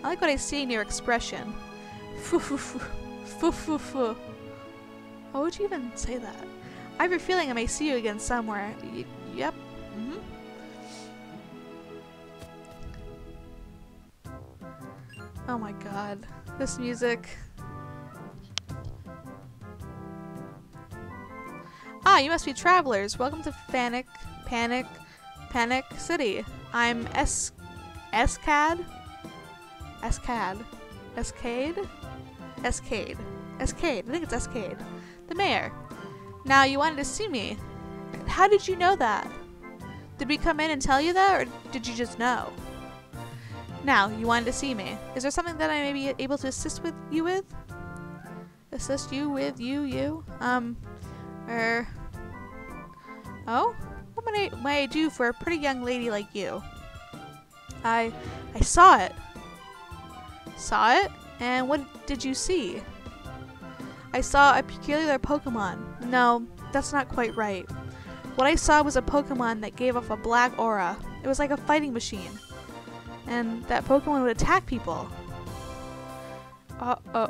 I like what I see in your expression. Foo foo foo. Foo foo foo. Why would you even say that? I have a feeling I may see you again somewhere. Y yep. Mm hmm Oh my god. This music. Ah, you must be travelers. Welcome to Panic, Panic, Panic City. I'm S... Escad? Escad. Escade? Escade. Escade. I think it's Escade. The mayor. Now, you wanted to see me. How did you know that? Did we come in and tell you that, or did you just know? Now, you wanted to see me. Is there something that I may be able to assist with you with? Assist you with you, you? Um, er... Oh? What may I, may I do for a pretty young lady like you? I... I saw it. Saw it? And what did you see? I saw a peculiar Pokemon. No, that's not quite right. What I saw was a Pokemon that gave off a black aura. It was like a fighting machine. And that Pokemon would attack people. Uh, uh,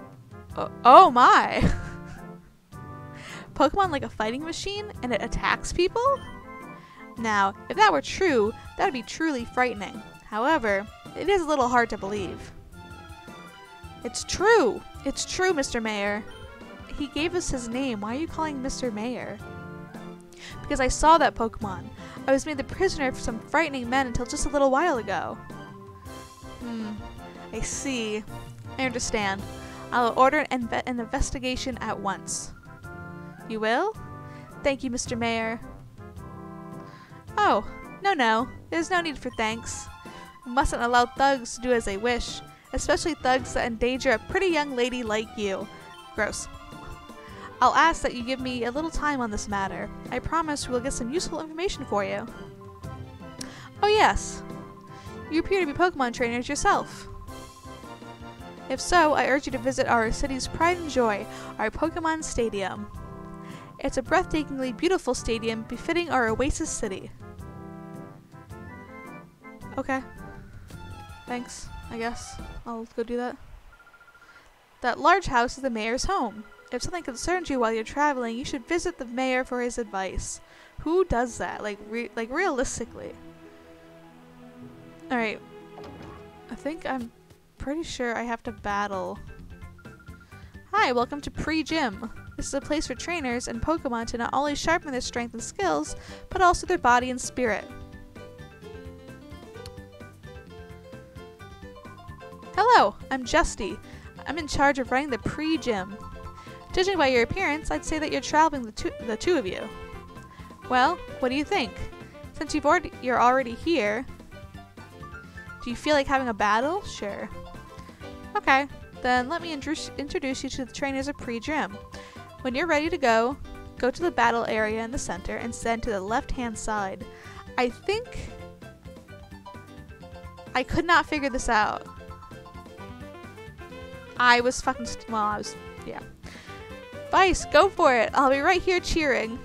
uh oh my! Pokemon like a fighting machine and it attacks people? Now, if that were true, that would be truly frightening. However, it is a little hard to believe. It's true! It's true, Mr. Mayor. He gave us his name. Why are you calling Mr. Mayor? Because I saw that Pokemon. I was made the prisoner of some frightening men until just a little while ago. Hmm. I see. I understand. I'll order an, an investigation at once. You will? Thank you, Mr. Mayor. Oh, no, no. There's no need for thanks. We mustn't allow thugs to do as they wish, especially thugs that endanger a pretty young lady like you. Gross. I'll ask that you give me a little time on this matter. I promise we'll get some useful information for you. Oh yes. You appear to be Pokemon trainers yourself. If so, I urge you to visit our city's pride and joy, our Pokemon Stadium. It's a breathtakingly beautiful stadium befitting our oasis city. Okay. Thanks, I guess. I'll go do that. That large house is the mayor's home. If something concerns you while you're traveling, you should visit the mayor for his advice. Who does that? Like, re like realistically. Alright. I think I'm pretty sure I have to battle. Hi, welcome to Pre-Gym. This is a place for trainers and Pokemon to not only sharpen their strength and skills, but also their body and spirit. Hello, I'm Justy. I'm in charge of running the pre-gym. Judging by your appearance, I'd say that you're traveling the two, the two of you. Well, what do you think? Since you've already, you're already here, do you feel like having a battle? Sure. Okay, then let me introduce you to the trainers of pre-gym. When you're ready to go, go to the battle area in the center and send to the left-hand side. I think... I could not figure this out. I was fucking... well, I was... yeah. Vice, go for it! I'll be right here cheering.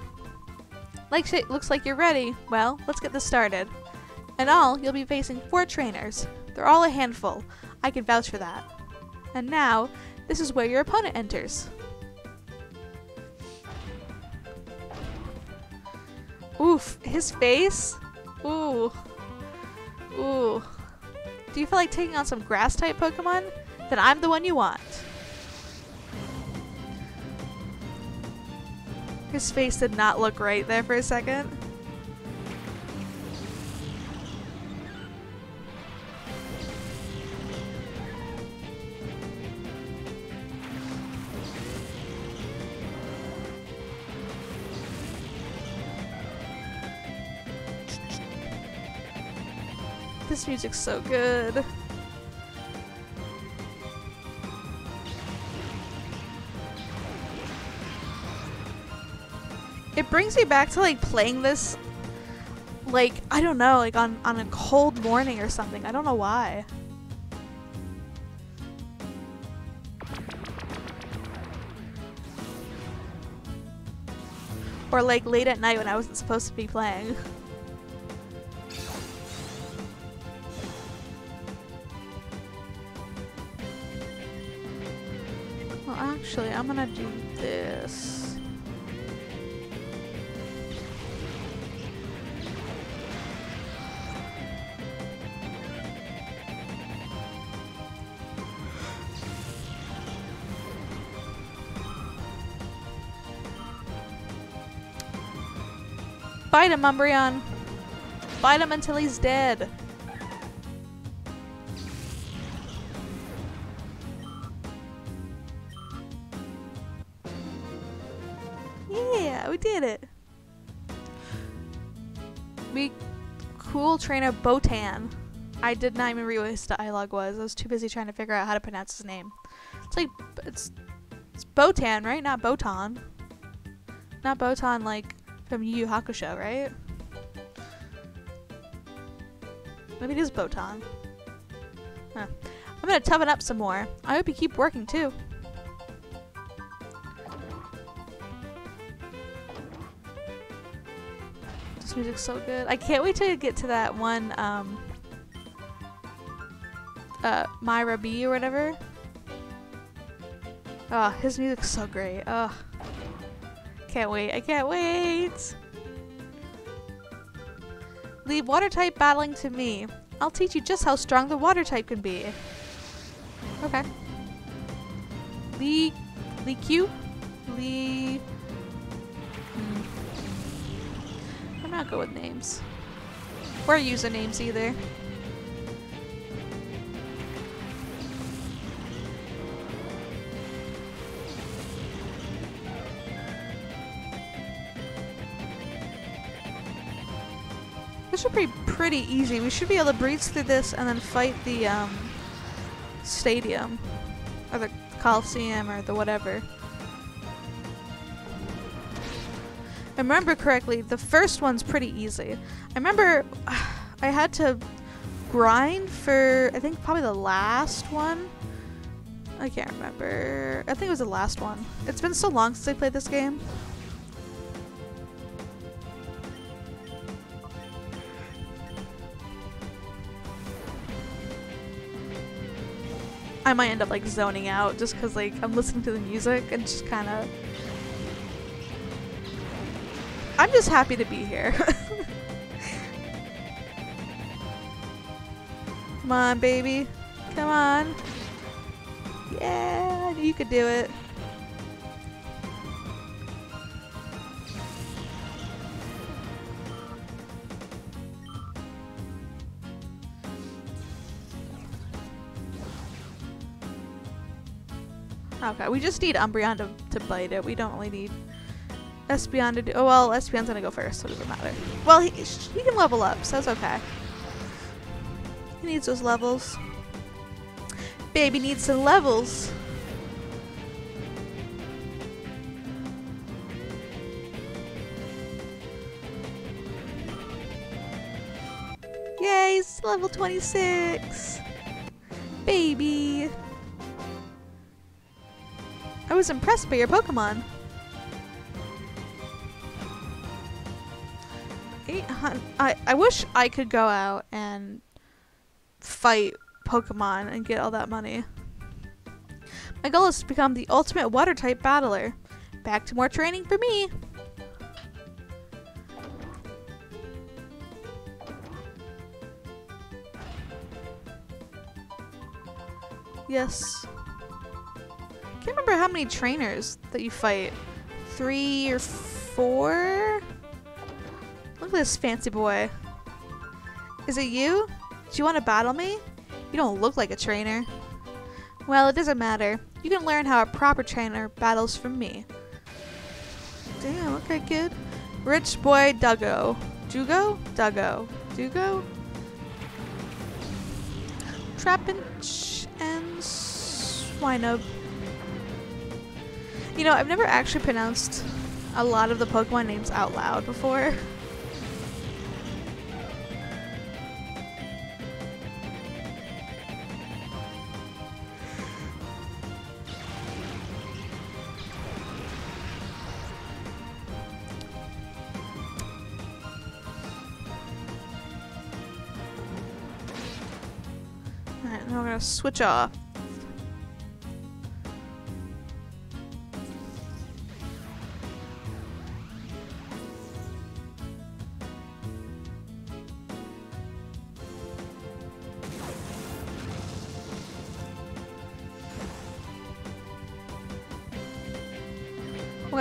Like looks like you're ready. Well, let's get this started. In all, you'll be facing four trainers. They're all a handful. I can vouch for that. And now, this is where your opponent enters. Oof, his face? Ooh. Ooh. Do you feel like taking on some grass type Pokemon? Then I'm the one you want. His face did not look right there for a second. This music's so good. It brings me back to like playing this like I don't know, like on on a cold morning or something. I don't know why. Or like late at night when I wasn't supposed to be playing. Well, actually, I'm gonna do this. Fight him, Umbreon. Fight him until he's dead. Yeah, we did it. We cool trainer Botan. I did not even read what his dialogue was. I was too busy trying to figure out how to pronounce his name. It's like it's it's Botan, right? Not Botan. Not Botan like from Yu Yu Hakusho, right? Maybe it is Botan. Huh. I'm gonna toughen up some more. I hope you keep working too. This music's so good. I can't wait to get to that one, um, uh, Miror B or whatever. Oh, his music's so great. Oh, can't wait. I can't wait. Leave water type battling to me. I'll teach you just how strong the water type can be. Okay. Lee, Lee Q, Lee. Hmm. I'm not good with names. Or usernames either. Pretty easy. We should be able to breeze through this and then fight the um, stadium. Or the Coliseum or the whatever. I remember correctly, the first one's pretty easy. I remember I had to grind for, I think probably the last one. I can't remember. I think it was the last one. It's been so long since I played this game. I might end up like zoning out just because like I'm listening to the music and just kind of. I'm just happy to be here. Come on, baby. Come on. Yeah, you could do it. Okay, we just need Umbreon to, to bite it. We don't really need Espeon to do- oh well, Espeon's gonna go first, so it doesn't matter. Well, he, he can level up, so it's okay. He needs those levels. Baby needs some levels. Yay, level 26. Baby. I was impressed by your Pokemon. 800 I, I wish I could go out and fight Pokemon and get all that money. My goal is to become the ultimate water type battler. Back to more training for me. Yes. Can't remember how many trainers that you fight. Three or four? Look at this fancy boy. Is it you? Do you want to battle me? You don't look like a trainer. Well, it doesn't matter. You can learn how a proper trainer battles from me. Damn, okay, kid. Rich boy Duggo. Jugo? Duggo. Dugo? Trapinch and Swinub. You know, I've never actually pronounced a lot of the Pokemon names out loud before. Alright, now we're gonna switch off.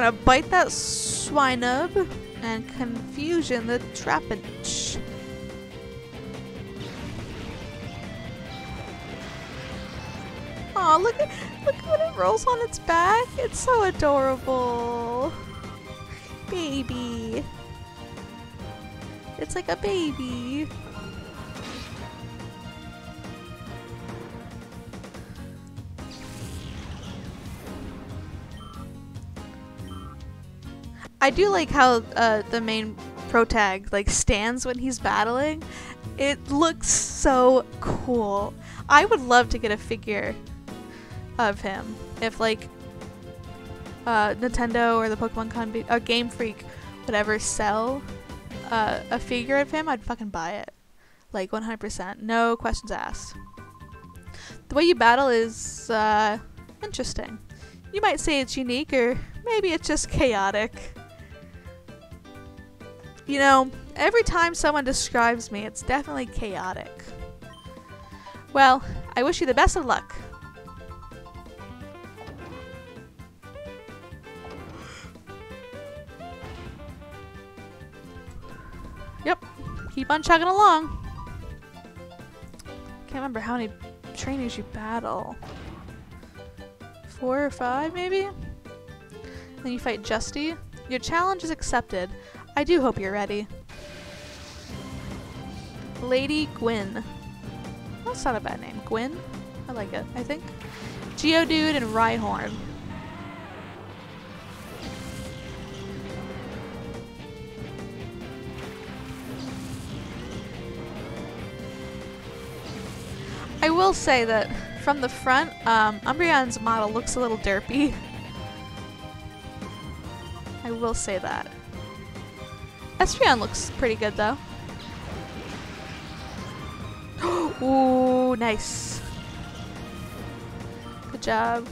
Gonna bite that Swinub and confusion the Trapinch. Aw, look at look at when it rolls on its back. It's so adorable. Baby. It's like a baby. I do like how uh, the main protag like stands when he's battling. It looks so cool. I would love to get a figure of him if like uh, Nintendo or the Pokemon Con or Game Freak would ever sell uh, a figure of him. I'd fucking buy it, like 100%, no questions asked. The way you battle is uh, interesting. You might say it's unique, or maybe it's just chaotic. You know, every time someone describes me, it's definitely chaotic. Well, I wish you the best of luck. Yep, keep on chugging along. Can't remember how many trainers you battle. Four or five, maybe? Then you fight Justy. Your challenge is accepted. I do hope you're ready. Lady Gwyn. That's not a bad name. Gwyn? I like it, I think. Geodude and Rhyhorn. I will say that from the front, um, Umbreon's model looks a little derpy. I will say that. Espeon looks pretty good though. Ooh, nice. Good job,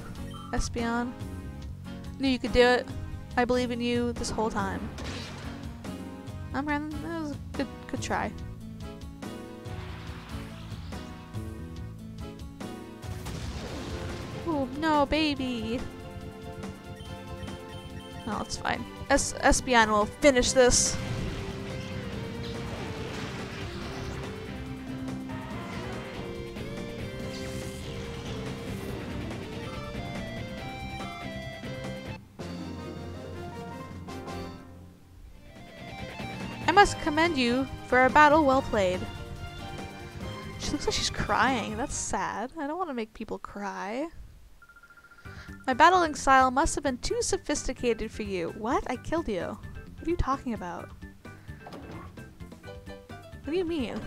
Espeon. Knew you could do it. I believe in you this whole time. Umbreon, that was a good, good try. Oh no, baby. No, it's fine. Es Espeon will finish this. Commend you for a battle well played. She looks like she's crying. That's sad. I don't want to make people cry. My battling style must have been too sophisticated for you. What? I killed you. What are you talking about? What do you mean?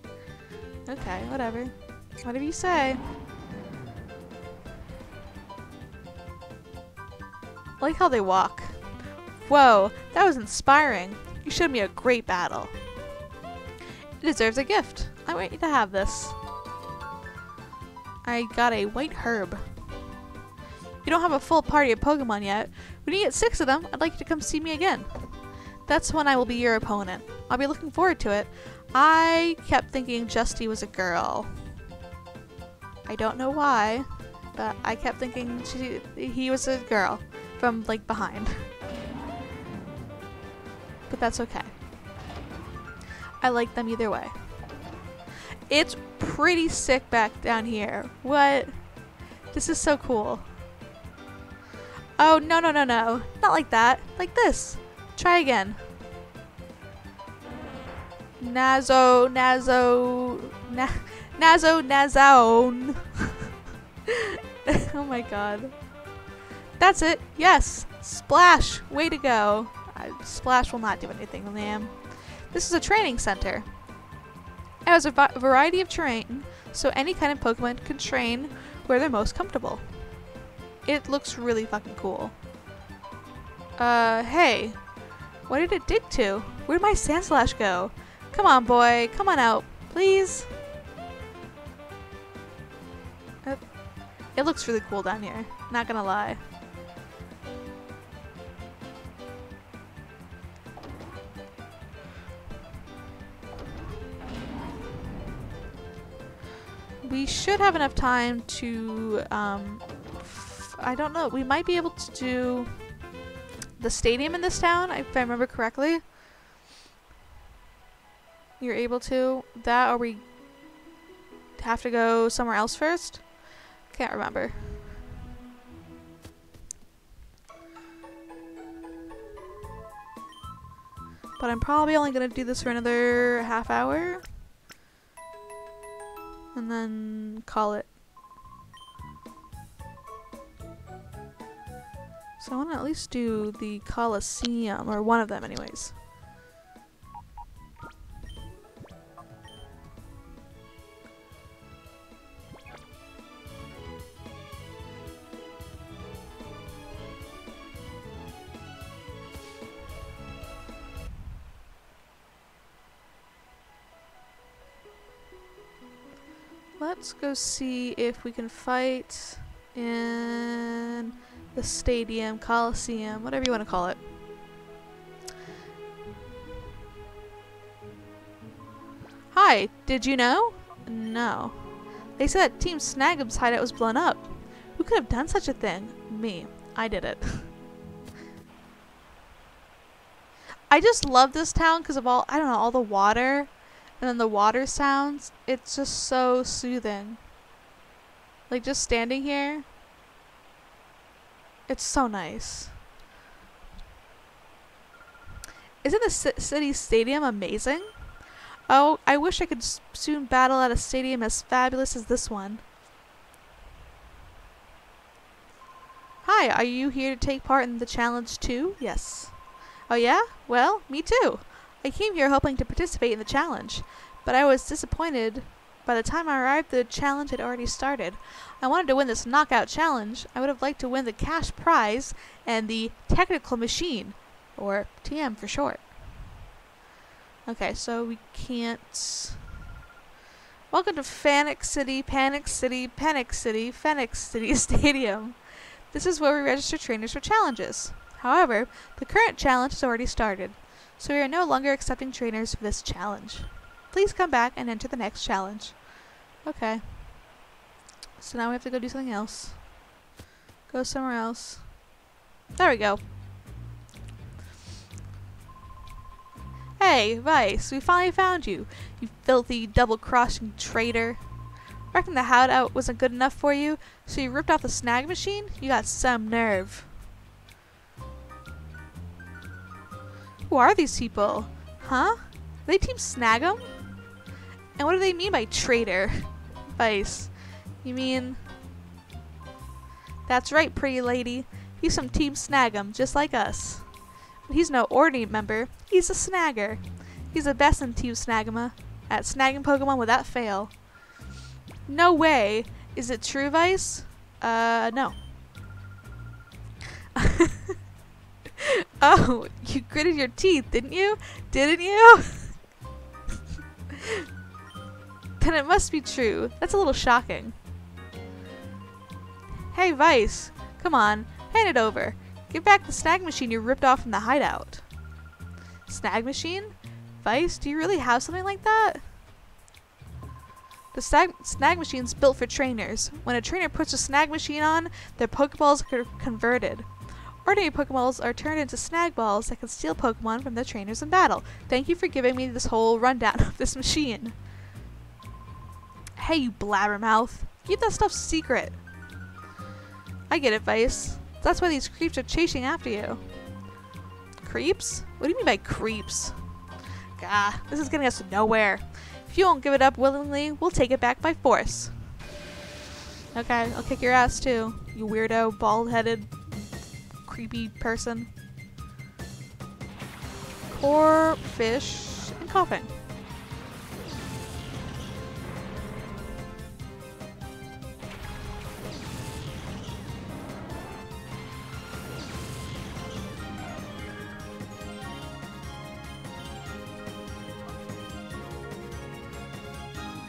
okay, whatever. Whatever you say. I like how they walk. Whoa, that was inspiring. You showed me a great battle. It deserves a gift. I want you to have this. I got a white herb. You don't have a full party of Pokemon yet. When you get six of them, I'd like you to come see me again. That's when I will be your opponent. I'll be looking forward to it. I kept thinking Justy was a girl. I don't know why, but I kept thinking she, he was a girl from like behind. but that's okay. I like them either way. It's pretty sick back down here. What? This is so cool. Oh, no, no, no, no. Not like that. Like this. Try again. Nazo, Nazo, Na Nazo Nazone. oh my god. That's it. Yes. Splash. Way to go. Splash will not do anything, Liam. This is a training center. It has a variety of terrain, so any kind of Pokemon can train where they're most comfortable. It looks really fucking cool. Uh, hey. What did it dig to? Where'd my Sandslash go? Come on, boy. Come on out, please. Uh, it looks really cool down here. Not gonna lie. We should have enough time to, um, I don't know, we might be able to do the stadium in this town, if I remember correctly. You're able to. That, or we have to go somewhere else first? Can't remember. But I'm probably only going to do this for another half hour. And then call it. So I want to at least do the Colosseum, or one of them anyways. Let's go see if we can fight in the stadium, coliseum, whatever you want to call it. Hi, did you know? No. They said that Team Snagem's hideout was blown up. Who could have done such a thing? Me. I did it. I just love this town because of all, I don't know, all the water and then the water sounds. It's just so soothing. Like just standing here. It's so nice. Isn't the ci- city stadium amazing? Oh, I wish I could soon battle at a stadium as fabulous as this one. Hi, are you here to take part in the challenge too? Yes. Oh yeah? Well, me too. I came here hoping to participate in the challenge, but I was disappointed. By the time I arrived, the challenge had already started. I wanted to win this knockout challenge. I would have liked to win the cash prize and the technical machine, or TM for short. Okay, so we can't. Welcome to Panic City, Panic City, Panic City, Phoenix City Stadium. This is where we register trainers for challenges. However, the current challenge has already started, so we are no longer accepting trainers for this challenge. Please come back and enter the next challenge. Okay. So now we have to go do something else. Go somewhere else. There we go. Hey, Vice, we finally found you, you filthy, double-crossing traitor. Reckon the hideout wasn't good enough for you, so you ripped off the snag machine? You got some nerve. Who are these people? Huh? They Team Snagem? And what do they mean by traitor? Vice. You mean... That's right, pretty lady. He's from Team Snagem, just like us. But he's no ordinary member. He's a snagger. He's the best in Team Snagem at snagging Pokemon without fail. No way. Is it true, Vice? Uh, no. oh, you gritted your teeth, didn't you? Didn't you? then it must be true. That's a little shocking. Hey, Vice. Come on, hand it over. Give back the snag machine you ripped off from the hideout. Snag machine? Vice, do you really have something like that? The snag, snag machine's built for trainers. When a trainer puts a snag machine on, their Pokeballs are converted. Ordinary Pokeballs are turned into snag balls that can steal Pokemon from their trainers in battle. Thank you for giving me this whole rundown of this machine. Hey, you blabbermouth. Keep that stuff secret. I get it, Vice. That's why these creeps are chasing after you. Creeps? What do you mean by creeps? Gah, this is getting us nowhere. If you won't give it up willingly, we'll take it back by force. Okay, I'll kick your ass too, you weirdo, bald-headed, creepy person. Core, fish, and Koffing.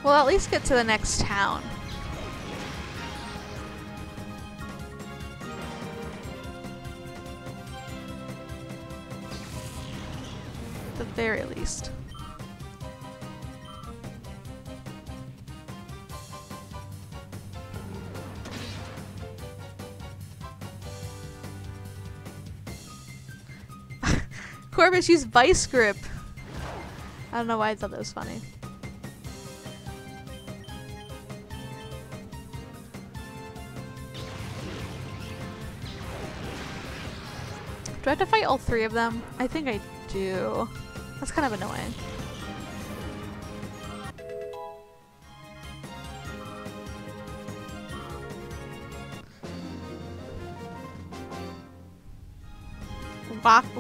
We'll at least get to the next town. Very least. Corphish used Vice Grip. I don't know why I thought that was funny. Do I have to fight all three of them? I think I do. That's kind of annoying.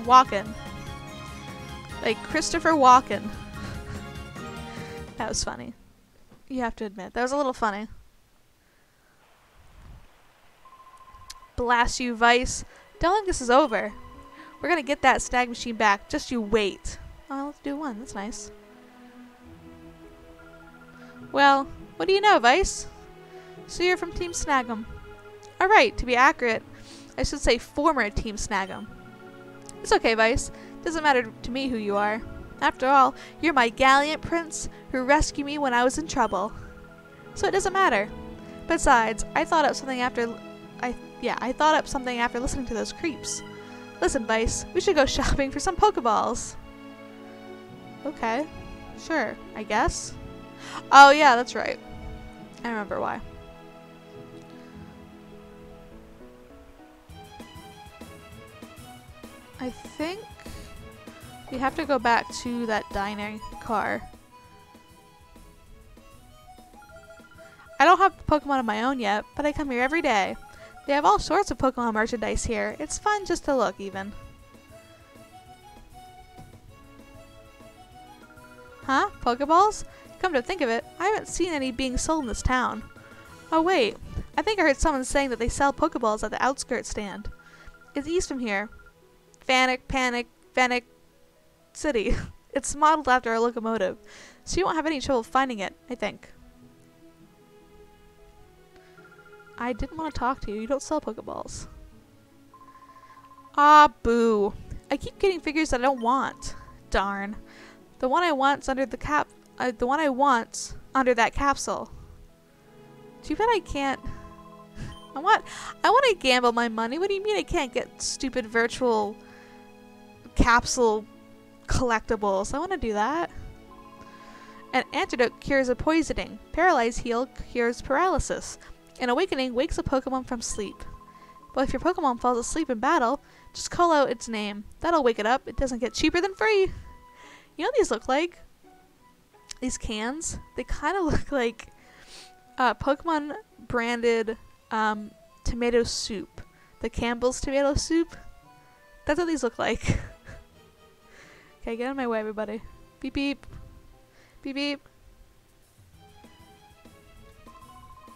Walk. Like Christopher Walken. that was funny. You have to admit. That was a little funny. Blast you, Vice. Don't think this is over. We're gonna get that snag machine back. Just you wait. Let's do one. That's nice. Well, what do you know, Vice? So you're from Team Snagem. Alright, to be accurate, I should say former Team Snagem. It's okay, Vice. Doesn't matter to me who you are. After all, you're my gallant prince who rescued me when I was in trouble. So it doesn't matter. Besides, I thought up something after I yeah, I thought up something after listening to those creeps. Listen, Vice, we should go shopping for some Pokeballs. Okay. Sure, I guess. Oh yeah, that's right. I remember why. I think we have to go back to that diner car. I don't have Pokemon of my own yet, but I come here every day. They have all sorts of Pokemon merchandise here. It's fun just to look, even. Huh? Pokeballs? Come to think of it, I haven't seen any being sold in this town. Oh wait, I think I heard someone saying that they sell Pokeballs at the outskirts stand. It's east from here. Fanic, Panic, Fanic City. it's modeled after a locomotive, so you won't have any trouble finding it, I think. I didn't want to talk to you. You don't sell Pokeballs. Ah, boo. I keep getting figures that I don't want. Darn. The one I want's under the cap. Uh, the one I want's under that capsule. Too bad I can't. I want. I want to gamble my money. What do you mean I can't get stupid virtual capsule collectibles? I want to do that. An antidote cures a poisoning. Paralyze heal cures paralysis. An awakening wakes a Pokemon from sleep. But if your Pokemon falls asleep in battle, just call out its name. That'll wake it up. It doesn't get cheaper than free. You know what these look like? These cans? They kind of look like uh, Pokemon branded um, tomato soup. The Campbell's tomato soup. That's what these look like. okay, get out of my way, everybody. Beep beep. Beep beep.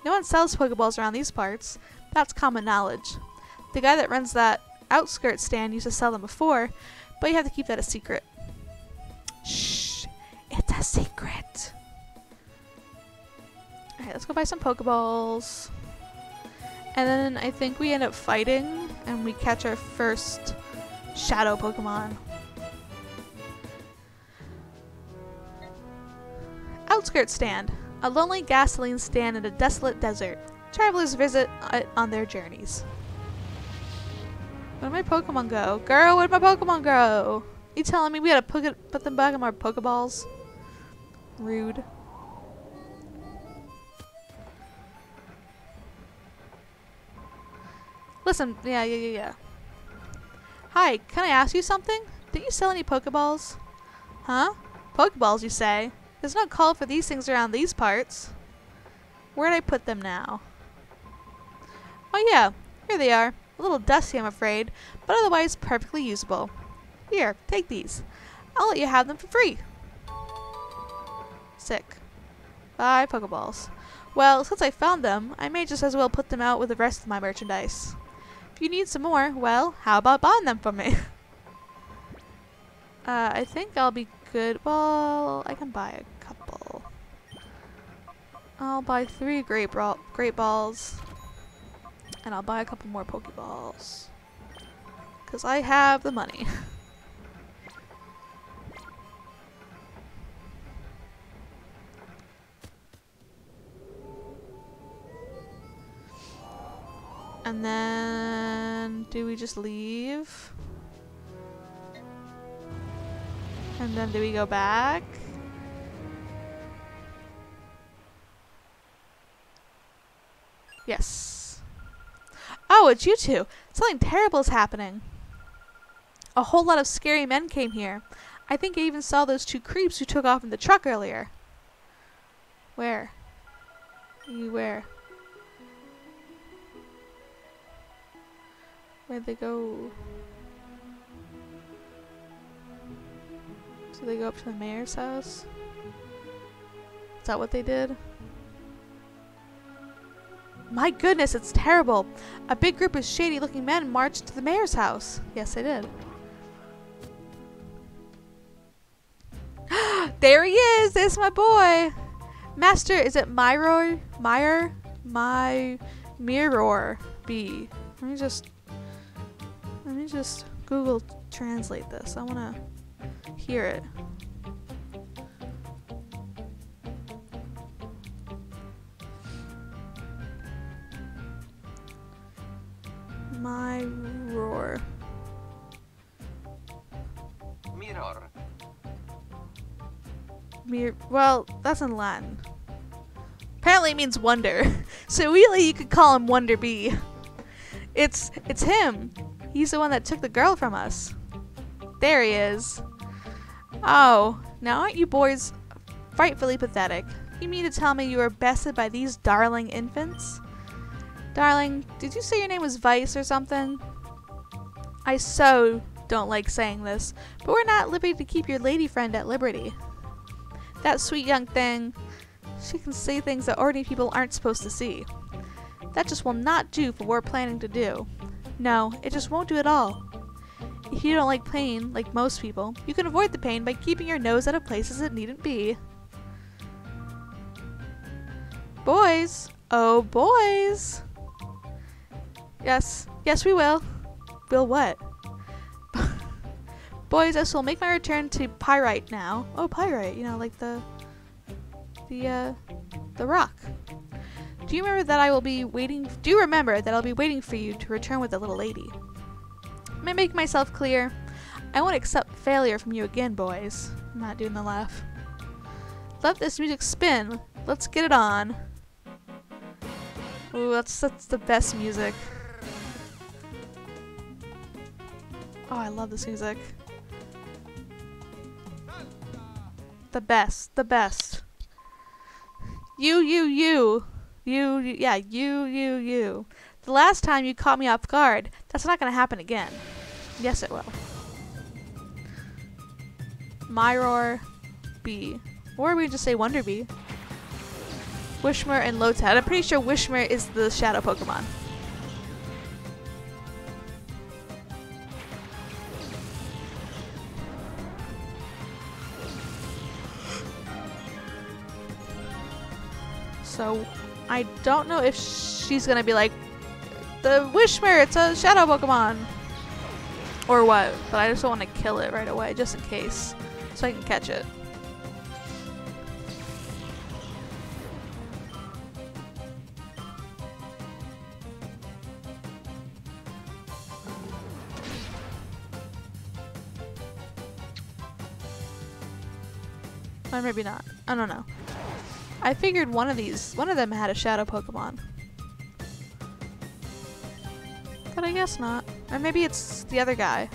No one sells Pokeballs around these parts. That's common knowledge. The guy that runs that outskirts stand used to sell them before, but you have to keep that a secret. Shh. It's a secret. Alright, let's go buy some Pokeballs. And then I think we end up fighting and we catch our first Shadow Pokemon. Outskirts stand. A lonely gasoline stand in a desolate desert. Travelers visit it on their journeys. Where'd my Pokemon go? Girl, where'd my Pokemon go? You telling me we gotta put, put them back in our Pokeballs? Rude. Listen, yeah, yeah, yeah, yeah. Hi, can I ask you something? Did you sell any Pokeballs? Huh? Pokeballs, you say? There's no call for these things around these parts. Where'd I put them now? Oh yeah, here they are. A little dusty, I'm afraid, but otherwise perfectly usable. Here, take these. I'll let you have them for free. Sick. Five Pokeballs. Well, since I found them, I may just as well put them out with the rest of my merchandise. If you need some more, well, how about buying them from me? uh, I think I'll be good. Well, I can buy a couple. I'll buy three great, great balls. And I'll buy a couple more Pokeballs. Because I have the money. And then do we just leave? And then do we go back? Yes. Oh, it's you two. Something terrible is happening. A whole lot of scary men came here. I think I even saw those two creeps who took off in the truck earlier. Where? You where? Where'd they go? So they go up to the mayor's house? Is that what they did? My goodness, it's terrible. A big group of shady looking men marched to the mayor's house. Yes, they did. there he is! There's my boy! Master, is it Myror? Myr? My Mirror B. Let me just let me just Google translate this. I wanna hear it. My roar. Mirror. Mir well, that's in Latin. Apparently it means wonder. so really you could call him Wonder Bee. It's it's him. He's the one that took the girl from us. There he is. Oh, now aren't you boys frightfully pathetic? You mean to tell me you were bested by these darling infants? Darling, did you say your name was Vice or something? I so don't like saying this, but we're not at liberty to keep your lady friend at liberty. That sweet young thing, she can say things that ordinary people aren't supposed to see. That just will not do for what we're planning to do. No, it just won't do at all. If you don't like pain, like most people, you can avoid the pain by keeping your nose out of places it needn't be. Boys! Oh, boys! Yes, yes, we will. Will what? boys, I shall make my return to Pyrite now. Oh, Pyrite, you know, like the. the, uh. the rock. Do you remember that I will be waiting? Do you remember that I'll be waiting for you to return with the little lady? May I make myself clear? I won't accept failure from you again, boys. I'm not doing the laugh. Let this music spin. Let's get it on. Ooh, that's that's the best music. Oh, I love this music. The best, the best. You, you, you. You, you, yeah, you, you, you. The last time you caught me off guard, that's not going to happen again. Yes, it will. Myror B. Or we just say Wonder Bee. Whismur and Lotad. I'm pretty sure Whismur is the shadow Pokemon. So, I don't know if she's gonna be like, the Whismur, it's a shadow Pokemon! Or what, but I just don't want to kill it right away, just in case. So I can catch it. Or maybe not. I don't know. I figured one of these, one of them had a shadow Pokemon. But I guess not. Or maybe it's the other guy.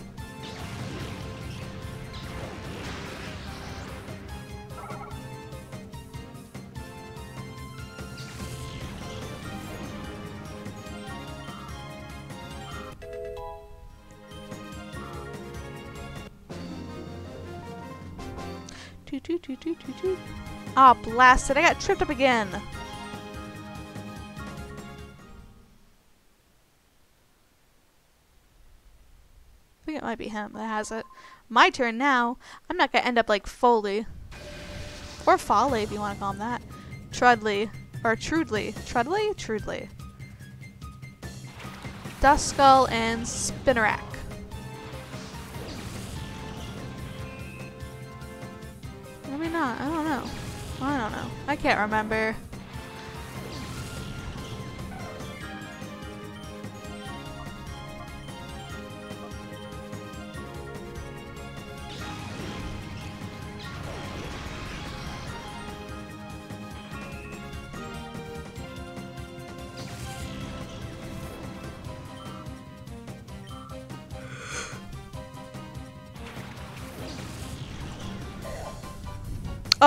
Do do do do do do. Ah, blasted. I got tripped up again. I think it might be him that has it. My turn now. I'm not gonna end up like Foley. Or Folly, if you want to call him that. Trudley. Or Trudley. Trudley? Trudley. Duskull and Spinarak. Maybe not. I don't know. I don't know. I can't remember.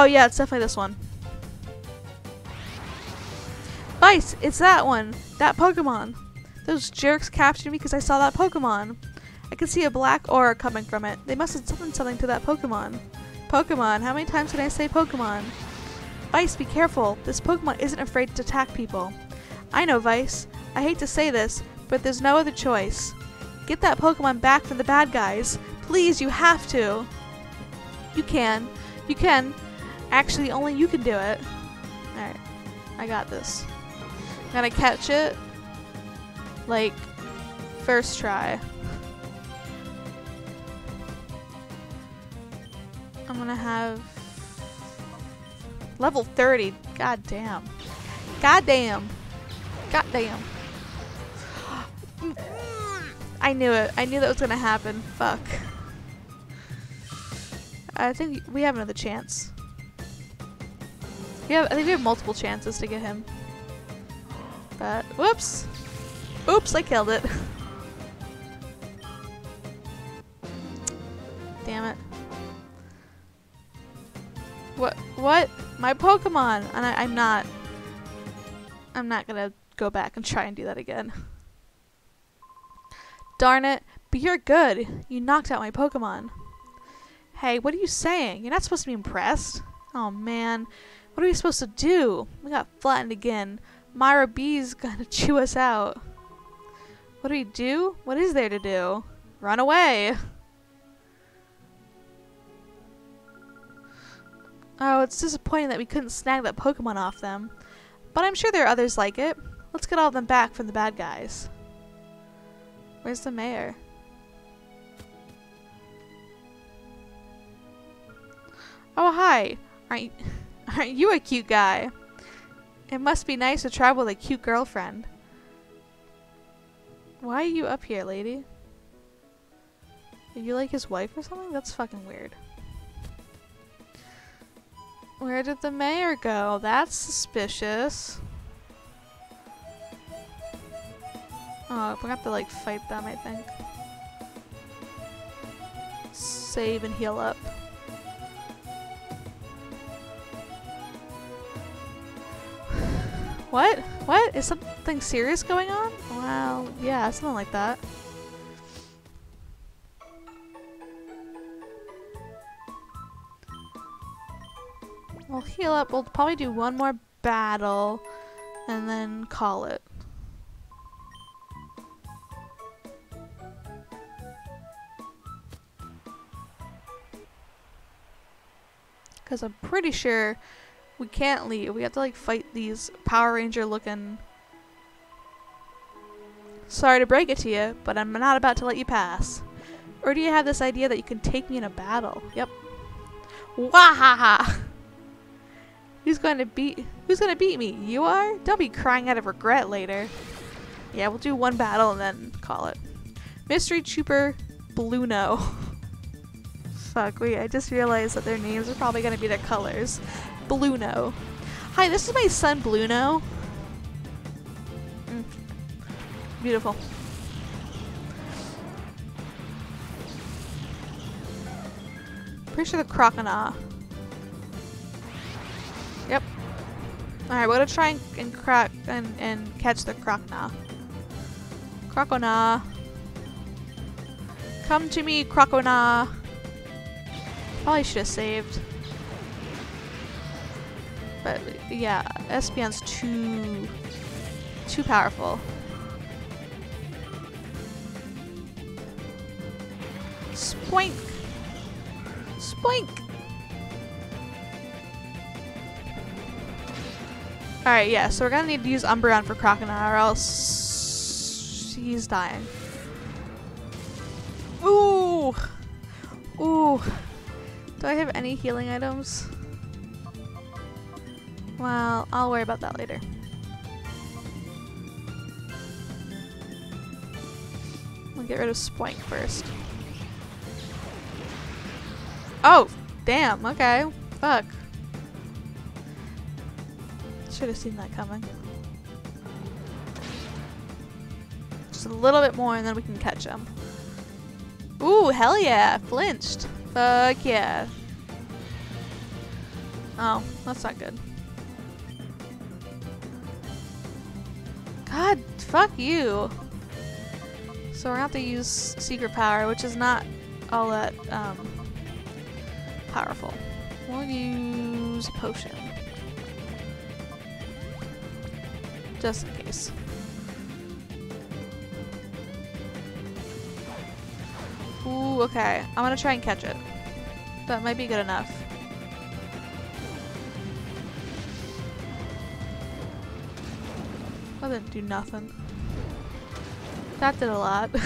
Oh yeah, it's definitely this one. Vice, it's that one. That Pokemon. Those jerks captured me because I saw that Pokemon. I can see a black aura coming from it. They must have done something to that Pokemon. Pokemon, how many times can I say Pokemon? Vice, be careful. This Pokemon isn't afraid to attack people. I know, Vice. I hate to say this, but there's no other choice. Get that Pokemon back from the bad guys. Please, you have to. You can. You can. Actually, only you can do it. Alright. I got this. Gotta catch it. Like, first try. I'm gonna have level 30. God damn. God damn. God damn. I knew it. I knew that was gonna happen. Fuck. I think we have another chance. Yeah, I think we have multiple chances to get him. But, whoops! Oops, I killed it. Damn it. What? What? My Pokemon! And I, I'm not... I'm not gonna go back and try and do that again. Darn it. But you're good. You knocked out my Pokemon. Hey, what are you saying? You're not supposed to be impressed. Oh man. What are we supposed to do? We got flattened again. Myra B's gonna chew us out. What do we do? What is there to do? Run away. Oh, it's disappointing that we couldn't snag that Pokemon off them. But I'm sure there are others like it. Let's get all of them back from the bad guys. Where's the mayor? Oh, hi. Aren't you, aren't you a cute guy? It must be nice to travel with a cute girlfriend. Why are you up here, lady? Are you like his wife or something? That's fucking weird. Where did the mayor go? That's suspicious. Oh, we have to like fight them, I think. Save and heal up. What? What? Is something serious going on? Well, yeah, something like that. We'll heal up. We'll probably do one more battle and then call it. Because I'm pretty sure we can't leave. We have to like fight these Power Ranger looking. Sorry to break it to you, but I'm not about to let you pass. Or do you have this idea that you can take me in a battle? Yep. Wahaha! Who's going to beat Who's going to beat me? You are? Don't be crying out of regret later. Yeah, we'll do one battle and then call it. Mystery Trooper Bluno. Fuck, wait, I just realized that their names are probably going to be their colors. Bluno. Hi, this is my son Bluno. Mm. Beautiful. Pretty sure the Croconaw. Yep. Alright, we're gonna try and, and crack and, and catch the Croconaw. Croconaw. Come to me, Croconaw. Probably should have saved. But yeah, Espeon's too too powerful. Spoink! Spoink! Alright, yeah, so we're gonna need to use Umbreon for Crocodile or else he's dying. Ooh! Ooh! Do I have any healing items? Well, I'll worry about that later. I'll get rid of Spoink first. Oh! Damn, okay. Fuck. Should have seen that coming. Just a little bit more and then we can catch him. Ooh, hell yeah! Flinched. Fuck yeah. Oh, that's not good. God, fuck you. So we're gonna have to use secret power, which is not all that um, powerful. We'll use potion. Just in case. Ooh, okay. I'm gonna try and catch it. That might be good enough. Didn't do nothing. That did a lot.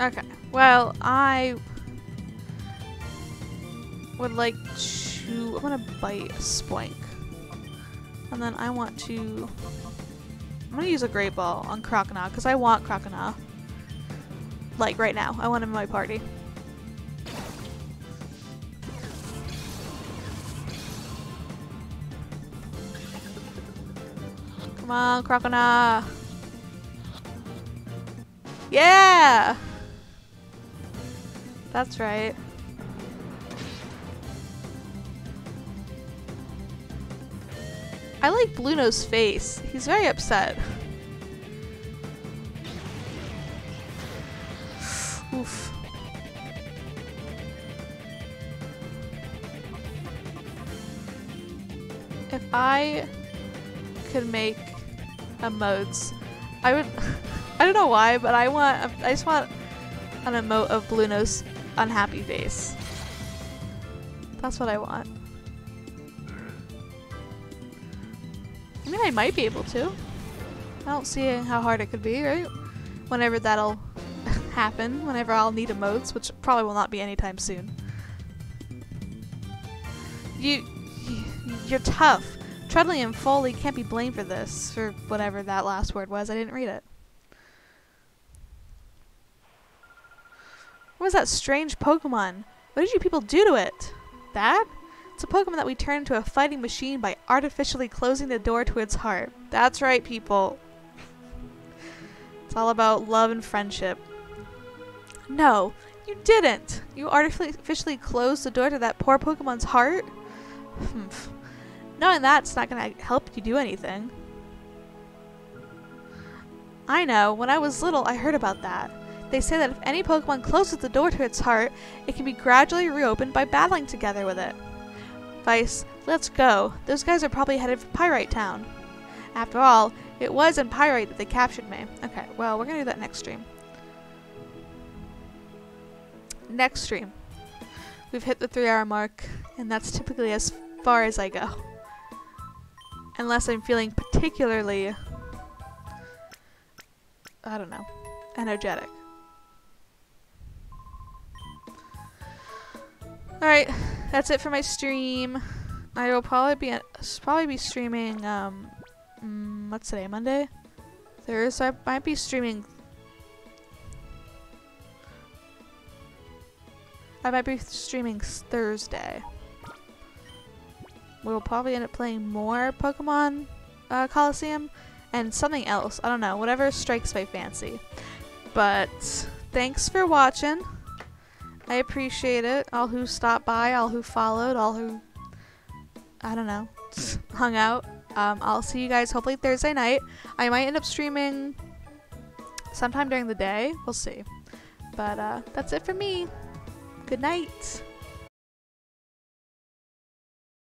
okay. Well, I would like to... I'm gonna bite a Spoink. And then I want to... I'm gonna use a Great Ball on Crocodile, because I want Crocodile. Like, right now. I want him in my party. Come on, Crocodile. Yeah! That's right. I like Bluno's face. He's very upset. Oof. If I could make emotes, I would. I don't know why, but I want. I just want an emote of Bluno's unhappy face. That's what I want. I mean, I might be able to. I don't see how hard it could be, right? Whenever that'll happen, whenever I'll need emotes, which probably will not be anytime soon. You, you you're tough. Treadley and Foley can't be blamed for this, for whatever that last word was. I didn't read it. What was that strange Pokemon? What did you people do to it? That? It's a Pokemon that we turn into a fighting machine by artificially closing the door to its heart. That's right, people. It's all about love and friendship. No, you didn't. You artificially closed the door to that poor Pokemon's heart? Knowing that's not going to help you do anything. I know. When I was little, I heard about that. They say that if any Pokemon closes the door to its heart, it can be gradually reopened by battling together with it. Vice, let's go. Those guys are probably headed for Pyrite Town. After all, it was in Pyrite that they captured me. Okay, well, we're gonna do that next stream. Next stream. We've hit the three hour mark, and that's typically as far as I go. Unless I'm feeling particularly, I don't know, energetic. Alright, that's it for my stream. I will probably be probably be streaming um mm, what's today, Monday? Thursday I might be streaming I might be streaming Thursday. We'll probably end up playing more Pokemon uh, Coliseum and something else. I don't know, whatever strikes my fancy. But thanks for watching. I appreciate it. All who stopped by, all who followed, all who, I don't know, hung out. Um, I'll see you guys hopefully Thursday night. I might end up streaming sometime during the day. We'll see. But uh, that's it for me. Good night.